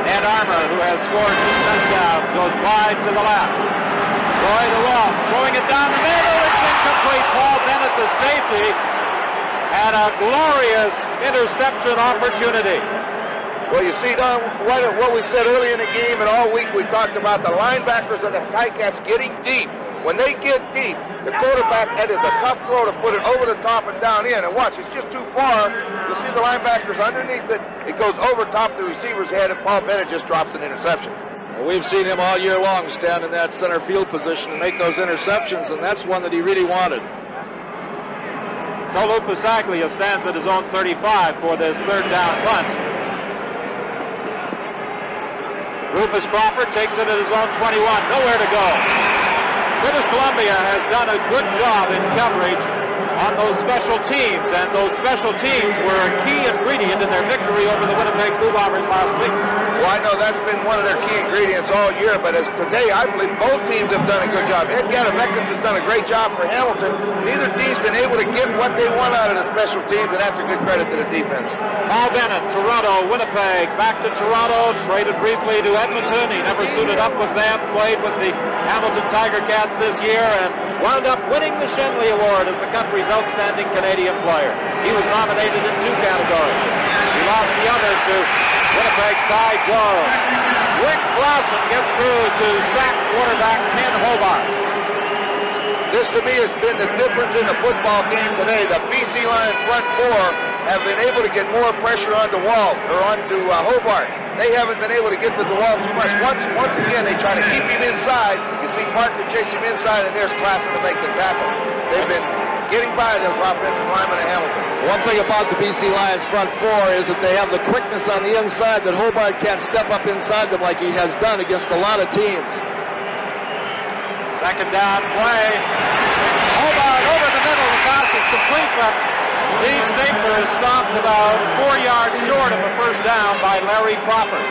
Speaker 3: Ned Armour, who has scored two touchdowns, goes wide to the left. Roy DeWalt throwing it down the middle. It's incomplete. Paul Bennett, the safety, had a glorious interception opportunity.
Speaker 5: Well, you see, Don, what, what we said early in the game and all week, we talked about the linebackers of the tight Ticats getting deep. When they get deep, the quarterback, that is a tough throw to put it over the top and down in. And watch, it's just too far. You'll see the linebackers underneath it. It goes over top the receiver's head, and Paul Bennett just drops an interception.
Speaker 8: Well, we've seen him all year long stand in that center field position and make those interceptions, and that's one that he really wanted.
Speaker 3: So Lou Pasaglia stands at his own 35 for this third down punt. Rufus Crawford takes it at his own 21. Nowhere to go. British Columbia has done a good job in coverage on those special teams, and those special teams were a key ingredient in their victory over the Winnipeg Blue Bombers last week.
Speaker 5: Well, I know that's been one of their key ingredients all year, but as today, I believe both teams have done a good job. Ed Gataveckas has done a great job for Hamilton. Neither team's been able to get what they want out of the special teams, and that's a good credit to the defense.
Speaker 3: Paul Bennett, Toronto, Winnipeg, back to Toronto, traded briefly to Edmonton. He never suited up with them, played with the Hamilton Tiger Cats this year, and wound up winning the Schenley Award as the country's outstanding Canadian player. He was nominated in two categories. He lost the other to Winnipeg's Ty Jones. Rick Blossom gets through to sack quarterback Ken Hobart.
Speaker 5: This to me has been the difference in the football game today. The BC Lion front four have been able to get more pressure on Wall or onto uh, Hobart. They haven't been able to get to DeWalt too much. Once, once again, they try to keep him inside. You see Parker chase him inside, and there's Klassen to make the tackle. They've been getting by those offensive linemen in Hamilton.
Speaker 8: One thing about the BC Lions front four is that they have the quickness on the inside that Hobart can't step up inside them like he has done against a lot of teams.
Speaker 3: Second down play. Hobart over the middle. The pass is complete, but Steve Stapler is stopped about four yards short of a first down by Larry Crawford.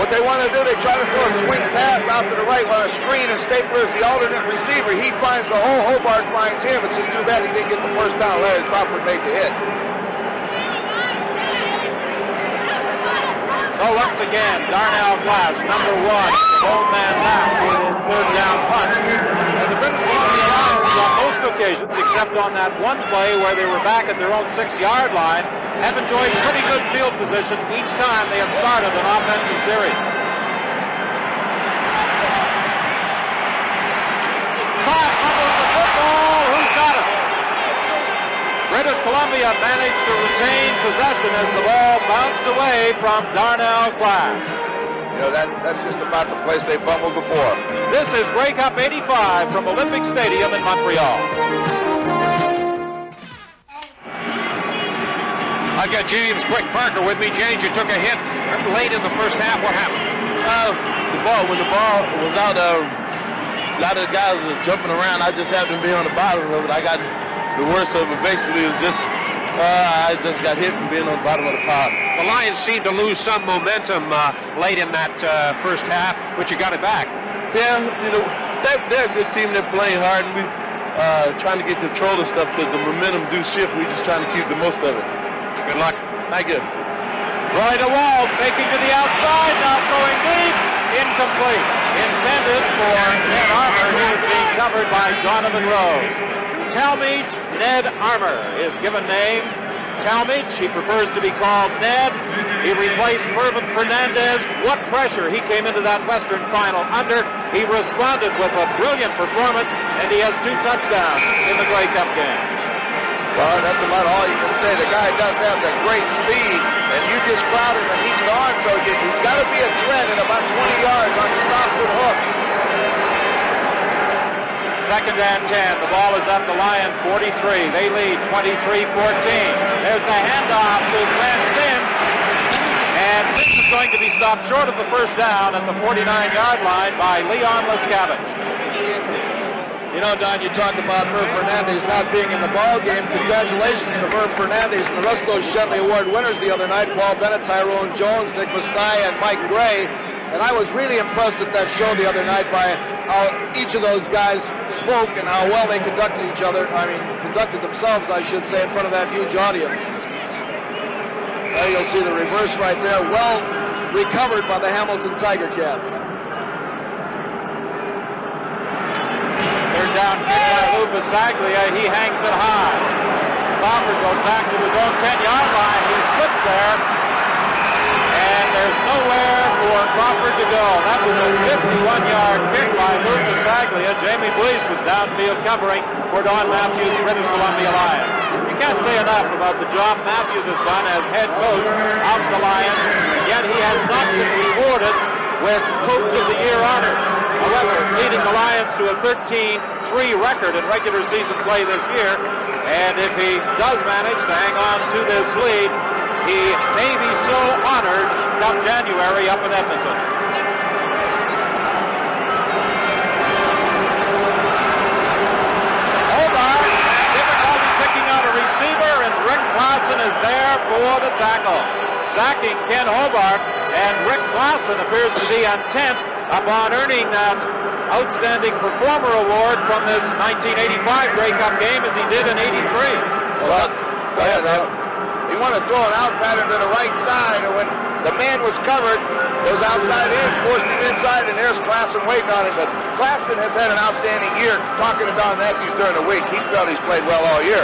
Speaker 5: What they want to do, they try to throw a swing pass out to the right while a screen and Stapler is the alternate receiver. He finds the hole, Hobart finds him. It's just too bad he didn't get the first down. Larry Crawford made the hit.
Speaker 3: So once again, Darnell Clash, number one, old man back with his third down punt. And the British on most occasions, except on that one play where they were back at their own six-yard line, have enjoyed pretty good field position each time they have started an offensive series. The football. Who's got it? British Columbia managed to retain possession as the ball bounced away from Darnell Clash.
Speaker 5: You know, that, that's just about the place they fumbled before.
Speaker 3: This is Grey Cup 85 from Olympic Stadium in Montreal.
Speaker 14: I've got James Quick Parker with me. James, you took a hit late in the first half. What happened?
Speaker 20: Uh, the ball, when the ball was out, uh, a lot of the guys was jumping around. I just happened to be on the bottom of it. I got the worst of it. Basically, it was just I just got hit from being on the bottom of the pile.
Speaker 14: The Lions seemed to lose some momentum uh, late in that uh, first half, but you got it back.
Speaker 20: Yeah, you know, they're, they're a good team. They're playing hard, and we uh, trying to get control of stuff because the momentum do shift. We're just trying to keep the most of it.
Speaker 14: Good luck.
Speaker 20: Thank you.
Speaker 3: Roy DeWalt taking to the outside, now going deep, incomplete. Intended for Ned Armour, he was being covered by Donovan Rose. Talmadge Ned Armour, his given name. Talmadge, he prefers to be called Ned. He replaced Mervyn Fernandez. What pressure he came into that Western final under. He responded with a brilliant performance, and he has two touchdowns in the Grey Cup game.
Speaker 5: Well, that's about all you can say. The guy does have the great speed, and you just crowd him, and he's gone. So he's got to be a threat in about 20 yards on stops and hooks.
Speaker 3: Second and 10. The ball is at the Lion 43. They lead 23-14. There's the handoff to Glenn Sims. And Sims is going to be stopped short of the first down at the 49-yard line by Leon Lescavage.
Speaker 8: You know, Don, you talked about Merv Fernandez not being in the ball game. Congratulations to Merv Fernandez and the rest of those Schenley Award winners the other night. Paul Bennett, Tyrone Jones, Nick Bastaja, and Mike Gray. And I was really impressed at that show the other night by how each of those guys spoke and how well they conducted each other. I mean, conducted themselves, I should say, in front of that huge audience. There you'll see the reverse right there. Well recovered by the Hamilton Tiger Cats.
Speaker 3: Third down kick by Lou Passaglia. He hangs it high. Crawford goes back to his own 10-yard line. He slips there. There's nowhere for Crawford to go. That was a 51-yard kick by Lou Passaglia. Jamie Blease was downfield covering for Don Matthews, British Columbia Lions. You can't say enough about the job Matthews has done as head coach of the Lions, yet he has not been rewarded with Coach of the Year honors. However, leading the Lions to a 13-3 record in regular season play this year, and if he does manage to hang on to this lead, he may be so honored come January up in Edmonton. Hobart, difficulty picking out a receiver, and Rick Klassen is there for the tackle. Sacking Ken Hobart, and Rick Klassen appears to be intent upon earning that Outstanding Performer Award from this 1985 Grey Cup game as he did in 83.
Speaker 5: Well, ahead now. You want to throw an out pattern to the right side, and when the man was covered, those outside ends forced him inside, and there's Klassen waiting on him. But Klassen has had an outstanding year. Talking to Don Matthews during the week, he felt he's played well all year.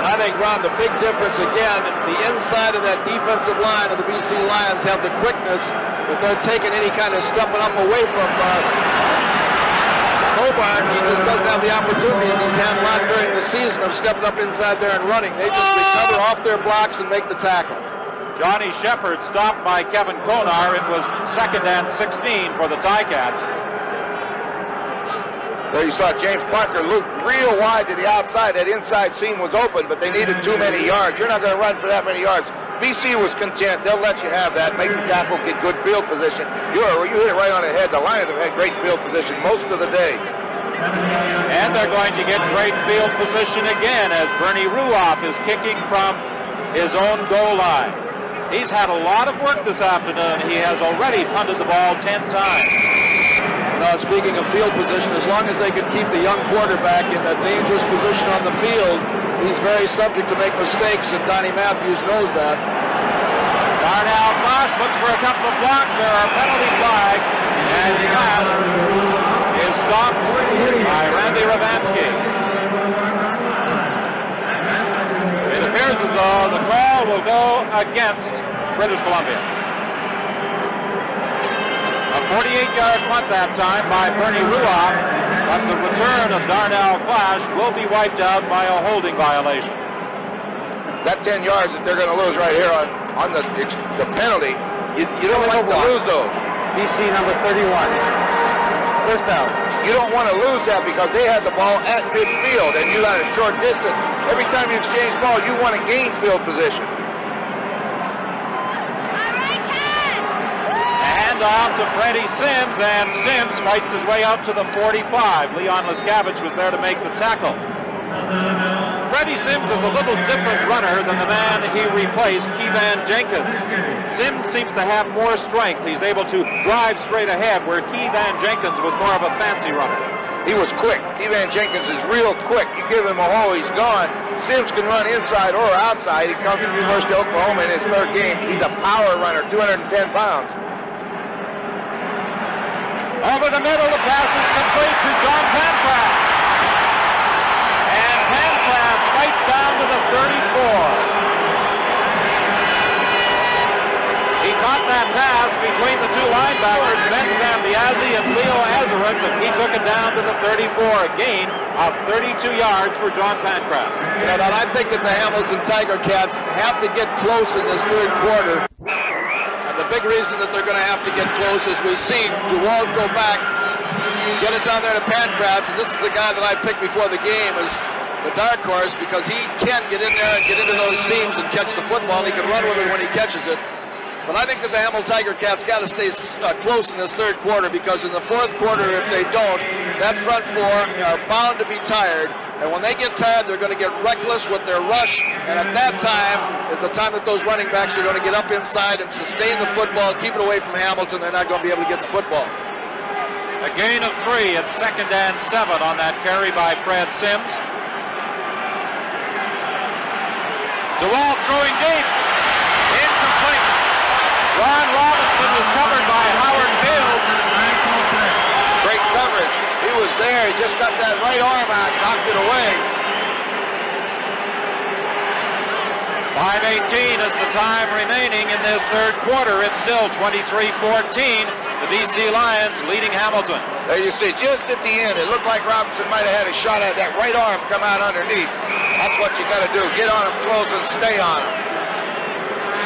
Speaker 8: And I think, Ron, the big difference again, the inside of that defensive line of the BC Lions have the quickness that they're taking any kind of stepping up away from uh, Hobart. He just doesn't have the opportunities he's had a lot during the season of stepping up inside there and running. They just recover off their blocks and make the tackle.
Speaker 3: Johnny Shepherd stopped by Kevin Konar. It was second and 16 for the Ticats.
Speaker 5: There you saw James Parker loop real wide to the outside. That inside seam was open, but they needed too many yards. You're not going to run for that many yards. BC was content. They'll let you have that. Make the tackle, get good field position. You're, you hit it right on the head. The Lions have had great field position most of the day.
Speaker 3: And they're going to get great field position again as Bernie Ruoff is kicking from his own goal line. He's had a lot of work this afternoon. He has already punted the ball 10 times.
Speaker 8: Now, speaking of field position, as long as they can keep the young quarterback in a dangerous position on the field, he's very subject to make mistakes, and Donnie Matthews knows that.
Speaker 3: Darnell Bosch looks for a couple of blocks. There are penalty flags as Clash is stopped by Randy Ravansky. It appears as though the call will go against British Columbia. A 48-yard punt that time by Bernie Ruoff, but the return of Darnell Clash will be wiped out by a holding violation.
Speaker 5: That 10 yards that they're going to lose right here on, on the, the penalty, you, you don't like to lose those.
Speaker 21: BC number 31. First down.
Speaker 5: You don't want to lose that because they had the ball at midfield and you got a short distance. Every time you exchange ball, you want to gain field position.
Speaker 3: Handoff to Freddie Sims, and Sims fights his way out to the 45. Leon Lescavage was there to make the tackle. Freddie Sims is a little different runner than the man he replaced, Keyvan Jenkins. Sims seems to have more strength. He's able to drive straight ahead, where Keyvan Jenkins was more of a fancy runner.
Speaker 5: He was quick. Keyvan Jenkins is real quick. You give him a hole, he's gone. Sims can run inside or outside. He comes from University of Oklahoma in his third game. He's a power runner, 210 pounds.
Speaker 3: Over the middle, the pass is complete to John Pankratz. And Pankratz fights down to the 34. Caught that pass between the two linebackers, Ben Zambiasi and Leo Ezerins, and he took it down to the 34, a gain of 32 yards for John.
Speaker 8: You know, I think that the Hamilton Tiger Cats have to get close in this third quarter. And the big reason that they're going to have to get close is we see DeWalt go back get it down there to Pankratz, and this is the guy that I picked before the game as the dark horse because he can get in there and get into those seams and catch the football, and he can run with it when he catches it. But I think that the Hamel Tiger Cats got to stay uh, close in this third quarter because in the fourth quarter, if they don't, that front four are bound to be tired. And when they get tired, they're going to get reckless with their rush. And at that time is the time that those running backs are going to get up inside and sustain the football, keep it away from Hamilton. They're not going to be able to get the football.
Speaker 3: A gain of three at second and seven on that carry by Fred Sims. DeWalt throwing deep. Ron Robinson was covered by Howard Fields.
Speaker 5: Great coverage. He was there. He just got that right arm out, knocked it away.
Speaker 3: 5.18 is the time remaining in this third quarter. It's still 23-14. The BC Lions leading Hamilton.
Speaker 5: There you see, just at the end, it looked like Robinson might have had a shot at that right arm come out underneath. That's what you got to do. Get on him close and stay on him.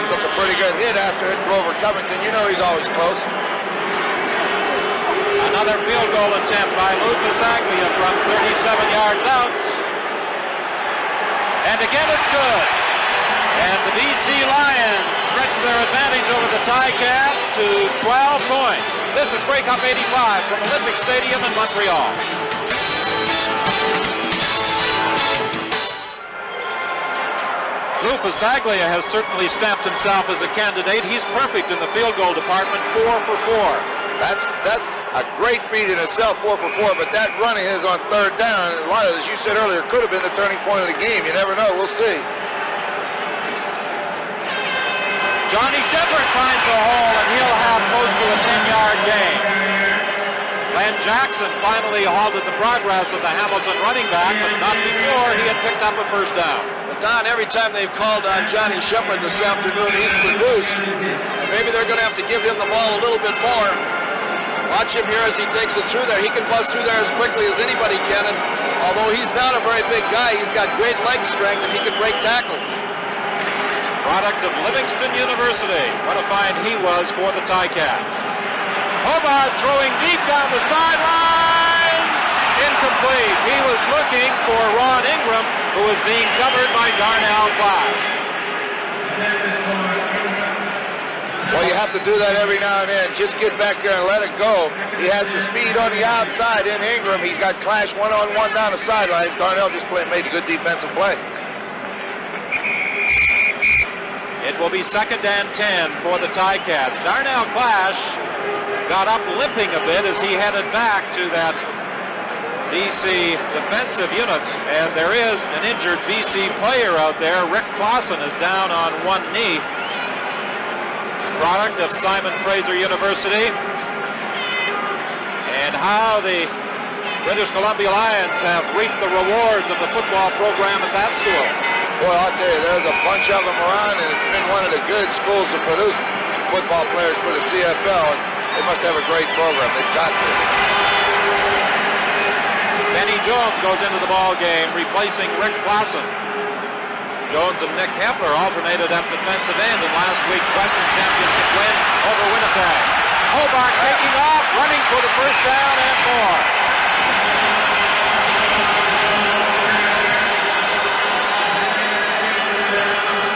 Speaker 5: Took a pretty good hit after it. Grover Covington, you know he's always close.
Speaker 3: Another field goal attempt by Lou Passaglia from 37 yards out. And again it's good. And the BC Lions stretch their advantage over the Ticats to 12 points. This is Grey Cup 85 from Olympic Stadium in Montreal. Lou Passaglia has certainly stamped himself as a candidate. He's perfect in the field goal department, four for four.
Speaker 5: That's that's a great feat in itself, four for four. But that running his on third down, a lot of, as you said earlier, could have been the turning point of the game. You never know. We'll see.
Speaker 3: Johnny Shepherd finds a hole, and he'll have close to a 10-yard gain. Glenn Jackson finally halted the progress of the Hamilton running back, but not before he had picked up a first down.
Speaker 8: Don, every time they've called on Johnny Shepherd this afternoon, he's produced. Maybe they're going to have to give him the ball a little bit more. Watch him here as he takes it through there. He can bust through there as quickly as anybody can. And although he's not a very big guy, he's got great leg strength and he can break tackles.
Speaker 3: Product of Livingston University. What a find he was for the Ticats. Hobart throwing deep down the sidelines. Incomplete. He was looking for Ron Ingram, who was being covered by Darnell Clash.
Speaker 5: Well, you have to do that every now and then. Just get back there and let it go. He has the speed on the outside in Ingram. He's got Clash one-on-one down the sidelines. Darnell just played, made a good defensive play.
Speaker 3: It will be second and 10 for the Ticats. Darnell Clash got up limping a bit as he headed back to that BC defensive unit. And there is an injured BC player out there. Rick Klassen is down on one knee. Product of Simon Fraser University. And how the British Columbia Lions have reaped the rewards of the football program at that school.
Speaker 5: Boy, I'll tell you, there's a bunch of them around, and it's been one of the good schools to produce football players for the CFL. They must have a great program. They've got to.
Speaker 3: Benny Jones goes into the ball game, replacing Rick Klassen. Jones and Nick Hebeler alternated at defensive end in last week's Western Championship win over Winnipeg. Hobart taking off, running for the first down and more.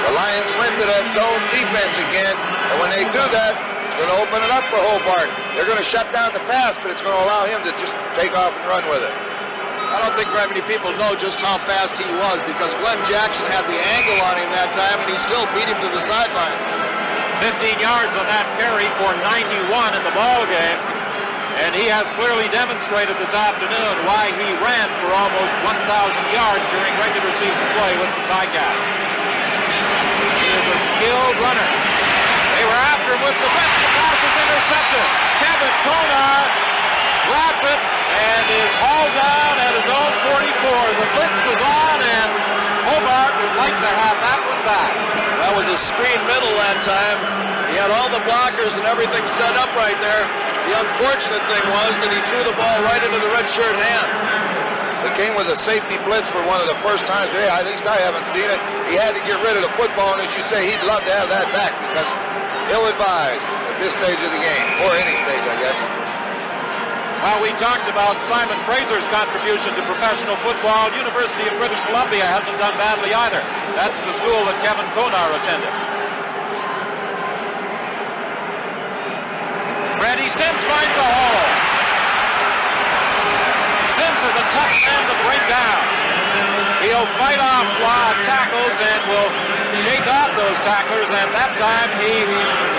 Speaker 5: The Lions went to that zone defense again, and when they do that, it's going to open it up for Hobart. They're going to shut down the pass, but it's going to allow him to just take off and run with it.
Speaker 8: I don't think very many people know just how fast he was because Glenn Jackson had the angle on him that time and he still beat him to the sidelines.
Speaker 3: 15 yards on that carry for 91 in the ball game. And he has clearly demonstrated this afternoon why he ran for almost 1,000 yards during regular season play with the Ticats. He is a skilled runner. They were after him with the blitz. The pass is intercepted. Kevin Konar grabs it and is hauled down at his own 44. The blitz was on, and Hobart would like to have that one back.
Speaker 8: That was a screen middle that time. He had all the blockers and everything set up right there. The unfortunate thing was that he threw the ball right into the red shirt hand.
Speaker 5: It came with a safety blitz for one of the first times today. At least I haven't seen it. He had to get rid of the football, and as you say, he'd love to have that back because ill-advised at this stage of the game, or any stage, I guess.
Speaker 3: Well, we talked about Simon Fraser's contribution to professional football. University of British Columbia hasn't done badly either. That's the school that Kevin Konar attended. Freddie Sims finds a hole. Sims is a tough man to bring down. He'll fight off wild tackles and will shake off those tacklers, and that time he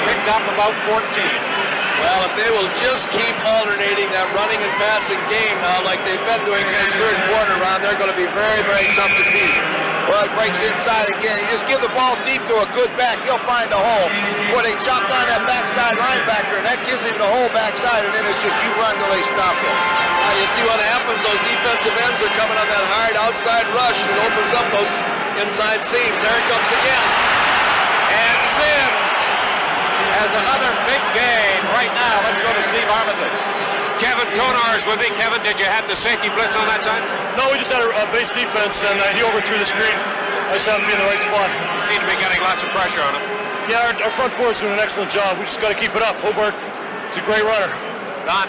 Speaker 3: picked up about 14.
Speaker 8: Well, if they will just keep alternating that running and passing game now, like they've been doing in this third quarter round, they're going to be very, very tough to beat.
Speaker 5: Well, it breaks inside again. You just give the ball deep to a good back, he'll find a hole. Boy, they chopped on that backside linebacker, and that gives him the whole backside, and then it's just you run till they stop you.
Speaker 8: Now you see what happens. Those defensive ends are coming on that hard outside rush, and it opens up those inside seams. There it comes again.
Speaker 3: And Sims has another big game right now. Let's go to Steve Armitage.
Speaker 14: Kevin Konar is with me. Kevin, did you have the safety blitz on that time?
Speaker 22: No, we just had a, a base defense, and uh, he overthrew the screen. I just happened to be in the right spot.
Speaker 14: Seem to be getting lots of pressure on him.
Speaker 22: Yeah, our, our front four is doing an excellent job. We just got to keep it up. Hobart, it's a great runner.
Speaker 3: Don.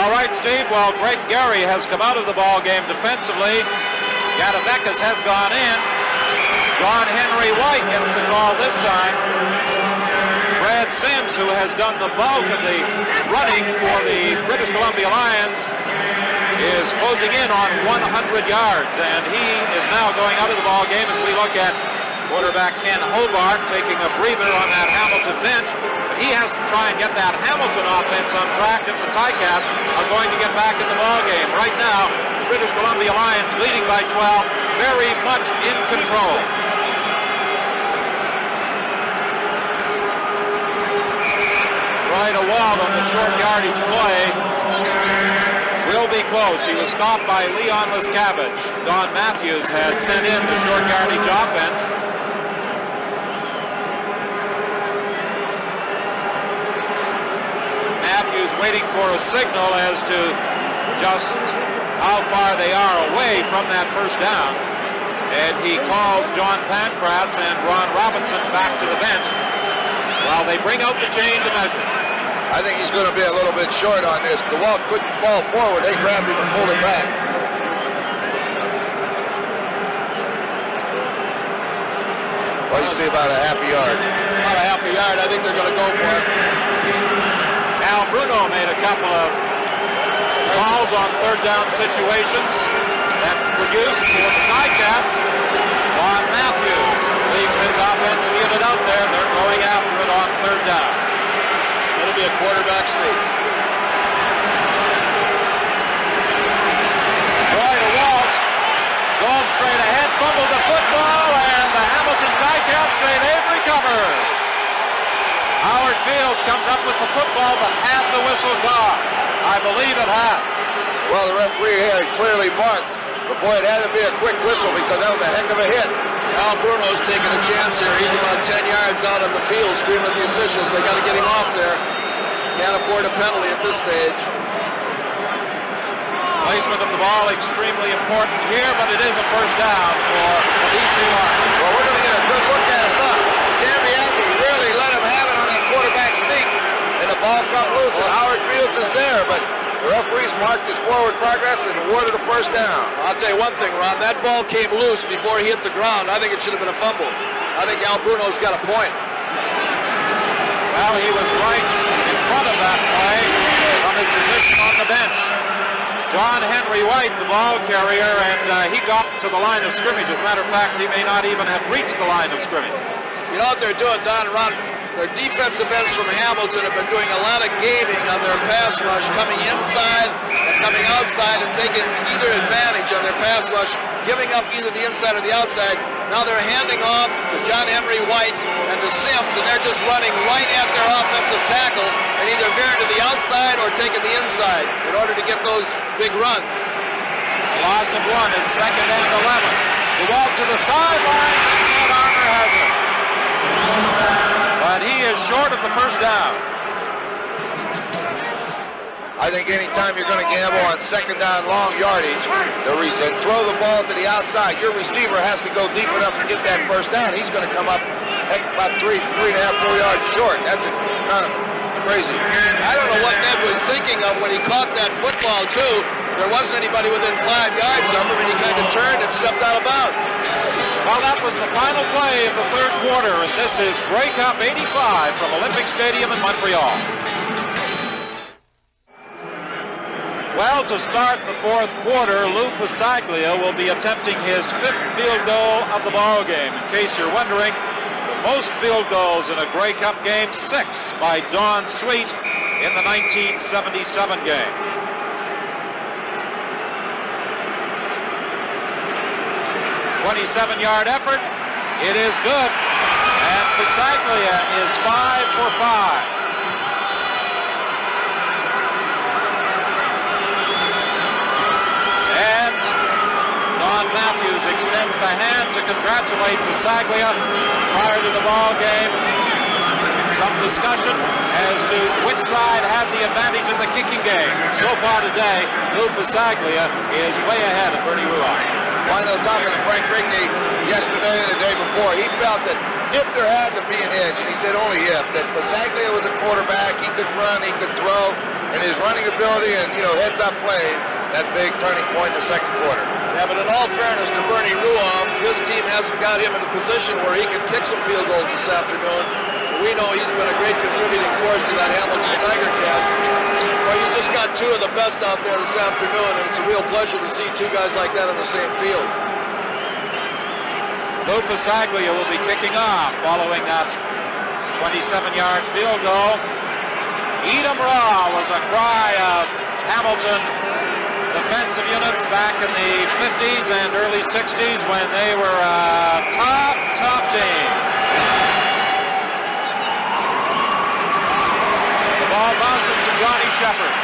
Speaker 3: All right, Steve. Well, Greg Gary has come out of the ball game defensively. Gataveckas has gone in. John Henry White gets the call this time. Brad Sims, who has done the bulk of the running for the British Columbia Lions, is closing in on 100 yards, and he is now going out of the ball game as we look at quarterback Ken Hobart taking a breather on that Hamilton bench. But He has to try and get that Hamilton offense on track if the Ticats are going to get back in the ball game. Right now, the British Columbia Lions leading by 12, very much in control. Roy DeWalt on the short yardage play will be close. He was stopped by Leon Lescavage. Don Matthews had sent in the short yardage offense. Matthews waiting for a signal as to just how far they are away from that first down. And he calls John Pankratz and Ron Robinson back to the bench while they bring out the chain to measure.
Speaker 5: I think he's going to be a little bit short on this. DeWalt couldn't fall forward. They grabbed him and pulled him back. What do you say about a half a yard?
Speaker 8: About a half a yard. I think they're going to go for it.
Speaker 3: Al Bruno made a couple of calls on third down situations that produced for the Ticats. Ron Matthews leaves his offensive unit out there. They're going after it on third down.
Speaker 8: It'll be a quarterback sneak.
Speaker 3: Roy DeWalt. Going straight ahead, fumbled the football, and the Hamilton Ticats say they've recovered. Howard Fields comes up with the football, but had the whistle gone? I believe it had.
Speaker 5: Well, the referee had clearly marked. But boy, it had to be a quick whistle because that was a heck of a hit.
Speaker 8: Al Bruno's taking a chance here. He's about 10 yards out on the field screaming at the officials. They got to get him off there. Can't afford a penalty at this stage.
Speaker 3: Placement of the ball extremely important here, but it is a first down for the BC Lions.
Speaker 5: Well, we're going to get a good look at it. Look, Sammy hasn't really let him have it on that quarterback sneak. And the ball come loose, and Howard Fields is there, but the referees marked his forward progress and awarded a first down.
Speaker 8: I'll tell you one thing, Ron. That ball came loose before he hit the ground. I think it should have been a fumble. I think Al Bruno's got a point.
Speaker 3: Well, he was right in front of that play from his position on the bench. John Henry White, the ball carrier, and uh, he got to the line of scrimmage. As a matter of fact, he may not even have reached the line of scrimmage.
Speaker 8: You know what they're doing, Don Ron? Their defensive ends from Hamilton have been doing a lot of gaming on their pass rush, coming inside and coming outside and taking either advantage on their pass rush, giving up either the inside or the outside. Now they're handing off to John Henry White and to Sims, and they're just running right at their offensive tackle and either veering to the outside or taking the inside in order to get those big runs.
Speaker 3: Loss of one at second and 11. DeWalt to the sidelines, and Armour has it. He is short of the first down.
Speaker 5: I think anytime you're going to gamble on second down long yardage the and throw the ball to the outside, your receiver has to go deep enough to get that first down. He's going to come up heck, about three, three and a half, four yards short. That's a, uh,
Speaker 8: crazy. I don't know what Ned was thinking of when he caught that football, too. There wasn't anybody within five yards of him, and he kind of turned and stepped out of bounds.
Speaker 3: Well, that was the final play of the third quarter, and this is Grey Cup 85 from Olympic Stadium in Montreal. Well, to start the fourth quarter, Lui Passaglia will be attempting his fifth field goal of the ball game. In case you're wondering, the most field goals in a Grey Cup game, six by Don Sweet in the 1977 game. Twenty-seven-yard effort. It is good. And Passaglia is five for five. And Don Matthews extends the hand to congratulate Passaglia prior to the ball game. Some discussion as to which side had the advantage in the kicking game. So far today, Lui Passaglia is way ahead of Bernie Ruoff.
Speaker 5: I know talking to Frank Rigney yesterday and the day before, he felt that if there had to be an edge, and he said only if, that Passaglia was a quarterback, he could run, he could throw, and his running ability and, you know, heads-up play, that big turning point in the second quarter.
Speaker 8: Yeah, but in all fairness to Bernie Ruoff, his team hasn't got him in a position where he can kick some field goals this afternoon. We know he's been a great contributing force to that Hamilton Tiger Cats. Well, you just got two of the best out there this afternoon, and it's a real pleasure to see two guys like that on the same field.
Speaker 3: Lui Passaglia will be kicking off following that 27-yard field goal. Edom Raw was a cry of Hamilton defensive units back in the 50s and early 60s when they were a tough, tough team. Ball bounces to Johnny Shepherd.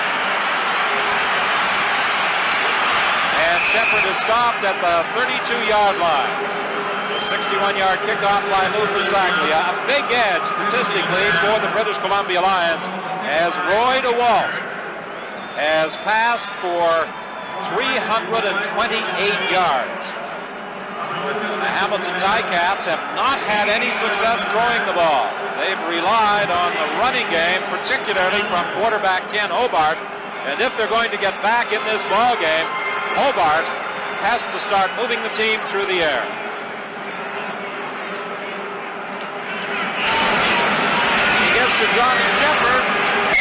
Speaker 3: And Shepherd is stopped at the 32-yard line. A 61-yard kickoff by Lui Passaglia. A big edge statistically for the British Columbia Lions as Roy DeWalt has passed for 328 yards. The Hamilton Ticats have not had any success throwing the ball. They've relied on the running game, particularly from quarterback Ken Hobart. And if they're going to get back in this ball game, Hobart has to start moving the team through the air. He gives to Johnny Shepherd,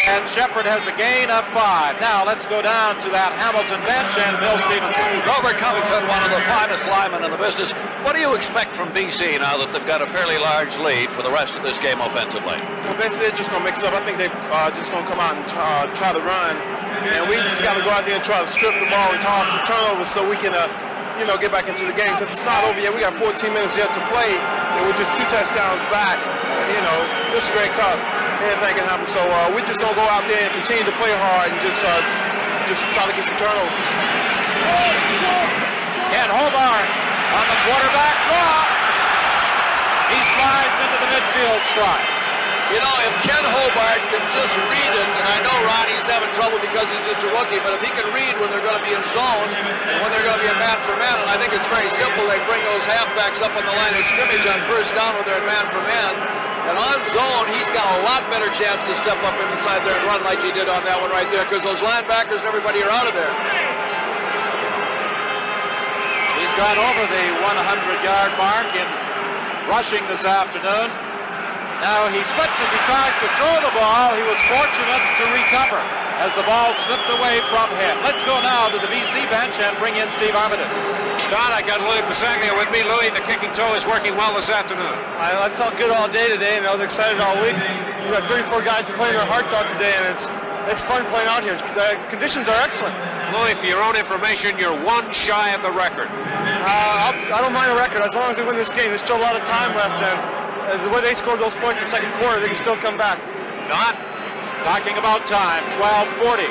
Speaker 3: and Shepherd has a gain of five. Now let's go down to that Hamilton bench and Bill Stevenson.
Speaker 23: Grover Covington, one of the finest linemen in the business. What do you expect from BC now that they've got a fairly large lead for the rest of this game offensively?
Speaker 18: Well, basically, they're just going to mix up. I think they're uh, just going to come out and uh, try to run. And we just got to go out there and try to strip the ball and cause some turnovers so we can, uh, you know, get back into the game. Because it's not over yet. We got 14 minutes yet to play. And we're just two touchdowns back. And, you know, this is a great cup. Anything can happen. So uh, we just to go out there and continue to play hard and just, uh, just try to get some turnovers.
Speaker 3: Ken Hobart on the quarterback draw. He slides into the midfield strike.
Speaker 8: You know, if Ken Hobart can just read it, and I know Ronnie's having trouble because he's just a rookie, but if he can read when they're going to be in zone and when they're going to be a man for man, and I think it's very simple, they bring those halfbacks up on the line of scrimmage on first down when they're man for man. And on zone, he's got a lot better chance to step up inside there and run like he did on that one right there because those linebackers and everybody are out of there.
Speaker 3: He's gone over the 100-yard mark in rushing this afternoon. Now he slips as he tries to throw the ball. He was fortunate to recover as the ball slipped away from him. Let's go now to the BC bench and bring in Steve Armitage.
Speaker 14: Don, I got Louis Passaglia with me. Louis, the kicking toe is working well this afternoon.
Speaker 24: I, I felt good all day today, and I was excited all week. We've got 34 guys playing their hearts out today, and it's it's fun playing out here. The conditions are excellent.
Speaker 14: Louis, for your own information, you're one shy of the record.
Speaker 24: Uh, I'll, I don't mind a record as long as we win this game. There's still a lot of time left, and uh, the way they scored those points in the second quarter, they can still come back.
Speaker 3: Not talking about time, 12:40.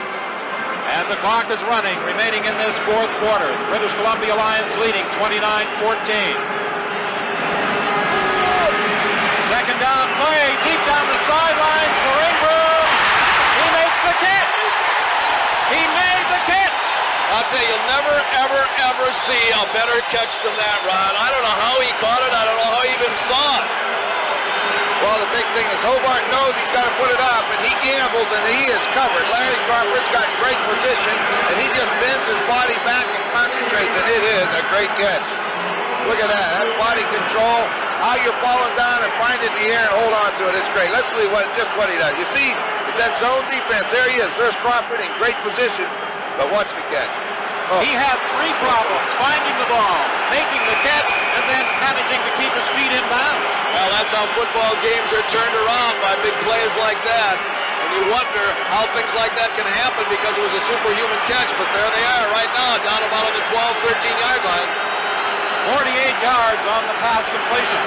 Speaker 3: And the clock is running, remaining in this fourth quarter. The British Columbia Lions leading 29-14. Second down play, deep down the sidelines for Ingram. He makes the catch. He made the catch.
Speaker 8: I'll tell you, you'll never, ever, ever see a better catch than that, Ron. I don't
Speaker 5: The big thing is Hobart knows he's got to put it up, and he gambles, and he is covered. Larry Crawford's got great position, and he just bends his body back and concentrates, and it is a great catch. Look at that. That's body control. How you're falling down and find it in the air and hold on to it. It's great. Let's see what just what he does. You see, it's that zone defense. There he is. There's Crawford in great position, but watch the catch. Oh.
Speaker 3: He had three problems finding the ball, making the catch, and then managing to keep his feet in bounds.
Speaker 8: Well, that's how football games are turned around by big plays like that. And you wonder how things like that can happen because it was a superhuman catch, but there they are right now, down about on the 12, 13 yard line.
Speaker 3: 48 yards on the pass completion.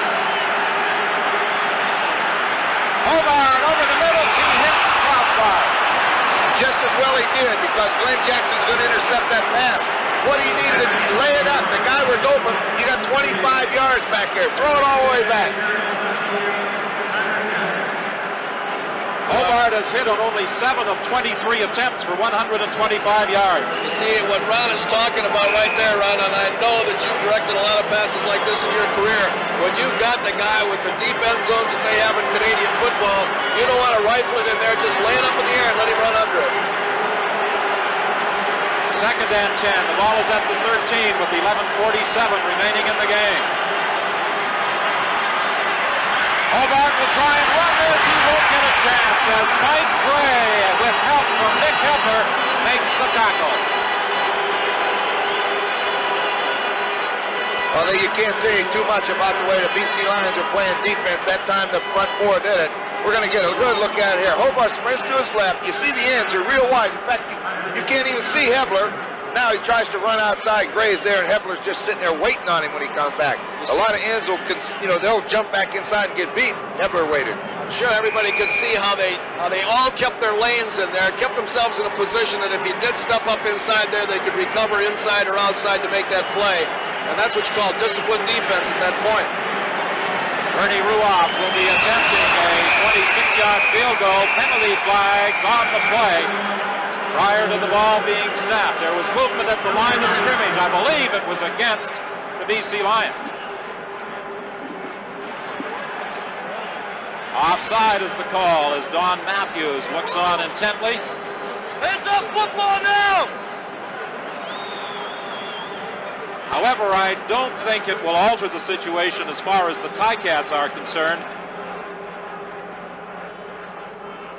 Speaker 3: Hobart over the middle, he hit the crossbar.
Speaker 5: Just as well he did because Glenn Jackson's going to intercept that pass. What he needed to lay it up. The guy was open. You got 25 yards back there. Throw it all the way back.
Speaker 3: Hobart has hit on only 7 of 23 attempts for 125 yards.
Speaker 8: You see what Ron is talking about right there, Ron, and I know that you've directed a lot of passes like this in your career. When you've got the guy with the deep end zones that they have in Canadian football, you don't want to rifle it in there, just lay it up in the air and let him run under it.
Speaker 3: Second and 10. The ball is at the 13 with 11.47 remaining in the game. Hobart will try and run this. He won't get a chance as Mike Gray, with help from Nick Hebeler, makes the tackle.
Speaker 5: Although you can't say too much about the way the BC Lions are playing defense. That time the front four did it. We're going to get a good look at it here. Hobart sprints to his left. You see the ends are real wide. In fact, you, you can't even see Hebeler. Now he tries to run outside. Gray's there, and Hebeler's just sitting there waiting on him when he comes back. A lot of ends will, you know, they'll jump back inside and get beat. Hebeler waited.
Speaker 8: I'm sure everybody could see how they how they all kept their lanes in there, kept themselves in a position that if he did step up inside there, they could recover inside or outside to make that play. And that's what you call disciplined defense at that point.
Speaker 3: Bernie Ruoff will be attempting a 26-yard field goal. Penalty flags on the play prior to the ball being snapped. There was movement at the line of scrimmage. I believe it was against the BC Lions. Offside is the call as Don Matthews looks on intently.
Speaker 8: It's a football now!
Speaker 3: However, I don't think it will alter the situation as far as the Ticats are concerned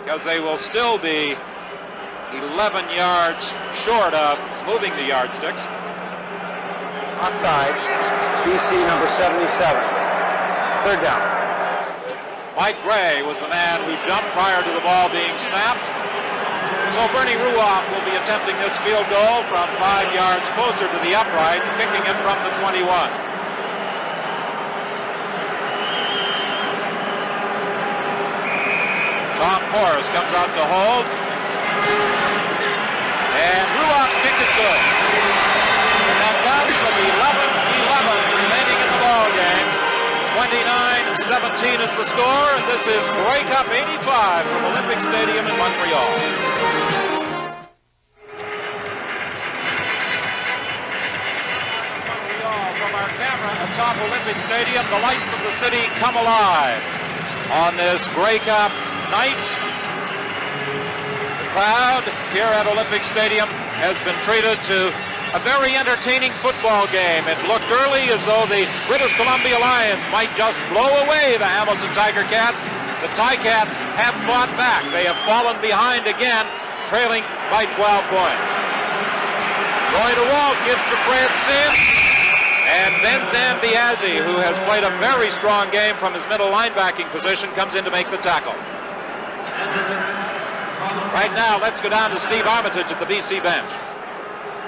Speaker 3: because they will still be 11 yards short of moving the yardsticks.
Speaker 21: Offside, BC number 77. Third down.
Speaker 3: Mike Gray was the man who jumped prior to the ball being snapped. So Bernie Ruoff will be attempting this field goal from five yards closer to the uprights, kicking it from the 21. Tom Porras comes out to hold. And Ruoff's kick is good. That comes from 11-11 remaining in the ball game. 29-17 is the score, and this is Grey Cup 85 from Olympic Stadium in Montreal. Atop Olympic Stadium, the lights of the city come alive on this Grey Cup night. Crowd here at Olympic Stadium has been treated to a very entertaining football game. It looked early as though the British Columbia Lions might just blow away the Hamilton Tiger Cats. The Ticats have fought back. They have fallen behind again, trailing by 12 points. Roy DeWalt gives to Fred Sims. And Ben Zambiasi, who has played a very strong game from his middle linebacking position, comes in to make the tackle. Right now, let's go down to Steve Armitage at the BC bench.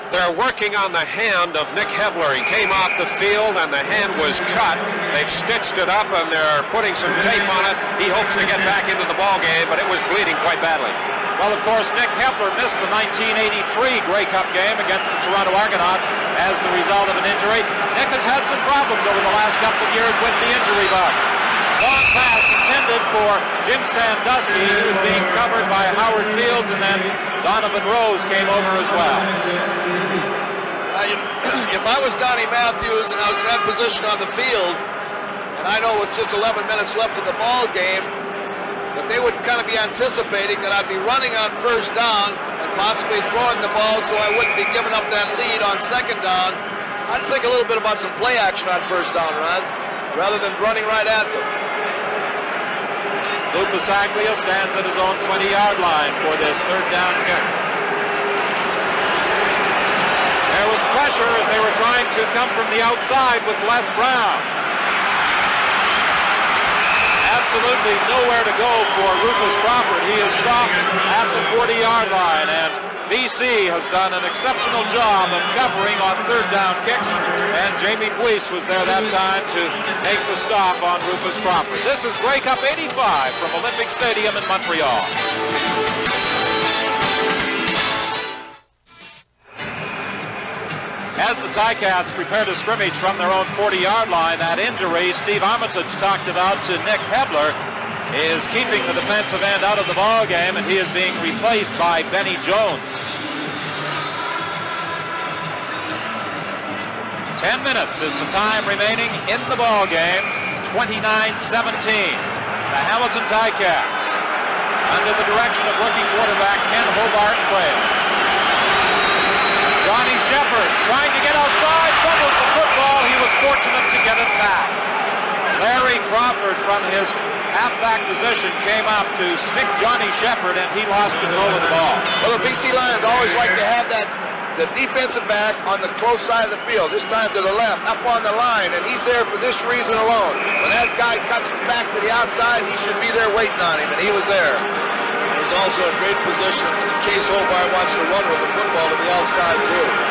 Speaker 14: They're working on the hand of Nick Hebeler. He came off the field and the hand was cut. They've stitched it up and they're putting some tape on it. He hopes to get back into the ball game, but it was bleeding quite badly.
Speaker 3: Well, of course, Nick Hebeler missed the 1983 Grey Cup game against the Toronto Argonauts as the result of an injury. Nick has had some problems over the last couple of years with the injury bug. Long pass intended for Jim Sandusky. He was being covered by Howard Fields, and then Donovan Rose came over as well.
Speaker 8: If I was Donnie Matthews and I was in that position on the field, And I know with just 11 minutes left in the ball game, that they would kind of be anticipating that I'd be running on first down and possibly throwing the ball so I wouldn't be giving up that lead on second down. I'd think a little bit about some play action on first down, Ron, rather than running right at them.
Speaker 3: Lui Passaglia stands at his own 20-yard line for this third down kick. There was pressure as they were trying to come from the outside with Les Browne. Absolutely nowhere to go for Rufus Crawford. He is stopped at the 40-yard line, and BC has done an exceptional job of covering on third down kicks, and Jamie Buis was there that time to make the stop on Rufus Crawford. This is Grey Cup 85 from Olympic Stadium in Montreal. As the Ticats prepare to scrimmage from their own 40-yard line, that injury Steve Armitage talked about to Nick Hebeler is keeping the defensive end out of the ball game, and he is being replaced by Benny Jones. Ten minutes is the time remaining in the ball game. 29-17. The Hamilton Ticats, under the direction of rookie quarterback Ken Hobart Trail. Johnny Shepherd trying to get outside, fumbles the football. He was fortunate to get it back. Larry Crawford from his halfback position came up to stick Johnny Shepherd, and he lost control of the ball.
Speaker 5: Well, the BC Lions always like to have that the defensive back on the close side of the field, this time to the left, up on the line, and he's there for this reason alone. When that guy cuts back to the outside, he should be there waiting on him, and he was there.
Speaker 8: He's also in great position in case Hobart wants to run with the football to the outside, too.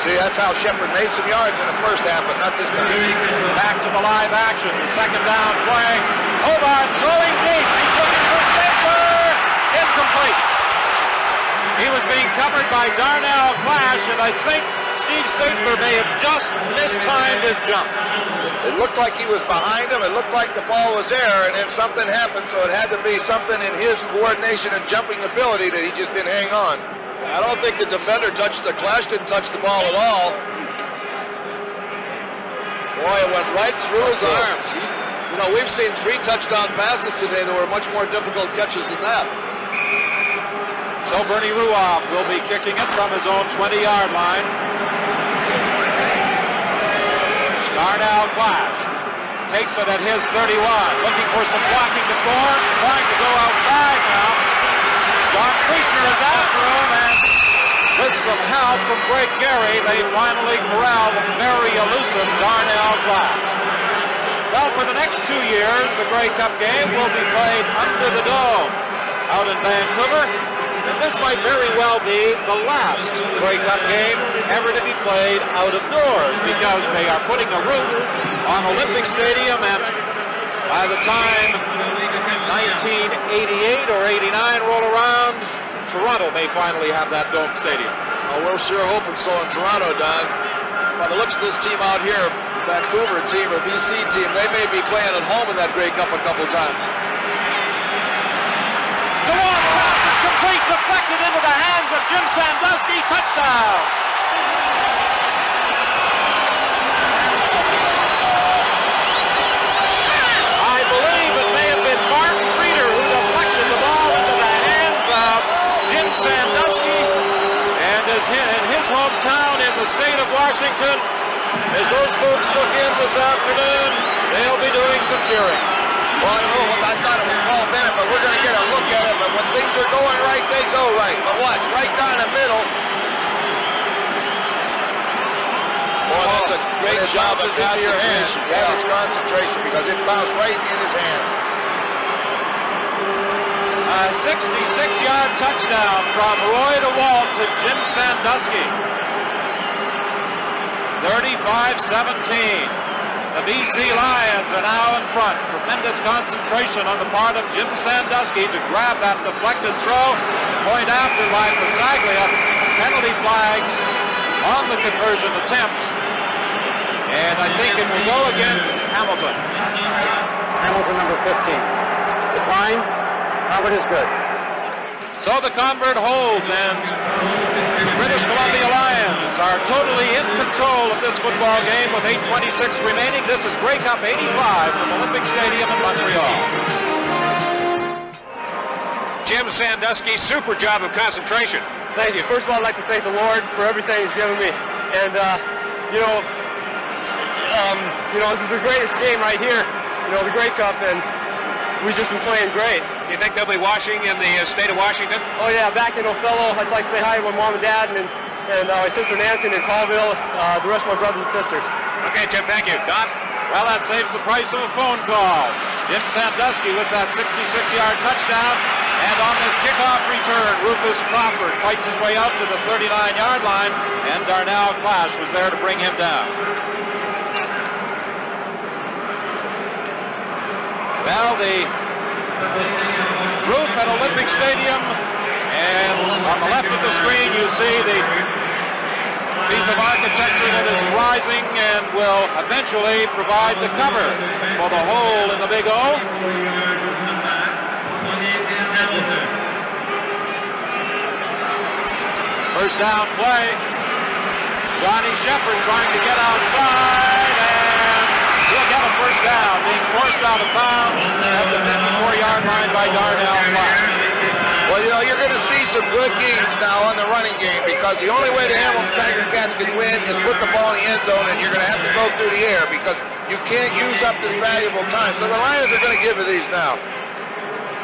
Speaker 5: See, that's how Shepherd made some yards in the first half, but not this time.
Speaker 3: Back to the live action. The second down play. Hobart throwing deep. He's looking for Stapler. Incomplete. He was being covered by Darnell Clash, and I think Steve Stapler may have just mistimed his jump.
Speaker 5: It looked like he was behind him. It looked like the ball was there, and then something happened, so it had to be something in his coordination and jumping ability that he just didn't hang on.
Speaker 8: I don't think the defender touched the Clash didn't touch the ball at all. Boy, it went right through his arms. He, you know, we've seen three touchdown passes today that were much more difficult catches than that.
Speaker 3: So Bernie Ruoff will be kicking it from his own 20-yard line. Darnell Clash takes it at his 31, looking for some blocking to form, trying to go outside now. John Priestner is after him, and with some help from Greg Gary, they finally corral the very elusive Darnell Clash. Well, for the next two years, the Grey Cup game will be played under the dome out in Vancouver. And this might very well be the last Grey Cup game ever to be played out of doors because they are putting a roof on Olympic Stadium and by the time 1988 or 89 roll around, Toronto may finally have that dome stadium.
Speaker 8: Uh, well, we're sure hoping so in Toronto, Don. By the looks of this team out here, Vancouver team or BC team, they may be playing at home in that Grey Cup a couple times.
Speaker 3: The long pass is complete, deflected into the hands of Jim Sandusky. Touchdown. I believe state of Washington, as those folks look in this afternoon, they'll be doing some cheering.
Speaker 5: Well, I don't know what I thought it was Paul Bennett, but we're going to get a look at it. But when things are going right, they go right. But watch, right down the middle.
Speaker 8: Boy, that's a great job of
Speaker 5: into your hands.
Speaker 8: concentration.
Speaker 5: That
Speaker 8: Yeah.
Speaker 5: is concentration because it bounced right in his hands.
Speaker 3: A 66-yard touchdown from Roy DeWalt to Jim Sandusky. 35-17. The BC Lions are now in front. Tremendous concentration on the part of Jim Sandusky to grab that deflected throw. Point after by Passaglia. Penalty flags on the conversion attempt. And I think it will go against Hamilton.
Speaker 21: Hamilton number 15. The Decline. Robert is good.
Speaker 25: So the convert holds, and the British Columbia Lions are totally in control of this football game with 8.26 remaining. This is Grey Cup 85 from Olympic Stadium in Montreal.
Speaker 14: Jim Sandusky, super job of concentration.
Speaker 24: Thank you. First of all, I'd like to thank the Lord for everything He's given me. And, uh, you know, um, you know, this is the greatest game right here, you know, the Grey Cup, and we've just been playing great.
Speaker 14: You think they'll be washing in the uh, state of Washington?
Speaker 24: Oh, yeah, back in Othello, I'd like to say hi to my mom and dad and, and uh, my sister Nancy in Colville, uh, the rest of my brothers and sisters.
Speaker 14: Okay, Jim, thank you. Don?
Speaker 3: Well, that saves the price of a phone call. Jim Sandusky with that 66-yard touchdown. And on this kickoff return, Rufus Crawford fights his way up to the 39-yard line, and Darnell Clash was there to bring him down. Well, the roof at Olympic Stadium, and on the left of the screen you see the piece of architecture that is rising and will eventually provide the cover for the hole in the Big O. First down play. Johnny Shepherd trying to get outside first down, being forced out of bounds at the 54-yard line by Darnell Clark.
Speaker 5: Well, you know, you're going to see some good gains now on the running game because the only way the Hamilton Tiger Cats can win is put the ball in the end zone, and you're going to have to go through the air because you can't use up this valuable time. So the Lions are going to give you these now.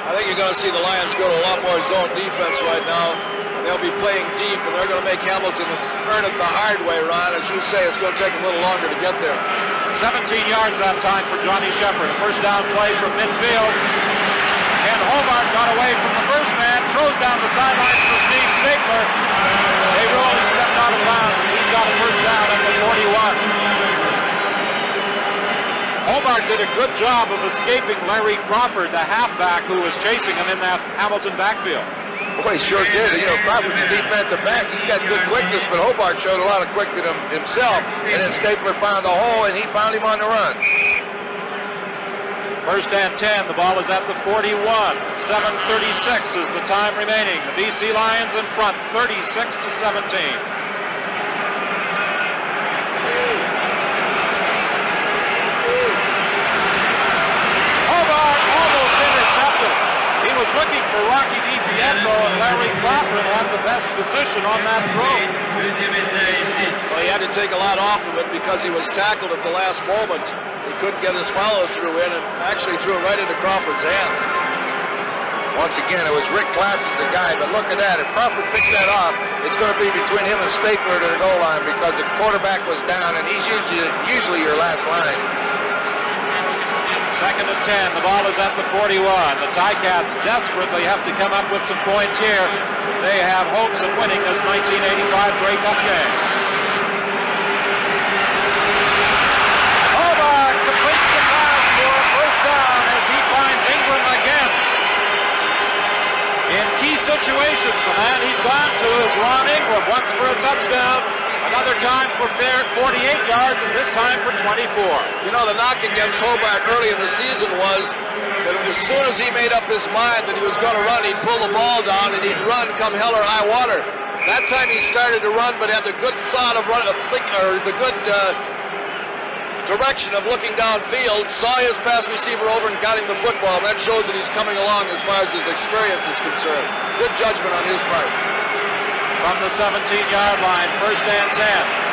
Speaker 8: I think you're going to see the Lions go to a lot more zone defense right now. They'll be playing deep, and they're going to make Hamilton earn it the hard way, Ron. As you say, it's going to take a little longer to get there.
Speaker 3: 17 yards that time for Johnny Shepherd. First down play from midfield. And Hobart got away from the first man, throws down the sidelines for Steve Stapler. They really stepped out of bounds, and he's got a first down at the 41. Hobart did a good job of escaping Larry Crawford, the halfback who was chasing him in that Hamilton backfield.
Speaker 5: He sure did. You know, Crawford's a defensive back. He's got good quickness, but Hobart showed a lot of quickness him, himself. And then Stapler found a hole, and he found him on the run.
Speaker 3: First and 10. The ball is at the 41. 7.36 is the time remaining. The BC Lions in front, 36 to 17. Hobart almost intercepted. He was looking for Rocky DiPietro, and Larry Crawford had the best position on that throw.
Speaker 8: Well, he had to take a lot off of it because he was tackled at the last moment. He couldn't get his follow-through in and actually threw it right into Crawford's hands.
Speaker 5: Once again, it was Rick Klassen, the guy, but look at that. If Crawford picks that off, it's going to be between him and Stapler to the goal line because the quarterback was down, and he's usually, usually your last line.
Speaker 3: Second and 10. The ball is at the 41. The Ticats desperately have to come up with some points here they have hopes of winning this 1985 Grey Cup game. Completes the pass for a first down as he finds again. In key situations, the man he's gone to is Ron Ingram, once for a touchdown, another time for 48 yards, and this time for 24.
Speaker 8: You know, the knock against Hobart early in the season was that as soon as he made up his mind that he was going to run, he'd pull the ball down and he'd run come hell or high water. That time he started to run, but had the good thought of run, think, or the good uh, direction of looking downfield, saw his pass receiver over and got him the football. That shows that he's coming along as far as his experience is concerned. Good judgment on his part.
Speaker 3: From the 17-yard line, first and 10.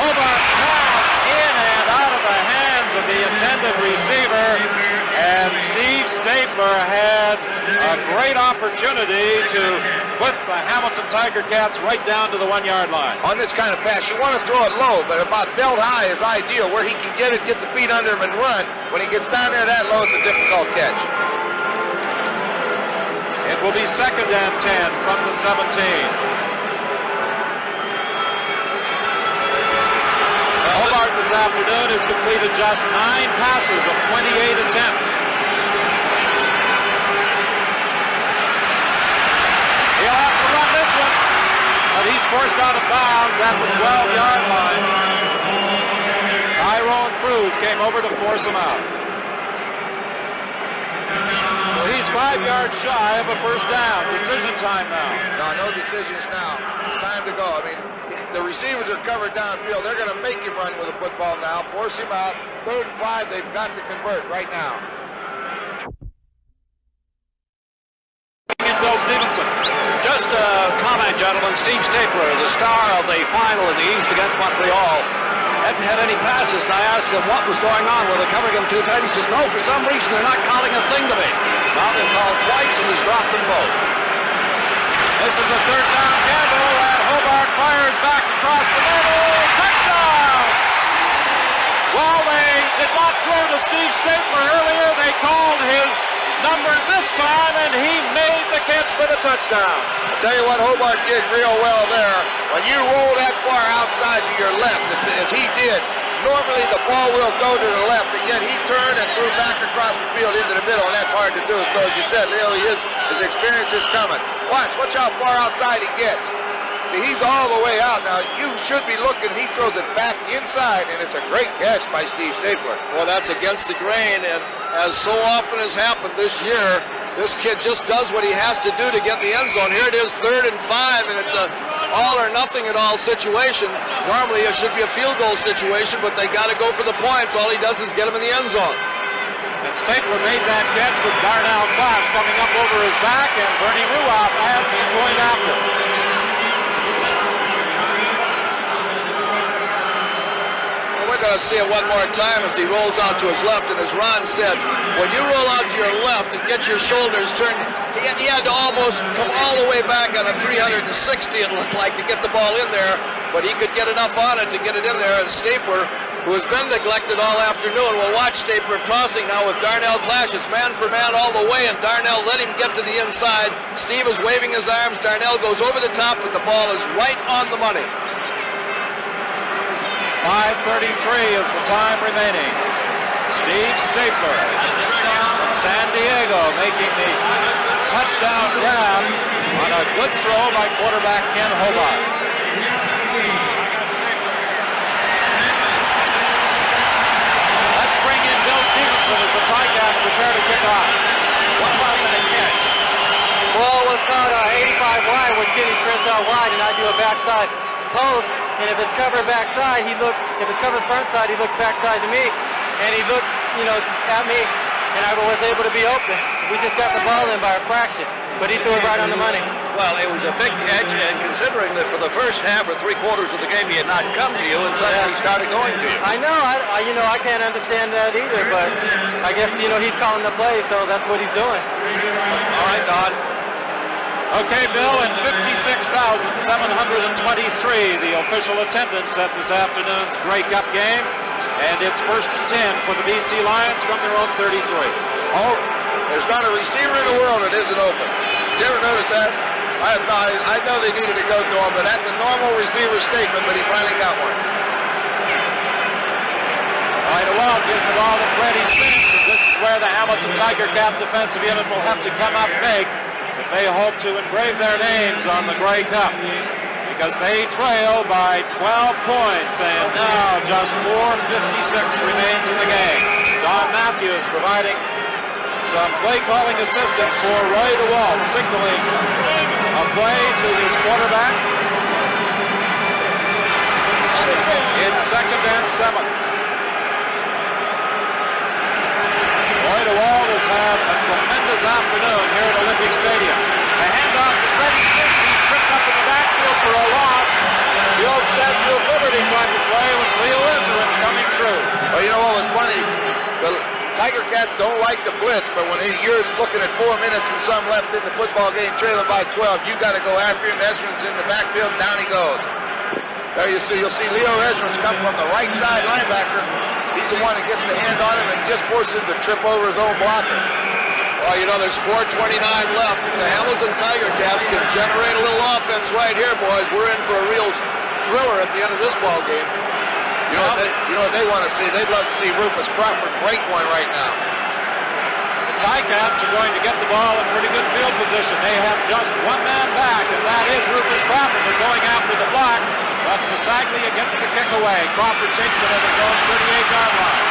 Speaker 3: Hobart's pass in and out of the hands of the intended receiver, and Steve Stapler had a great opportunity to put the Hamilton Tiger Cats right down to the one-yard line.
Speaker 5: On this kind of pass, you want to throw it low, but about belt high is ideal, where he can get it, get the feet under him, and run. When he gets down there that low, it's a difficult catch.
Speaker 3: It will be second and 10 from the 17. Hobart this afternoon has completed just nine passes of 28 attempts. He'll have to run this one, but he's forced out of bounds at the 12-yard line. Tyrone Crews came over to force him out. He's five yards shy of a first down. Decision time now.
Speaker 5: No, no decisions now. It's time to go. I mean, the receivers are covered downfield. They're going to make him run with the football now, force him out. Third and five, they've got to convert right now.
Speaker 13: And Bill Stevenson. Just a comment, gentlemen. Steve Stapler, the star of the final in the East against Montreal, hadn't had any passes. And I asked him what was going on. Were they covering him too tight? He says, no, for some reason they're not calling a thing to me. Now they've called twice and he's dropped them both.
Speaker 3: This is a third down gamble, and Hobart fires back across the middle. Touchdown! While they did not throw to Steve Stapler earlier, they called his number this time, and he made the catch for the touchdown.
Speaker 5: I tell you what, Hobart did real well there. When you roll that far outside to your left, as, as he did, normally the ball will go to the left, but yet he turned and threw back across the field into the middle, and that's hard to do. So as you said, Leo, his, his experience is coming. Watch, watch how far outside he gets. See, he's all the way out. Now, you should be looking. He throws it back inside, and it's a great catch by Steve Stapler.
Speaker 8: Well, that's against the grain, and as so often has happened this year, this kid just does what he has to do to get in the end zone. Here it is, third and five, and it's a all or nothing at all situation. Normally it should be a field goal situation, but they got to go for the points. All he does is get him in the end zone.
Speaker 3: And Stapler made that catch with Darnell Clash coming up over his back, and Bernie Ruoff adds him going after.
Speaker 8: We're going to see it one more time as he rolls out to his left. And as Ron said, when you roll out to your left and get your shoulders turned, he had, he had to almost come all the way back on a 360, it looked like, to get the ball in there. But he could get enough on it to get it in there. And Stapler, who has been neglected all afternoon, will watch Stapler crossing now with Darnell Clash. It's man for man all the way, and Darnell let him get to the inside. Steve is waving his arms. Darnell goes over the top, but the ball is right on the money.
Speaker 3: 5.33 is the time remaining. Steve Stapler San Diego making the touchdown grab on a good throw by quarterback Ken Hobart. Let's bring in Bill Stevenson as the Ticats prepare to kick off. What about that catch?
Speaker 26: Well, it's not uh, 85 wide, which Kenny sprints out wide, and I do a backside post. And if it's covered backside, he looks. If it's covered front side, he looks backside to me, and he looked, you know, at me, and I was able to be open. We just got the ball in by a fraction, but he threw it right on the money.
Speaker 13: Well, it was a big catch, and considering that for the first half or three quarters of the game he had not come to you, and suddenly he started going to you.
Speaker 26: I know. I, I, you know, I can't understand that either, but I guess you know he's calling the play, so that's what he's doing.
Speaker 13: All right, Don.
Speaker 3: Okay, Bill, and 56,723, the official attendance at this afternoon's Grey Cup game. And it's first and 10 for the BC Lions from their own 33.
Speaker 5: Oh, there's not a receiver in the world that isn't open. Did you ever notice that? I, I, I know they needed to go to him, but that's a normal receiver statement, but he finally got one.
Speaker 3: All right, Wild gives the ball to Freddie Sims, and this is where the Hamilton Tiger Cat defensive unit will have to come up big if they hope to engrave their names on the Grey Cup. Because they trail by 12 points, and now just 4.56 remains in the game. Don Matthews providing some play calling assistance for Roy DeWalt, signaling a play to his quarterback. in second and seven. Roy DeWalt has had a tremendous afternoon here at Olympic Stadium. A handoff to Freddie Sims. He's tripped up in the backfield for a loss. The old Statue of Liberty type of play with Leo Ezerins coming through.
Speaker 5: Well, you know what was funny? The Tiger Cats don't like the blitz, but when he, you're looking at four minutes and some left in the football game, trailing by 12, you got to go after him. Ezerins in the backfield, and down he goes. There you see, you'll see Leo Ezerins come from the right side linebacker. He's the one that gets the hand on him and just forces him to trip over his own blocker.
Speaker 8: Well, you know, there's 429 left. If the Hamilton Tiger Cats can generate a little offense right here, boys, we're in for a real thriller at the end of this ball game.
Speaker 5: You know, what they, you know what they want to see? They'd love to see Rufus Crawford break one right now.
Speaker 3: The Ticats are going to get the ball in pretty good field position. They have just one man back, and that is Rufus Crawford. They're going after the block. Lui Passaglia against the kick away. Crawford takes it at his own 38-yard line.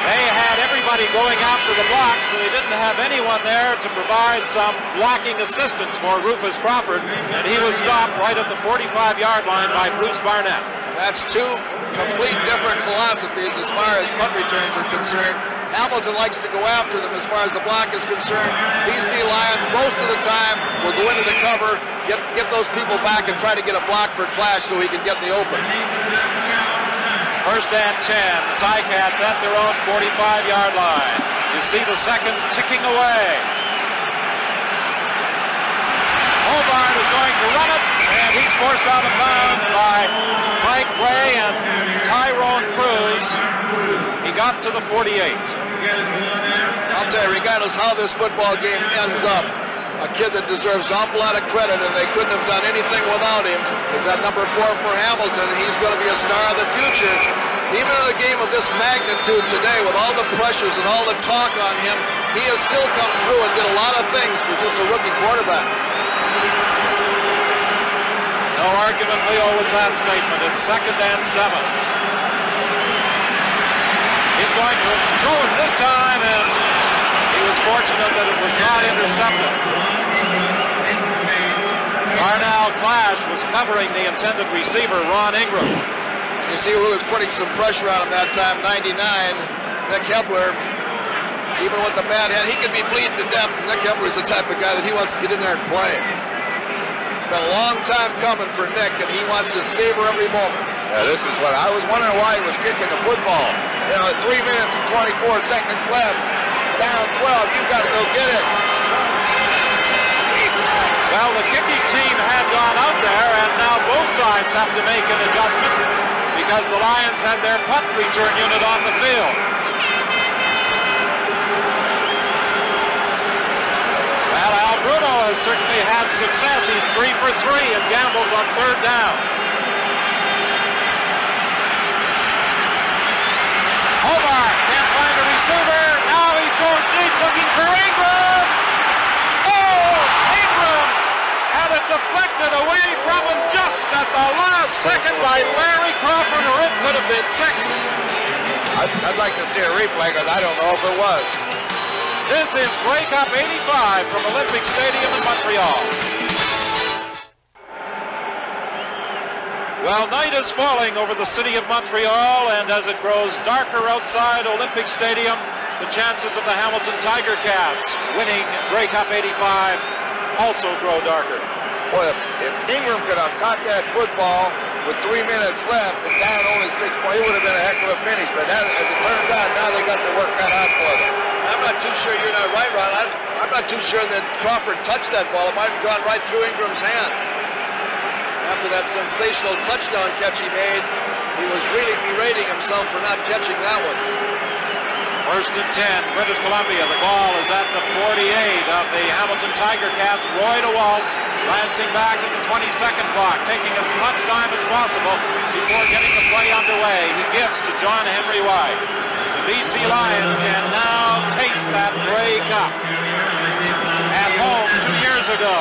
Speaker 3: They had everybody going after the block, so they didn't have anyone there to provide some blocking assistance for Rufus Crawford, and he was stopped right at the 45-yard line by Bruce Barnett.
Speaker 8: That's two complete different philosophies as far as punt returns are concerned. Hamilton likes to go after them as far as the block is concerned. BC Lions, most of the time, will go into the cover, get, get those people back, and try to get a block for Clash so he can get in the open.
Speaker 3: First and 10. The Ticats at their own 45-yard line. You see the seconds ticking away. Hobart is going to run it, and he's forced out of bounds by Mike Gray and Tyrone Crews. Got to the 48.
Speaker 8: I'll tell you, regardless how this football game ends up, a kid that deserves an awful lot of credit, and they couldn't have done anything without him, is that number four for Hamilton. He's going to be a star of the future. Even in a game of this magnitude today, with all the pressures and all the talk on him, he has still come through and did a lot of things for just a rookie quarterback.
Speaker 3: No argument, Leo, with that statement. It's second and seven. He's going to throw it this time, and he was fortunate that it was not intercepted. Darnell Clash was covering the intended receiver, Ron Ingram.
Speaker 8: You see who was putting some pressure on him that time, 99, Nick Hebeler. Even with the bad head, he could be bleeding to death. Nick Hebeler is the type of guy that he wants to get in there and play. It's been a long time coming for Nick, and he wants to savor every moment.
Speaker 5: Yeah, this is what I was wondering why he was kicking the football. You know, three minutes and 24 seconds left, down 12. You've got to go get it.
Speaker 3: Well, the kicking team had gone out there, and now both sides have to make an adjustment because the Lions had their punt return unit on the field. Well, Al Bruno has certainly had success. He's three for three and gambles on third down. Hobart can't find a receiver. Now he throws deep looking for Ingram. Oh, Ingram had it deflected away from him just at the last second by Larry Crawford, or it could have been six.
Speaker 5: I'd, I'd like to see a replay because I don't know if it was.
Speaker 3: This is Grey Cup 85 from Olympic Stadium in Montreal. Well, night is falling over the city of Montreal, and as it grows darker outside Olympic Stadium, the chances of the Hamilton Tiger Cats winning Grey Cup 85 also grow darker.
Speaker 5: Boy, if, if Ingram could have caught that football with three minutes left and down only six points, it would have been a heck of a finish. But that, as it turns out, now they got their work cut out for them.
Speaker 8: I'm not too sure you're not right, Ron. I, I'm not too sure that Crawford touched that ball. It might have gone right through Ingram's hands. After that sensational touchdown catch he made, he was really berating himself for not catching that one.
Speaker 3: First and 10, British Columbia. The ball is at the 48 of the Hamilton Tiger Cats. Roy DeWalt glancing back at the 20-second block, taking as much time as possible before getting the play underway. He gives to John Henry White. The BC Lions can now taste that Grey Cup. At home two years ago,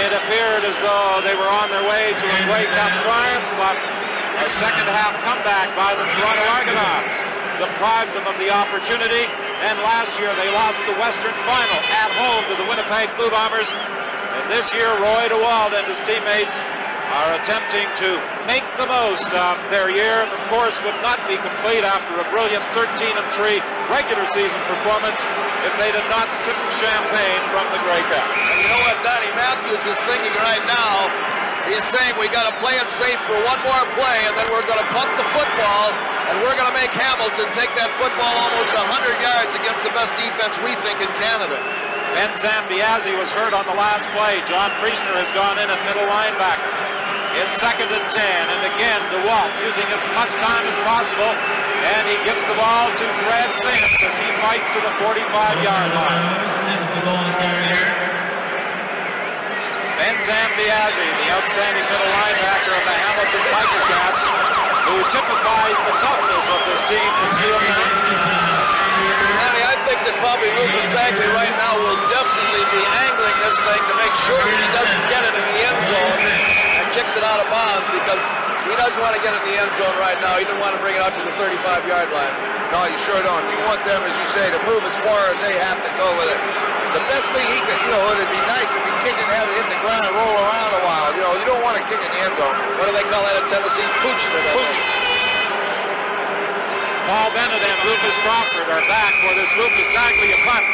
Speaker 3: it appeared as though they were on their way to a Grey Cup triumph, but a second half comeback by the Toronto Argonauts deprived them of the opportunity. And last year they lost the Western Final at home to the Winnipeg Blue Bombers. And this year Roy DeWalt and his teammates are attempting to make the most of their year. Of course, would not be complete after a brilliant 13 and 3 regular season performance if they did not sip champagne from the Grey Cup.
Speaker 8: And you know what Donnie Matthews is thinking right now? He's saying we got to play it safe for one more play, and then we're going to punt the football, and we're going to make Hamilton take that football almost 100 yards against the best defense we think in Canada.
Speaker 3: Ben Zambiasi was hurt on the last play. John Priestner has gone in at middle linebacker. It's second and 10, and again, DeWalt using as much time as possible, and he gives the ball to Fred Sims as he fights to the 45-yard line. Ben Zambiasi, the outstanding middle linebacker of the Hamilton Tiger Cats, who typifies the toughness of this team from Steeltown.
Speaker 8: Danny, I think that probably Bobby Lui Passaglia right now will definitely be angling this thing to make sure that he doesn't get it in the end zone and kicks it out of bounds because he doesn't want to get it in the end zone right now. He didn't want to bring it out to the 35-yard line.
Speaker 5: No, you sure don't. You want them, as you say, to move as far as they have to go with it. The best thing he could, you know, it'd be nice if he kicked and have it hit the ground and roll around a while. You know, you don't want to kick in the end zone.
Speaker 8: What do they call that in Tennessee? Pooching it.
Speaker 5: Pooching.
Speaker 3: Paul Bennett and Rufus Crawford are back for this Lui Passaglia punt.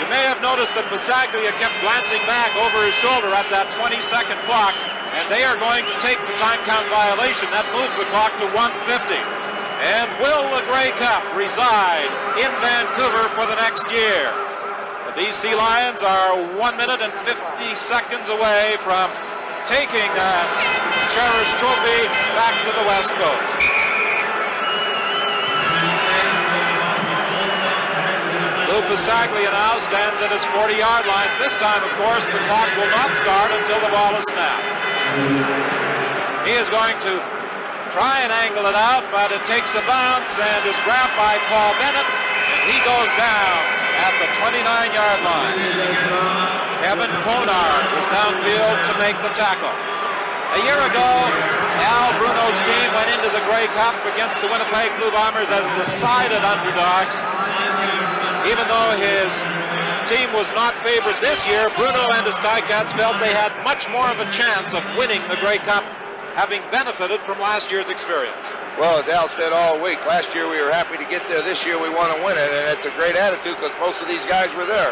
Speaker 3: You may have noticed that Passaglia kept glancing back over his shoulder at that 20-second clock, and they are going to take the time count violation. That moves the clock to 150. And will the Grey Cup reside in Vancouver for the next year? The BC Lions are 1 minute and 50 seconds away from taking a cherished trophy back to the West Coast. Lui Passaglia now stands at his 40-yard line. This time, of course, the clock will not start until the ball is snapped. He is going to try and angle it out, but it takes a bounce and is grabbed by Paul Bennett, and he goes down at the 29-yard line. Kevin Konar was downfield to make the tackle. A year ago, Al Bruno's team went into the Grey Cup against the Winnipeg Blue Bombers as decided underdogs even though his team was not favored this year, Bruno and his Ticats felt they had much more of a chance of winning the Grey Cup, having benefited from last year's experience.
Speaker 5: Well, as Al said all week, last year we were happy to get there. This year we want to win it, and it's a great attitude because most of these guys were there.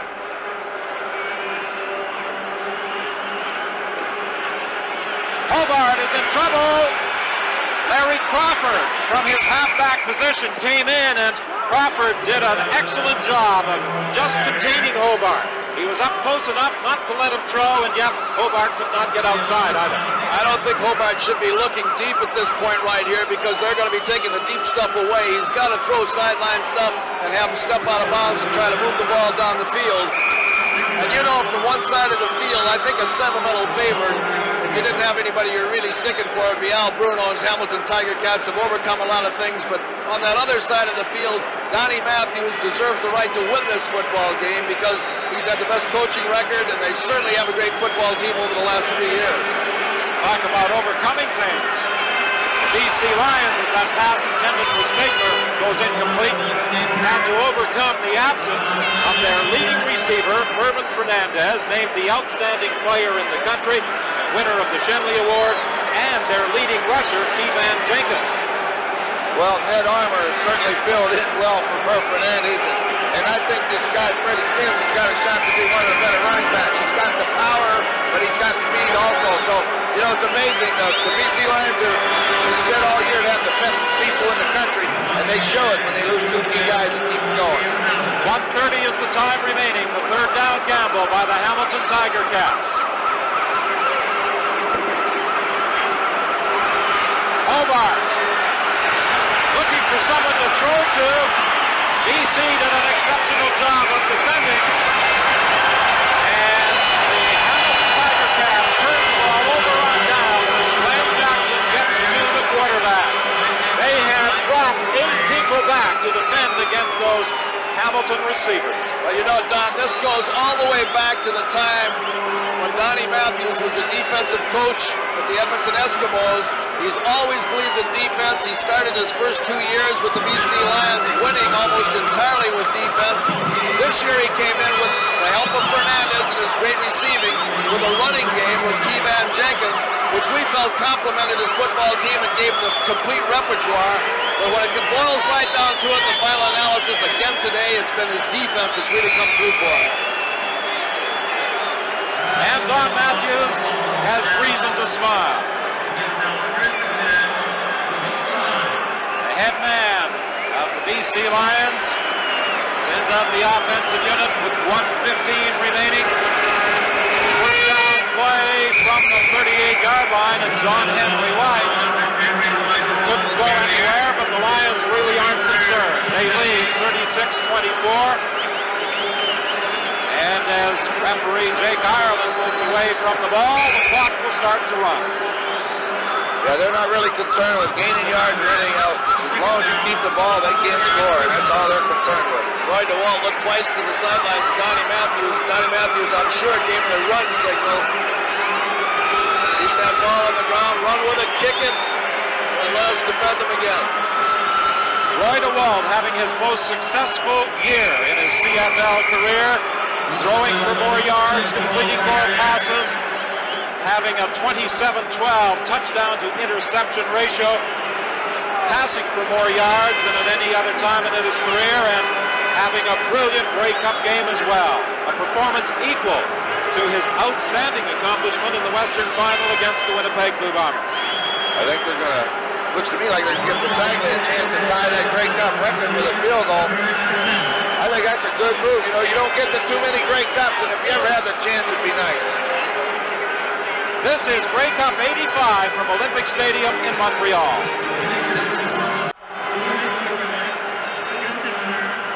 Speaker 3: Hobart is in trouble. Larry Crawford from his halfback position came in and Crawford did an excellent job of just containing Hobart. He was up close enough not to let him throw, and yet Hobart could not get outside either.
Speaker 8: I don't think Hobart should be looking deep at this point right here because they're going to be taking the deep stuff away. He's got to throw sideline stuff and have him step out of bounds and try to move the ball down the field. And you know, from one side of the field, I think a sentimental favorite you didn't have anybody you're really sticking for, it'd be Bruno's Hamilton Tiger Cats have overcome a lot of things, but on that other side of the field, Donnie Matthews deserves the right to win this football game because he's had the best coaching record, and they certainly have a great football team over the last three years.
Speaker 3: Talk about overcoming things. BC Lions, as that pass intended for Stapler goes incomplete, had to overcome the absence of their leading receiver, Mervyn Fernandez, named the outstanding player in the country, winner of the Schenley Award, and their leading rusher, Keyvan Jenkins.
Speaker 5: Well, Ned Armour certainly filled in well for Merv Fernandez, and, and I think this guy, Freddie Sims, has got a shot to be one of the better running backs. He's got the power, but he's got speed also. So, you know, it's amazing. Uh, the, the BC Lions have been said all year to have the best people in the country, and they show it when they lose two key guys and keep going.
Speaker 3: 130 is the time remaining. The third down gamble by the Hamilton Tiger Cats. Hobart. Looking for someone to throw to. BC did an exceptional job of defending. And the Hamilton Tiger Cats turn the ball over on downs as Glenn Jackson gets to the quarterback. They have dropped eight people back to defend against those Hamilton receivers.
Speaker 8: Well, you know, Don, this goes all the way back to the time when Donnie Matthews was the defensive coach with the Edmonton Eskimos He's always believed in defense. He started his first two years with the BC Lions winning almost entirely with defense. This year he came in with the help of Fernandez and his great receiving with a running game with Keyvan Jenkins, which we felt complemented his football team and gave him the complete repertoire. But when it boils right down to it, the final analysis, again today, it's been his defense that's really come through for him.
Speaker 3: And Don Matthews has reason to smile. The head man of the BC Lions. Sends out the offensive unit with 115 remaining. First down play from the 38-yard line, and John Henry White couldn't go anywhere, but the Lions really aren't concerned. They lead 36-24. And as referee Jake Ireland moves away from the ball, the clock will start to run.
Speaker 5: Yeah, they're not really concerned with gaining yards or anything else. Just as long as you keep the ball, they can't score, and that's all they're concerned with.
Speaker 8: Roy DeWalt looked twice to the sidelines of Donnie Matthews. Donnie Matthews, I'm sure, gave him a run signal. Keep that ball on the ground, run with it, kick it, and let us defend them again.
Speaker 3: Roy DeWalt having his most successful year in his CFL career, throwing for more yards, completing more passes, having a 27-12 touchdown to interception ratio, passing for more yards than at any other time in his career, and having a brilliant Grey Cup game as well. A performance equal to his outstanding accomplishment in the Western Final against the Winnipeg Blue Bombers.
Speaker 5: I think they're going to, looks to me like they're going to give Passaglia a chance to tie that Grey Cup record with a field goal. I think that's a good move. You know, you don't get to too many Grey Cups, and if you ever have the chance, it'd be nice.
Speaker 3: This is Grey Cup 85 from Olympic Stadium in Montreal.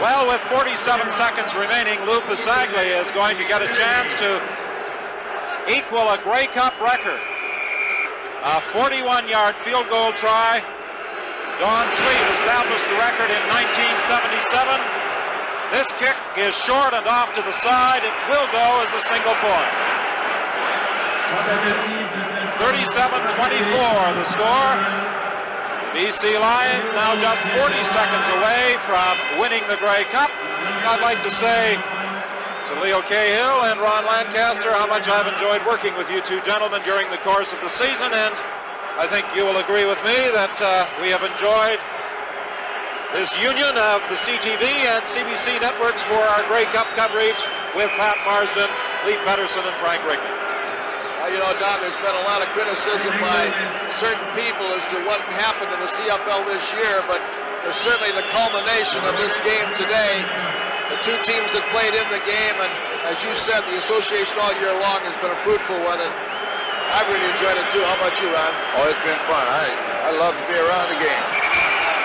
Speaker 3: Well, with 47 seconds remaining, Lui Passaglia is going to get a chance to equal a Grey Cup record. A 41-yard field goal try. Don Sweet established the record in 1977. This kick is short and off to the side. It will go as a single point. 37-24 the score. BC Lions now just 40 seconds away from winning the Grey Cup. I'd like to say to Leo Cahill and Ron Lancaster how much I've enjoyed working with you two gentlemen during the course of the season, and I think you will agree with me that uh, we have enjoyed this union of the CTV and CBC networks for our Grey Cup coverage with Pat Marsden, Leif Pettersen, and Frank Rigney.
Speaker 8: Uh, you know, Don, there's been a lot of criticism by certain people as to what happened in the CFL this year, but there's certainly the culmination of this game today. The two teams that played in the game, and as you said, the association all year long has been a fruitful one, and I've really enjoyed it too. How about you, Ron?
Speaker 5: Oh, it's been fun. I, I love to be around the game.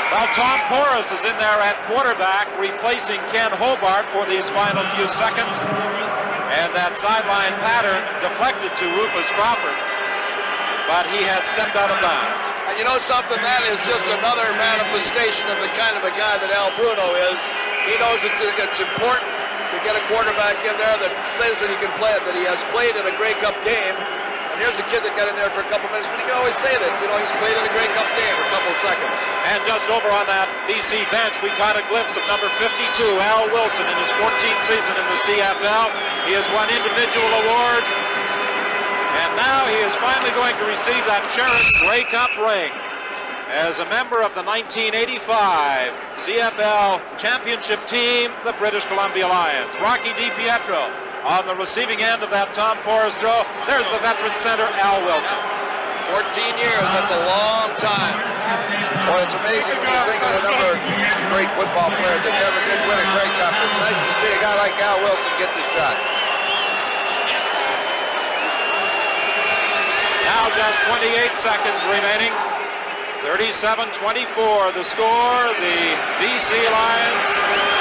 Speaker 3: Well, Tom Porras is in there at quarterback, replacing Ken Hobart for these final few seconds. And that sideline pattern deflected to Rufus Crawford. But he had stepped out of bounds.
Speaker 8: And you know something? That is just another manifestation of the kind of a guy that Al Bruno is. He knows it's, it's important to get a quarterback in there that says that he can play it, that he has played in a Grey Cup game. And here's a kid that got in there for a couple minutes, but he can always say that, you know, he's played in a Grey Cup game for a couple seconds.
Speaker 3: And just over on that BC bench, we caught a glimpse of number 52, Al Wilson, in his 14th season in the CFL. He has won individual awards, and now he is finally going to receive that cherished Grey Cup ring as a member of the 1985 CFL championship team, the British Columbia Lions. Rocky DiPietro on the receiving end of that Tom Porras throw. There's the veteran center, Al Wilson.
Speaker 8: 14 years, that's a long time.
Speaker 5: Boy, it's amazing when you think of the number of great football players that never did win a Grey Cup. It's nice to see a guy like Al Wilson get the shot.
Speaker 3: Now just 28 seconds remaining. 37-24 the score. The BC Lions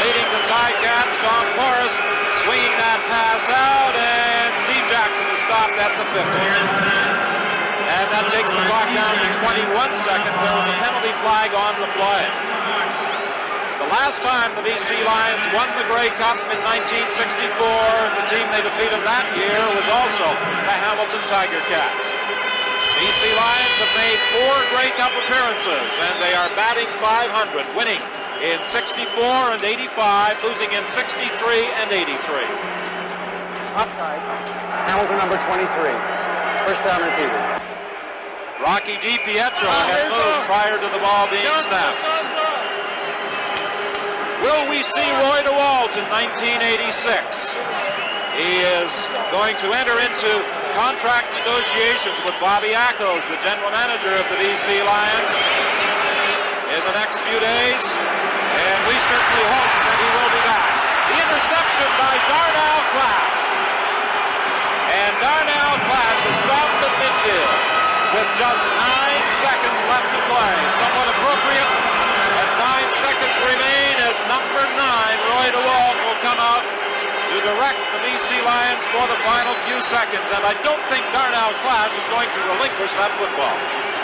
Speaker 3: leading the Ticats. Tom Porras swinging that pass out, and Steve Jackson is stopped at the 50. And that takes the clock down to 21 seconds. There was a penalty flag on the play. The last time the BC Lions won the Grey Cup in 1964, the team they defeated that year was also the Hamilton Tiger Cats. BC Lions have made four Grey Cup appearances, and they are batting 500, winning in 64 and 85, losing in 63 and 83.
Speaker 21: Upside, Hamilton number 23. First down repeated.
Speaker 3: Rocky DiPietro had moved prior to the ball being snapped. Will we see Roy DeWalt in 1986? He is going to enter into contract negotiations with Bobby Ackles, the general manager of the BC Lions, in the next few days, and we certainly hope that he will be back. The interception by Darnell Clash. And Darnell Clash is stopped at midfield with just nine seconds left to play. Somewhat appropriate. And nine seconds remain as number nine, Roy DeWalt, will come out to direct the BC Lions for the final few seconds. And I don't think Darnell Clash is going to relinquish that football.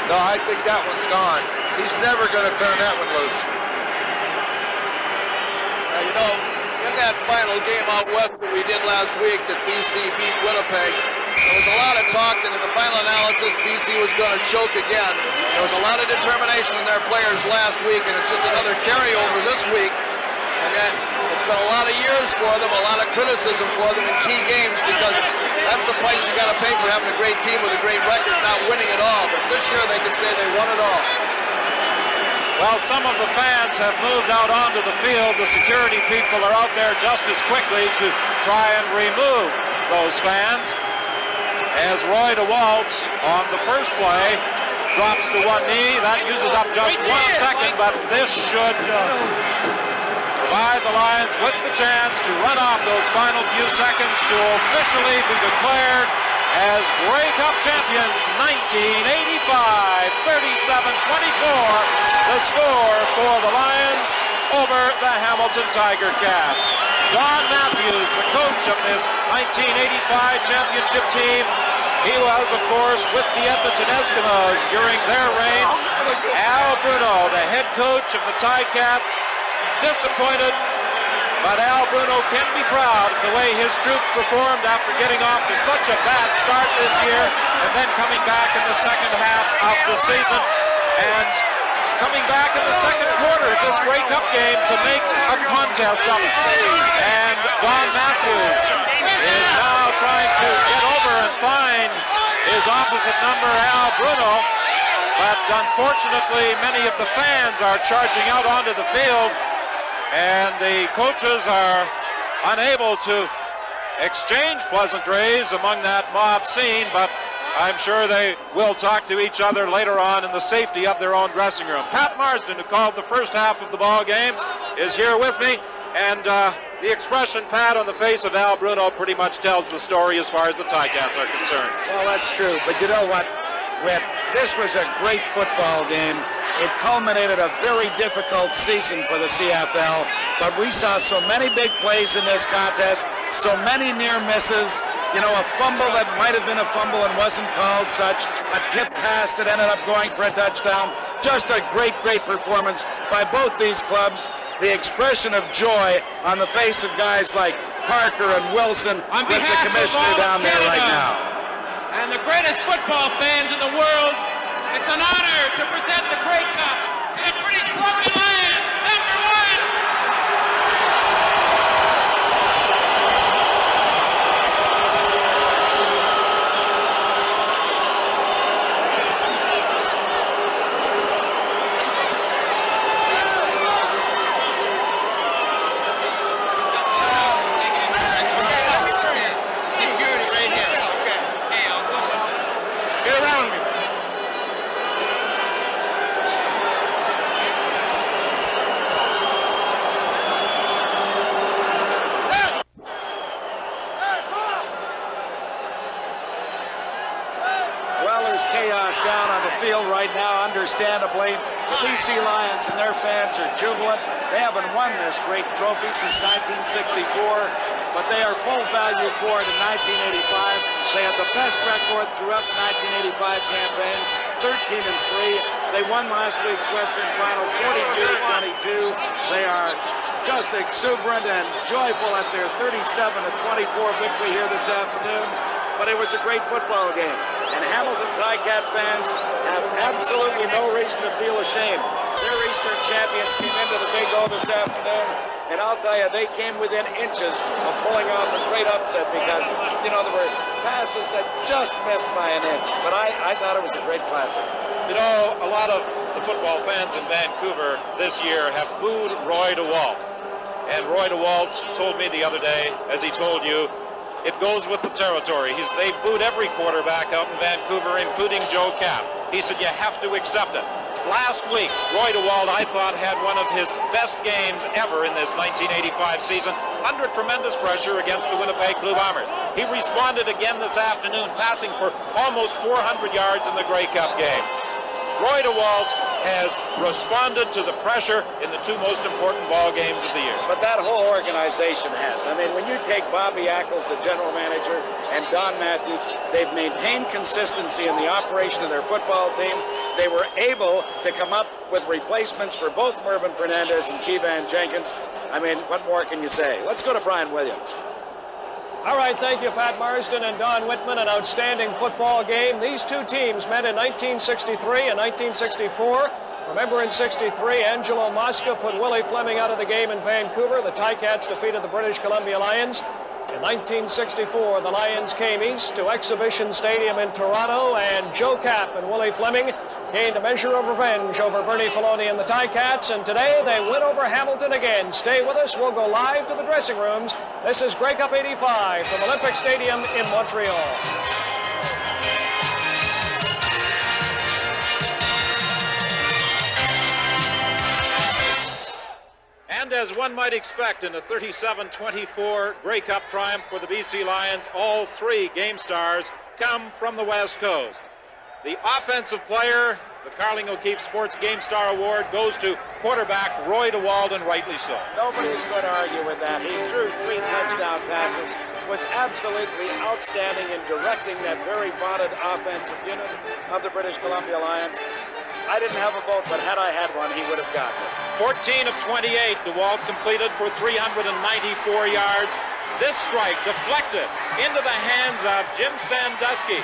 Speaker 5: No, I think that one's gone. He's never going to turn that one loose.
Speaker 8: Uh, you know, in that final game out west that we did last week that BC beat Winnipeg, there was a lot of talk that in the final analysis BC was going to choke again. There was a lot of determination in their players last week, and it's just another carryover this week. And yet, it's been a lot of years for them, a lot of criticism for them in key games because that's the price you got to pay for having a great team with a great record, not winning it all. But this year they can say they won it all.
Speaker 3: Well, some of the fans have moved out onto the field. The security people are out there just as quickly to try and remove those fans. As Roy DeWalt on the first play drops to one knee. That uses up just one second, but this should provide the Lions with the chance to run off those final few seconds to officially be declared as Grey Cup champions 1985, 37-24, the score for the Lions over the Hamilton Tiger Cats. Don Matthews, the coach of this 1985 championship team, he was, of course, with the Edmonton Eskimos during their reign. Al Bruno, the head coach of the Ticats, disappointed, but Al Bruno can be proud of the way his troops performed after getting off to such a bad start this year and then coming back in the second half of the season and coming back in the second quarter of this Grey Cup game to make a contest of it. And Don Matthews is now trying to get over and find his opposite number, Al Bruno. But unfortunately, many of the fans are charging out onto the field and the coaches are unable to exchange pleasantries among that mob scene, but I'm sure they will talk to each other later on in the safety of their own dressing room. Pat Marsden, who called the first half of the ball game, is here with me, and uh, the expression Pat on the face of Al Bruno pretty much tells the story as far as the Ticats are concerned.
Speaker 4: Well, that's true, but you know what? Whit, this was a great football game. It culminated a very difficult season for the CFL, but we saw so many big plays in this contest, so many near misses. You know, a fumble that might have been a fumble and wasn't called such, a tip pass that ended up going for a touchdown. Just a great, great performance by both these clubs. The expression of joy on the face of guys like Parker and Wilson
Speaker 6: On
Speaker 4: with the commissioner down there right now.
Speaker 6: and the greatest football fans in the world. It's an honor to present the Grey Cup to the British Columbia Lions, number one. Security right here. Okay. Hey, I'll go. Get around me.
Speaker 4: Well, there's chaos down on the field right now, understandably. The BC Lions and their fans are jubilant. They haven't won this great trophy since 1964, but they are full value for it in 1985. They had the best record throughout the 1985 campaign, 13 and 3. They won last week's Western Final 42-22. They are just exuberant and joyful at their 37 to 24 victory here this afternoon. But it was a great football game. And Hamilton Ticat fans have absolutely no reason to feel ashamed. Their Eastern champions came into the big O this afternoon, and I'll tell you, they came within inches of pulling off a great upset because, you know, there were passes that just missed by an inch. But I, I thought it was a great classic.
Speaker 27: You know, a lot of the football fans in Vancouver this year have booed Roy DeWalt. And Roy DeWalt told me the other day, as he told you, it goes with the territory. He's, they booed every quarterback out in Vancouver, including Joe Kapp. He said, you have to accept it. Last week, Roy DeWalt, I thought, had one of his best games ever in this 1985 season, under tremendous pressure against the Winnipeg Blue Bombers. He responded again this afternoon, passing for almost 400 yards in the Grey Cup game. Roy DeWalt
Speaker 3: has responded to the pressure in the two most important ball games of the year.
Speaker 4: But that whole organization has. I mean, when you take Bobby Ackles, the general manager, and Don Matthews, they've maintained consistency in the operation of their football team. They were able to come up with replacements for both Mervyn Fernandez and Keyvan Jenkins. I mean, what more can you say? Let's go to Brian Williams.
Speaker 13: All right, thank you, Pat Marsden and Don Whitman. An outstanding football game. These two teams met in 1963 and 1964. Remember in 63, Angelo Mosca put Willie Fleming out of the game in Vancouver. The Ticats defeated the British Columbia Lions. In 1964, the Lions came east to Exhibition Stadium in Toronto, and Joe Kapp and Willie Fleming gained a measure of revenge over Bernie Faloney and the Ticats, and today they win over Hamilton again. Stay with us. We'll go live to the dressing rooms. This is Grey Cup 85 from Olympic Stadium in Montreal.
Speaker 3: And as one might expect in a 37-24 Grey Cup triumph for the BC Lions, all three game stars come from the West Coast. The offensive player, the Carling O'Keefe Sports Game Star Award, goes to quarterback Roy DeWalt, and rightly so.
Speaker 4: Nobody's going to argue with that. He threw three touchdown passes, was absolutely outstanding in directing that very vaunted offensive unit of the British Columbia Lions. I didn't have a vote, but had I had one, he would have gotten it.
Speaker 3: 14 of 28, DeWalt completed for 394 yards. This strike deflected into the hands of Jim Sandusky.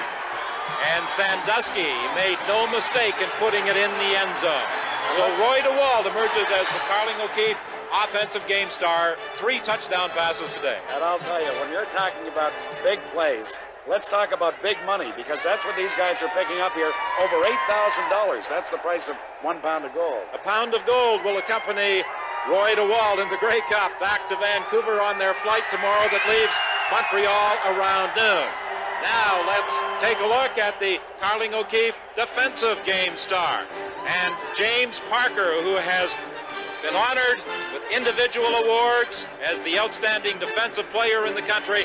Speaker 3: And Sandusky made no mistake in putting it in the end zone. So Roy DeWalt emerges as the Carling O'Keefe offensive game star. Three touchdown passes today.
Speaker 4: And I'll tell you, when you're talking about big plays, Let's talk about big money because that's what these guys are picking up here. Over $8,000. That's the price of one pound of gold.
Speaker 3: A pound of gold will accompany Roy DeWalt in the Grey Cup back to Vancouver on their flight tomorrow that leaves Montreal around noon. Now let's take a look at the Carling O'Keefe defensive game star. And James Parker, who has been honored with individual awards as the outstanding defensive player in the country,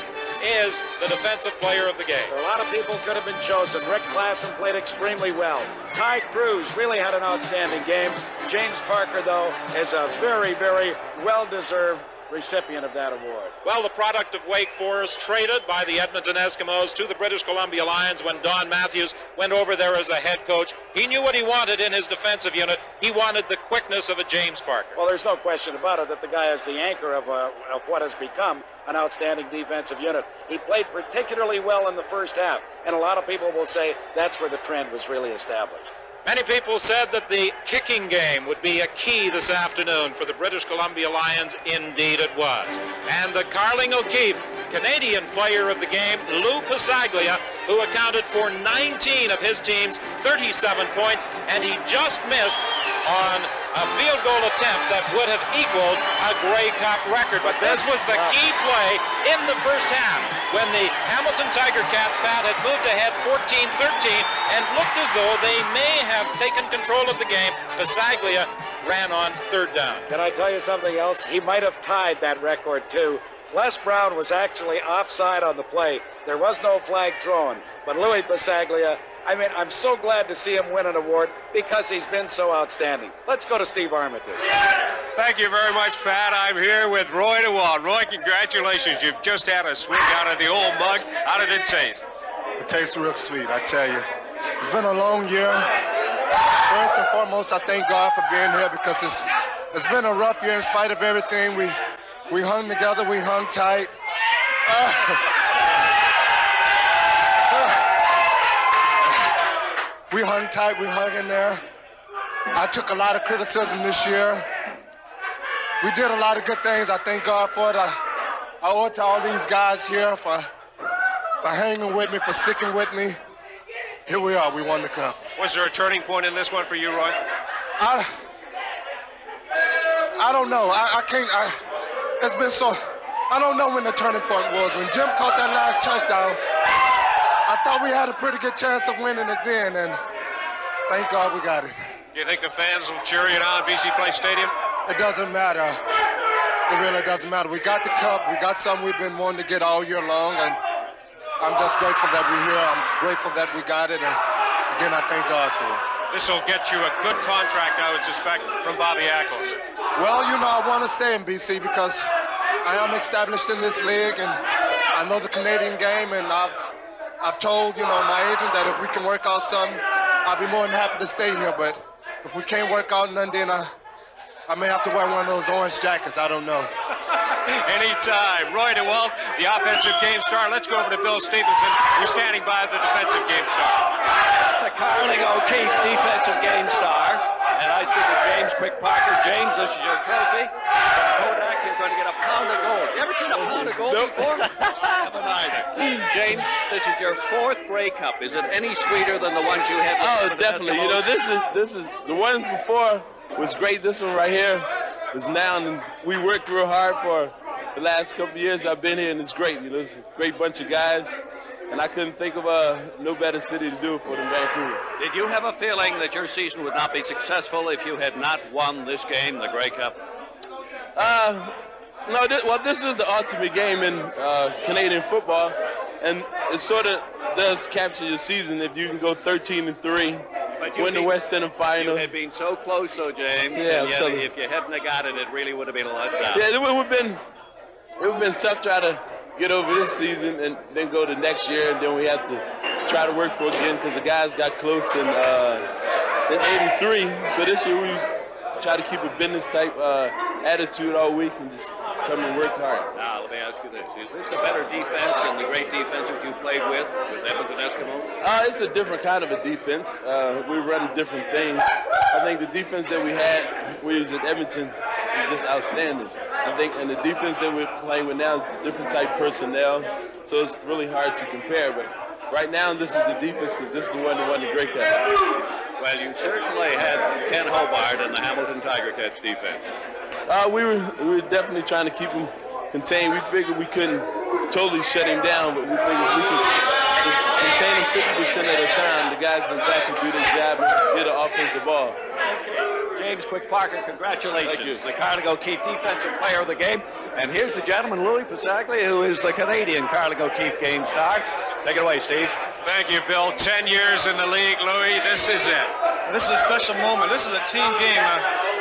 Speaker 3: is the defensive player of the game.
Speaker 4: A lot of people could have been chosen. Rick Klassen played extremely well. Ty Crews really had an outstanding game. James Parker, though, is a very, very well-deserved recipient of that award?
Speaker 3: Well, the product of Wake Forest, traded by the Edmonton Eskimos to the British Columbia Lions when Don Matthews went over there as a head coach. He knew what he wanted in his defensive unit. He wanted the quickness of a James Parker.
Speaker 4: Well, there's no question about it that the guy is the anchor of, uh, of what has become an outstanding defensive unit. He played particularly well in the first half, and a lot of people will say that's where the trend was really established.
Speaker 3: Many people said that the kicking game would be a key this afternoon for the British Columbia Lions. Indeed, it was. And the Carling O'Keefe Canadian player of the game, Lui Passaglia, who accounted for 19 of his team's 37 points, and he just missed on a field goal attempt that would have equaled a Grey Cup record. But this was the key play in the first half when the Hamilton Tiger Cats, Pat, had moved ahead 14-13 and looked as though they may have taken control of the game. Passaglia ran on third down.
Speaker 4: Can I tell you something else? He might have tied that record, too. Les Browne was actually offside on the play. There was no flag thrown. But Lui Passaglia I mean, I'm so glad to see him win an award because he's been so outstanding. Let's go to Steve Armitage.
Speaker 28: Thank you very much, Pat. I'm here with Roy DeWalt. Roy, congratulations. You've just had a swig out of the old mug. How did it taste?
Speaker 22: It tastes real sweet, I tell you. It's been a long year. First and foremost, I thank God for being here because it's it's been a rough year in spite of everything. We we hung together, we hung tight. Uh, We hung tight, we hung in there. I took a lot of criticism this year. We did a lot of good things. I thank God for it. I, I owe it to all these guys here for, for hanging with me, for sticking with me. Here we are, we won the cup.
Speaker 28: Was there a turning point in this one for you, Roy?
Speaker 22: I, I don't know. I, I can't, I, it's been so, I don't know when the turning point was. When Jim caught that last touchdown, thought we had a pretty good chance of winning again, and thank God we got it.
Speaker 28: Do you think the fans will cheer you on BC Place Stadium?
Speaker 22: It doesn't matter. It really doesn't matter. We got the cup. We got something we've been wanting to get all year long, and I'm just grateful that we're here. I'm grateful that we got it, and again, I thank God for it.
Speaker 14: This will get you a good contract, I would suspect, from Bobby Ackles.
Speaker 22: Well, you know, I want to stay in BC because I am established in this league and I know the Canadian game, and I've I've told you know my agent that if we can work out something, I'll be more than happy to stay here. But if we can't work out none, then I, I may have to wear one of those orange jackets. I don't know.
Speaker 14: Anytime. Roy DeWalt, the offensive game star. Let's go over to Bill Stevenson, who's standing by the defensive game star.
Speaker 13: The Carling O'Keefe defensive game star. And I speak with James Quick Parker. James, this is your trophy. From Kodak, you're going to get a pound of gold. You ever seen a pound of gold before? Haven't either. James, this is your fourth Grey Cup. Is it any sweeter than the ones you had?
Speaker 20: Oh,
Speaker 13: some of the
Speaker 20: definitely. You know, this is this is the one before was great. This one right here is now, and we worked real hard for the last couple years. I've been here, and it's great. You know, it's a great bunch of guys, and I couldn't think of a no better city to do it for than Vancouver.
Speaker 13: Did you have a feeling that your season would not be successful if you had not won this game, the Grey Cup?
Speaker 20: Uh, no, this, well, this is the ultimate game in uh, Canadian football, and it sort of does capture your season if you can go 13 and three,
Speaker 13: But you
Speaker 20: win the West End final.
Speaker 13: You had been so close, though, James.
Speaker 20: Yeah, I'm
Speaker 13: yet
Speaker 20: telling you.
Speaker 13: if you hadn't have got it, it really would have been a letdown.
Speaker 20: Yeah, it would have been it would have been tough trying to get over this season and then go to next year, and then we have to try to work for again because the guys got close in uh, in '83. So this year we try to keep a business type uh, attitude all week and just come and work hard.
Speaker 13: Now, let me ask you this. Is this a better defense than the great defenses you played with, with Edmonton Eskimos?
Speaker 20: Uh, it's a different kind of a defense. Uh, we run different things. I think the defense that we had, we was at Edmonton, is just outstanding. I think, and the defense that we're playing with now is a different type personnel, so it's really hard to compare. But right now, this is the defense because this is the one that won the Grey Cup.
Speaker 13: Well, you certainly had Ken Hobart and the Hamilton Tiger Cats defense.
Speaker 20: Uh, we were we were definitely trying to keep him contained. We figured we couldn't totally shut him down, but we figured we could just contain him 50% at a time. The guys in the back could do their job and get an offensive ball.
Speaker 13: James Quick Parker, congratulations.
Speaker 20: Thank you.
Speaker 13: The Carling O'Keefe Defensive Player of the Game. And here's the gentleman, Lui Passaglia, who is the Canadian Carling O'Keefe Game Star. Take it away, Steve.
Speaker 14: Thank you, Bill. Ten years in the league, Lui. This is it.
Speaker 29: This is a special moment. This is a team game. Uh, we had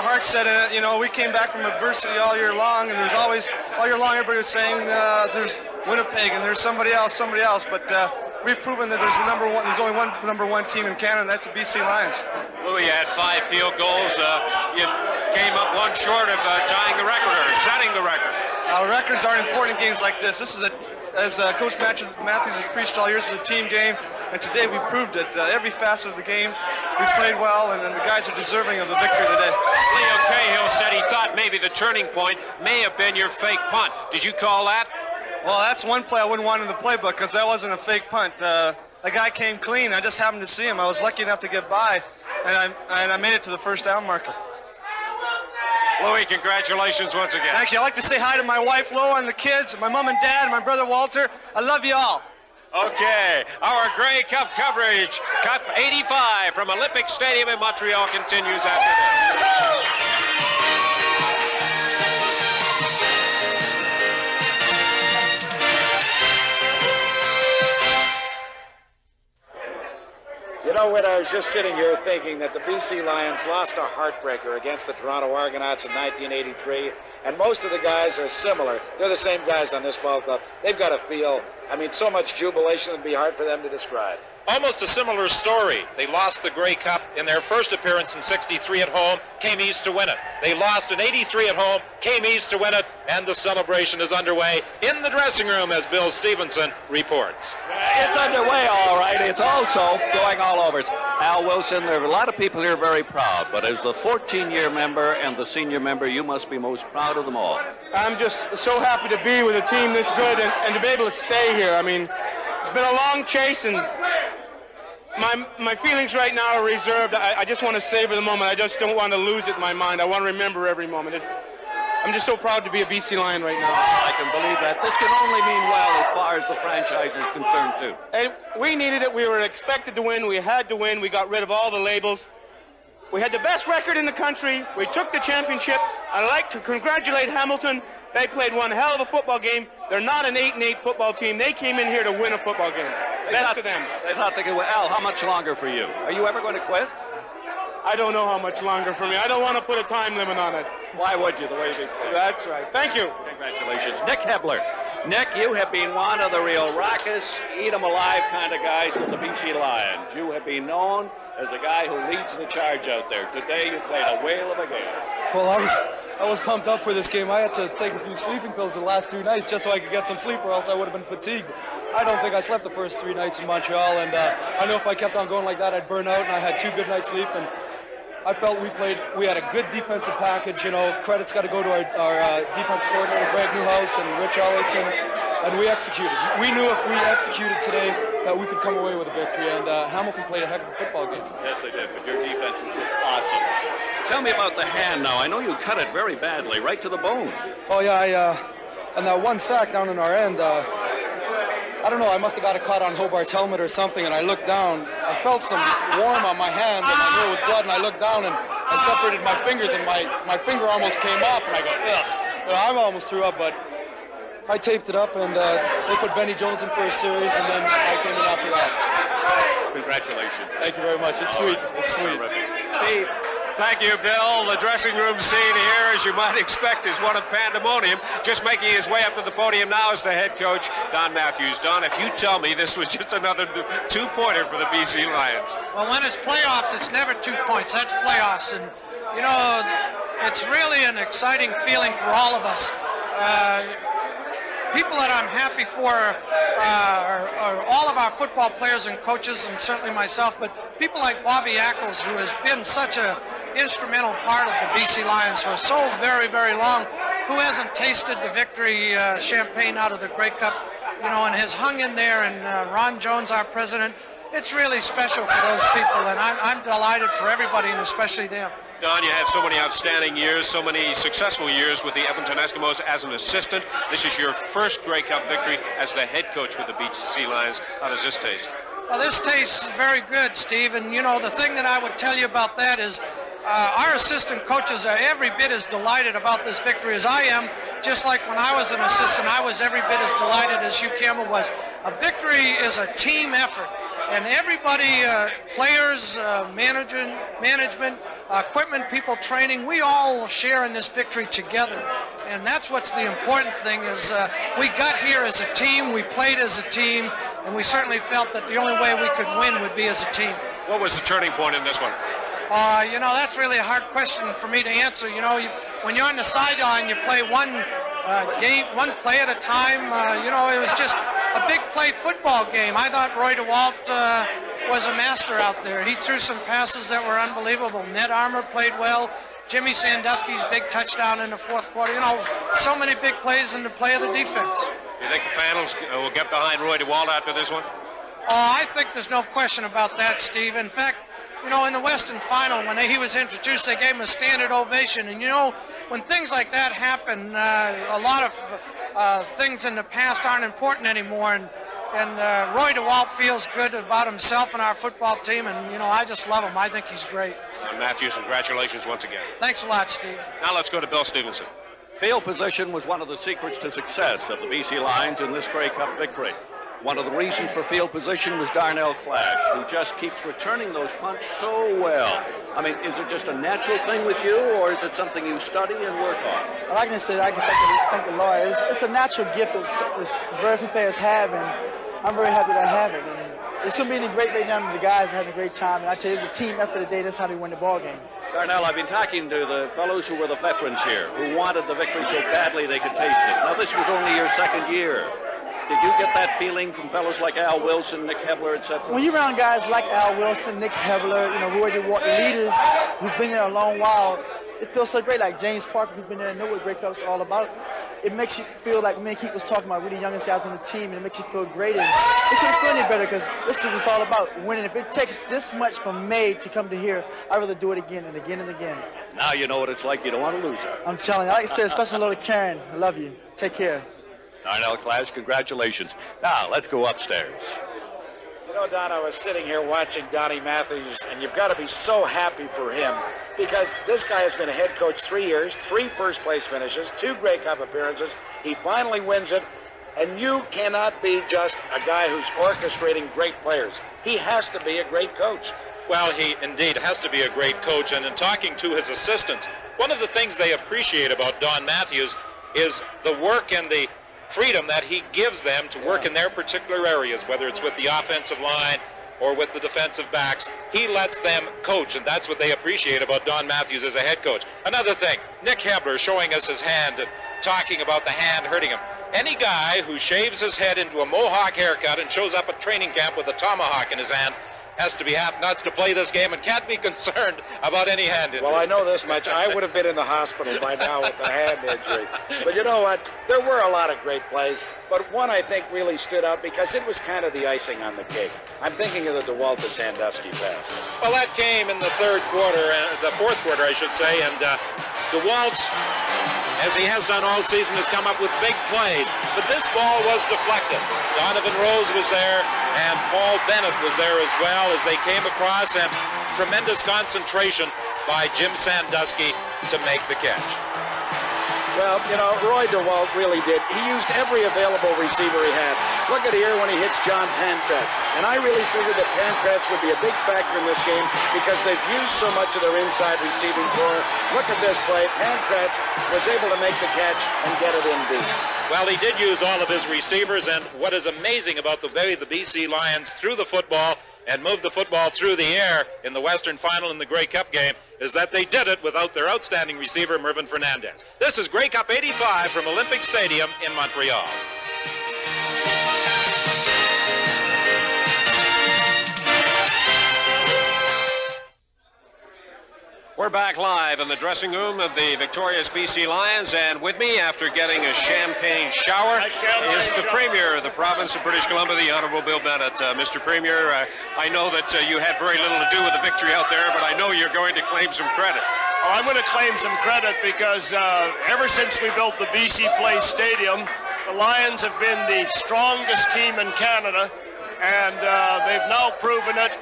Speaker 29: our heart set in it. You know, we came back from adversity all year long, and there's always all year long everybody was saying uh, there's Winnipeg and there's somebody else, somebody else. But uh, we've proven that there's a number one. There's only one number one team in Canada, and that's the BC Lions.
Speaker 14: Lui had five field goals. Uh, you came up one short of uh, tying the record or setting the record.
Speaker 29: Uh, records are important in games like this. This is a, as uh, Coach Matthews, Matthews has preached all year, this is a team game, and today we proved it. Uh, every facet of the game, we played well, and, and the guys are deserving of the victory today.
Speaker 14: Leo Cahill said he thought maybe the turning point may have been your fake punt. Did you call that?
Speaker 29: Well, that's one play I wouldn't want in the playbook because that wasn't a fake punt. Uh, the guy came clean. I just happened to see him. I was lucky enough to get by, and I, and I made it to the first down marker.
Speaker 14: Lui, congratulations once again.
Speaker 29: Thank you. I'd like to say hi to my wife, Loa, and the kids, my mom and dad, and my brother, Walter. I love you all.
Speaker 14: Okay, our Grey Cup coverage, Cup 85 from Olympic Stadium in Montreal continues after this.
Speaker 4: You know what? I was just sitting here thinking that the BC Lions lost a heartbreaker against the Toronto Argonauts in 1983, and most of the guys are similar. They're the same guys on this ball club. They've got a feel. I mean, so much jubilation it'd be hard for them to describe.
Speaker 3: Almost a similar story. They lost the Grey Cup in their first appearance in 63 at home, came east to win it. They lost in 83 at home, came east to win it, and the celebration is underway in the dressing room as Bill Stevenson reports.
Speaker 13: It's underway, all right. It's also going all over. Al Wilson, there are a lot of people here very proud, but as the 14-year member and the senior member, you must be most proud of them all.
Speaker 24: I'm just so happy to be with a team this good and, and to be able to stay here. I mean, it's been a long chase, and my my feelings right now are reserved. I, I just want to savor the moment. I just don't want to lose it in my mind. I want to remember every moment. It, I'm just so proud to be a BC Lion right now.
Speaker 13: I can believe that. This can only mean well as far as the franchise is concerned, too.
Speaker 24: And we needed it. We were expected to win. We had to win. We got rid of all the labels. We had the best record in the country. We took the championship. I'd like to congratulate Hamilton. They played one hell of a football game. They're not an 8 and 8 football team. They came in here to win a football game.
Speaker 13: They
Speaker 24: Best for them.
Speaker 13: They thought they could win. Al, how much longer for you? Are you ever going to quit?
Speaker 24: I don't know how much longer for me. I don't want to put a time limit on it.
Speaker 13: Why would you, the way you
Speaker 24: That's right. Thank you.
Speaker 13: Congratulations. Nick Hebeler. Nick, you have been one of the real raucous, eat 'em alive kind of guys with the BC Lions. You have been known as a guy who leads the charge out there. Today you played a whale of a game.
Speaker 6: Well, I was I was pumped up for this game. I had to take a few sleeping pills the last two nights just so I could get some sleep, or else I would have been fatigued. I don't think I slept the first three nights in Montreal, and uh, I know if I kept on going like that, I'd burn out. And I had two good nights sleep, and I felt we played. We had a good defensive package. You know, credit's got to go to our, our uh, defense coordinator Greg Newhouse and Rich Ellison, and we executed. We knew if we executed today that we could come away with a victory, and uh, Hamilton played a heck of a football game.
Speaker 13: Yes, they did, but your defense was just awesome. Tell me about the hand now. I know you cut it very badly, right to the bone.
Speaker 6: Oh yeah, I, uh, and that one sack down in our end. Uh, I don't know. I must have got a cut on Hobart's helmet or something, and I looked down. I felt some warm on my hand, and I knew it was blood. And I looked down, and I separated my fingers, and my, my finger almost came off. And I go, ugh. You know, I almost threw up, but I taped it up, and uh, they put Benny Jones in for a series, and then I came in after that.
Speaker 13: Congratulations.
Speaker 6: Thank you very much. It's sweet. It's sweet.
Speaker 13: Steve.
Speaker 14: Thank you, Bill. The dressing room scene here, as you might expect, is one of pandemonium. Just making his way up to the podium now is the head coach, Don Matthews. Don, if you tell me this was just another two-pointer for the BC Lions.
Speaker 30: Well, when it's playoffs, it's never two points. That's playoffs. And, you know, it's really an exciting feeling for all of us. Uh, people that I'm happy for are, are all of our football players and coaches, and certainly myself, but people like Bobby Ackles, who has been such an instrumental part of the BC Lions for so very, very long, who hasn't tasted the victory uh, champagne out of the Grey Cup, you know, and has hung in there, and uh, Ron Jones, our president, it's really special for those people, and I'm, I'm delighted for everybody, and especially them.
Speaker 14: Don, you had so many outstanding years, so many successful years with the Edmonton Eskimos as an assistant. This is your first Grey Cup victory as the head coach with the BC Lions. How does this taste?
Speaker 30: Well, this tastes very good, Steve. And you know, the thing that I would tell you about that is uh, our assistant coaches are every bit as delighted about this victory as I am. Just like when I was an assistant, I was every bit as delighted as Hugh Campbell was. A victory is a team effort. And everybody, uh, players, uh, management, management, uh, equipment people, training, we all share in this victory together. And that's what's the important thing is uh, we got here as a team, we played as a team, and we certainly felt that the only way we could win would be as a team.
Speaker 14: What was the turning point in this one?
Speaker 30: Uh, you know, that's really a hard question for me to answer. You know, you, when you're on the sideline, you play one uh, game, one play at a time. Uh, you know, it was just a big play football game. I thought Roy DeWalt uh, was a master out there. He threw some passes that were unbelievable. Ned Armour played well. Jimmy Sandusky's big touchdown in the fourth quarter. You know, so many big plays in the play of the defense.
Speaker 14: You think the fans will get behind Roy DeWalt after this one?
Speaker 30: Oh, I think there's no question about that, Steve. In fact, you know, in the Western Final, when he was introduced, they gave him a standard ovation. And, you know, when things like that happen, uh, a lot of uh, things in the past aren't important anymore. And, and uh, Roy DeWalt feels good about himself and our football team. And, you know, I just love him. I think he's great.
Speaker 14: Don Matthews, congratulations once again.
Speaker 30: Thanks a lot, Steve.
Speaker 14: Now let's go to Bill Stevenson.
Speaker 13: Field position was one of the secrets to success of the BC Lions in this Grey Cup victory. One of the reasons for field position was Darnell Clash, who just keeps returning those punts so well. I mean, is it just a natural thing with you, or is it something you study and work on?
Speaker 31: Well, I can say I can thank the, thank the Lord. It's, it's a natural gift that s- that very few players have, and I'm very happy that I have it. And it's going to be any great right now. The guys are having a great time, and I tell you, it's a team effort today. That's how they win the ball game.
Speaker 13: Darnell, I've been talking to the fellows who were the veterans here, who wanted the victory so badly they could taste it. Now, this was only your second year. Did you get that feeling from fellows like Al Wilson, Nick Hebeler, etc.?
Speaker 31: When you're around guys like Al Wilson, Nick Hebeler, you know, Roy the leaders who's been there a long while, it feels so great. Like James Parker, who's been there and know what Grey Cup's all about. It makes you feel like me and Keith was talking about, really youngest guys on the team, and it makes you feel great. And it couldn't feel any better because this is what it's all about, winning. If it takes this much from May to come to here, I'd rather do it again and again and again.
Speaker 13: Now you know what it's like. You don't want to lose it.
Speaker 31: I'm telling you, I like to say a special hello to Karen. I love you. Take care.
Speaker 13: Darnell Clash, congratulations. Now, let's go upstairs.
Speaker 4: You know, Don, I was sitting here watching Donnie Matthews, and you've got to be so happy for him because this guy has been a head coach three years, three first place finishes, two Grey Cup appearances. He finally wins it, and you cannot be just a guy who's orchestrating great players. He has to be a great coach.
Speaker 3: Well, he indeed has to be a great coach, and in talking to his assistants, one of the things they appreciate about Don Matthews is the work and the freedom that he gives them to work in their particular areas, whether it's with the offensive line or with the defensive backs. He lets them coach, and that's what they appreciate about Don Matthews as a head coach. Another thing, Nick Hebeler showing us his hand and talking about the hand hurting him. Any guy who shaves his head into a mohawk haircut and shows up at training camp with a tomahawk in his hand has to be half nuts to play this game and can't be concerned about any hand injury.
Speaker 4: Well, I know this much. I would have been in the hospital by now with the hand injury. But you know what? There were a lot of great plays, but one I think really stood out because it was kind of the icing on the cake. I'm thinking of the DeWalt to Sandusky pass.
Speaker 3: Well, that came in the third quarter, uh, the fourth quarter, I should say, and uh, DeWalt, as he has done all season, has come up with big plays. But this ball was deflected. Donovan Rose was there, and Paul Bennett was there as well as they came across, and tremendous concentration by Jim Sandusky to make the catch.
Speaker 4: Well, you know, Roy DeWalt really did. He used every available receiver he had. Look at here when he hits John Pankratz. And I really figured that Pankratz would be a big factor in this game because they've used so much of their inside receiving corps. Look at this play. Pankratz was able to make the catch and get it in deep.
Speaker 3: Well, he did use all of his receivers, and what is amazing about the way the BC Lions threw the football and moved the football through the air in the Western Final in the Grey Cup game is that they did it without their outstanding receiver, Mervyn Fernandez. This is Grey Cup 85 from Olympic Stadium in Montreal.
Speaker 14: We're back live in the dressing room of the victorious BC Lions, and with me, after getting a champagne shower, is the. Premier of the province of British Columbia, the Honourable Bill Bennett. Uh, Mr. Premier, uh, I know that uh, you had very little to do with the victory out there, but I know you're going to claim some credit.
Speaker 32: Oh, I'm going to claim some credit because uh, ever since we built the BC Place Stadium, the Lions have been the strongest team in Canada, and uh, they've now proven it.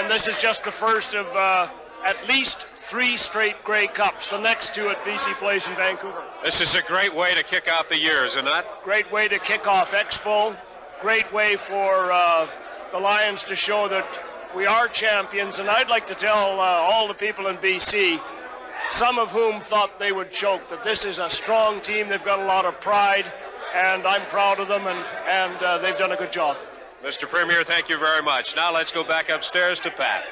Speaker 32: And this is just the first of uh, at least three straight Grey Cups. The next two at BC Place in Vancouver.
Speaker 14: This is a great way to kick off the year, is it not?
Speaker 32: Great way to kick off Expo. Great way for uh, the Lions to show that we are champions. And I'd like to tell uh, all the people in BC, some of whom thought they would choke, that this is a strong team. They've got a lot of pride, and I'm proud of them, and, and uh, they've done a good job.
Speaker 14: Mr. Premier, thank you very much. Now let's go back upstairs to Pat.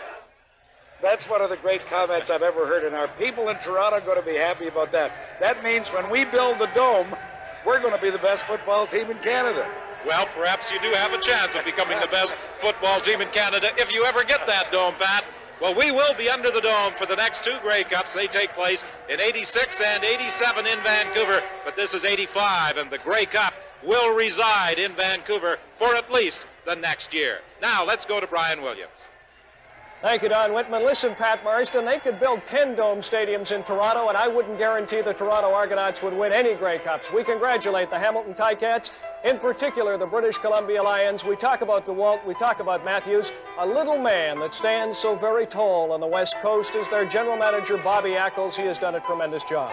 Speaker 4: That's one of the great comments I've ever heard, and our people in Toronto are going to be happy about that. That means when we build the dome, we're going to be the best football team in Canada.
Speaker 3: Well, perhaps you do have a chance of becoming the best football team in Canada if you ever get that dome, Pat. Well, we will be under the dome for the next two Grey Cups. They take place in 86 and 87 in Vancouver, but this is 85, and the Grey Cup will reside in Vancouver for at least the next year. Now, let's go to Brian Williams.
Speaker 10: Thank you, Don Whitman. Listen, Pat Marsden, they could build 10 dome stadiums in Toronto, and I wouldn't guarantee the Toronto Argonauts would win any Grey Cups. We congratulate the Hamilton Ticats, in particular the British Columbia Lions. We talk about DeWalt, we talk about Matthews. A little man that stands so very tall on the West Coast is their general manager, Bobby Ackles. He has done a tremendous job.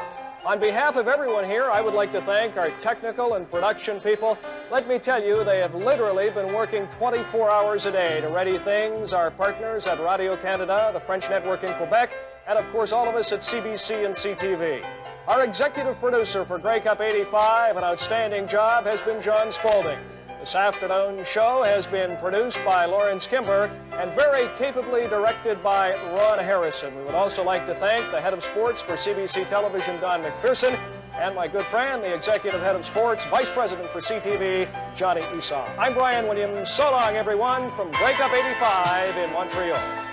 Speaker 10: On behalf of everyone here, I would like to thank our technical and production people. Let me tell you, they have literally been working 24 hours a day to ready things, our partners at Radio Canada, the French network in Quebec, and of course all of us at CBC and CTV. Our executive producer for Grey Cup 85, an outstanding job, has been John Spaulding. This afternoon's show has been produced by Lawrence Kimber and very capably directed by Ron Harrison. We would also like to thank the head of sports for CBC Television, Don McPherson, and my good friend, the executive head of sports, vice president for CTV, Johnny Esaw. I'm Brian Williams. So long, everyone, from Grey Cup 85 in Montreal.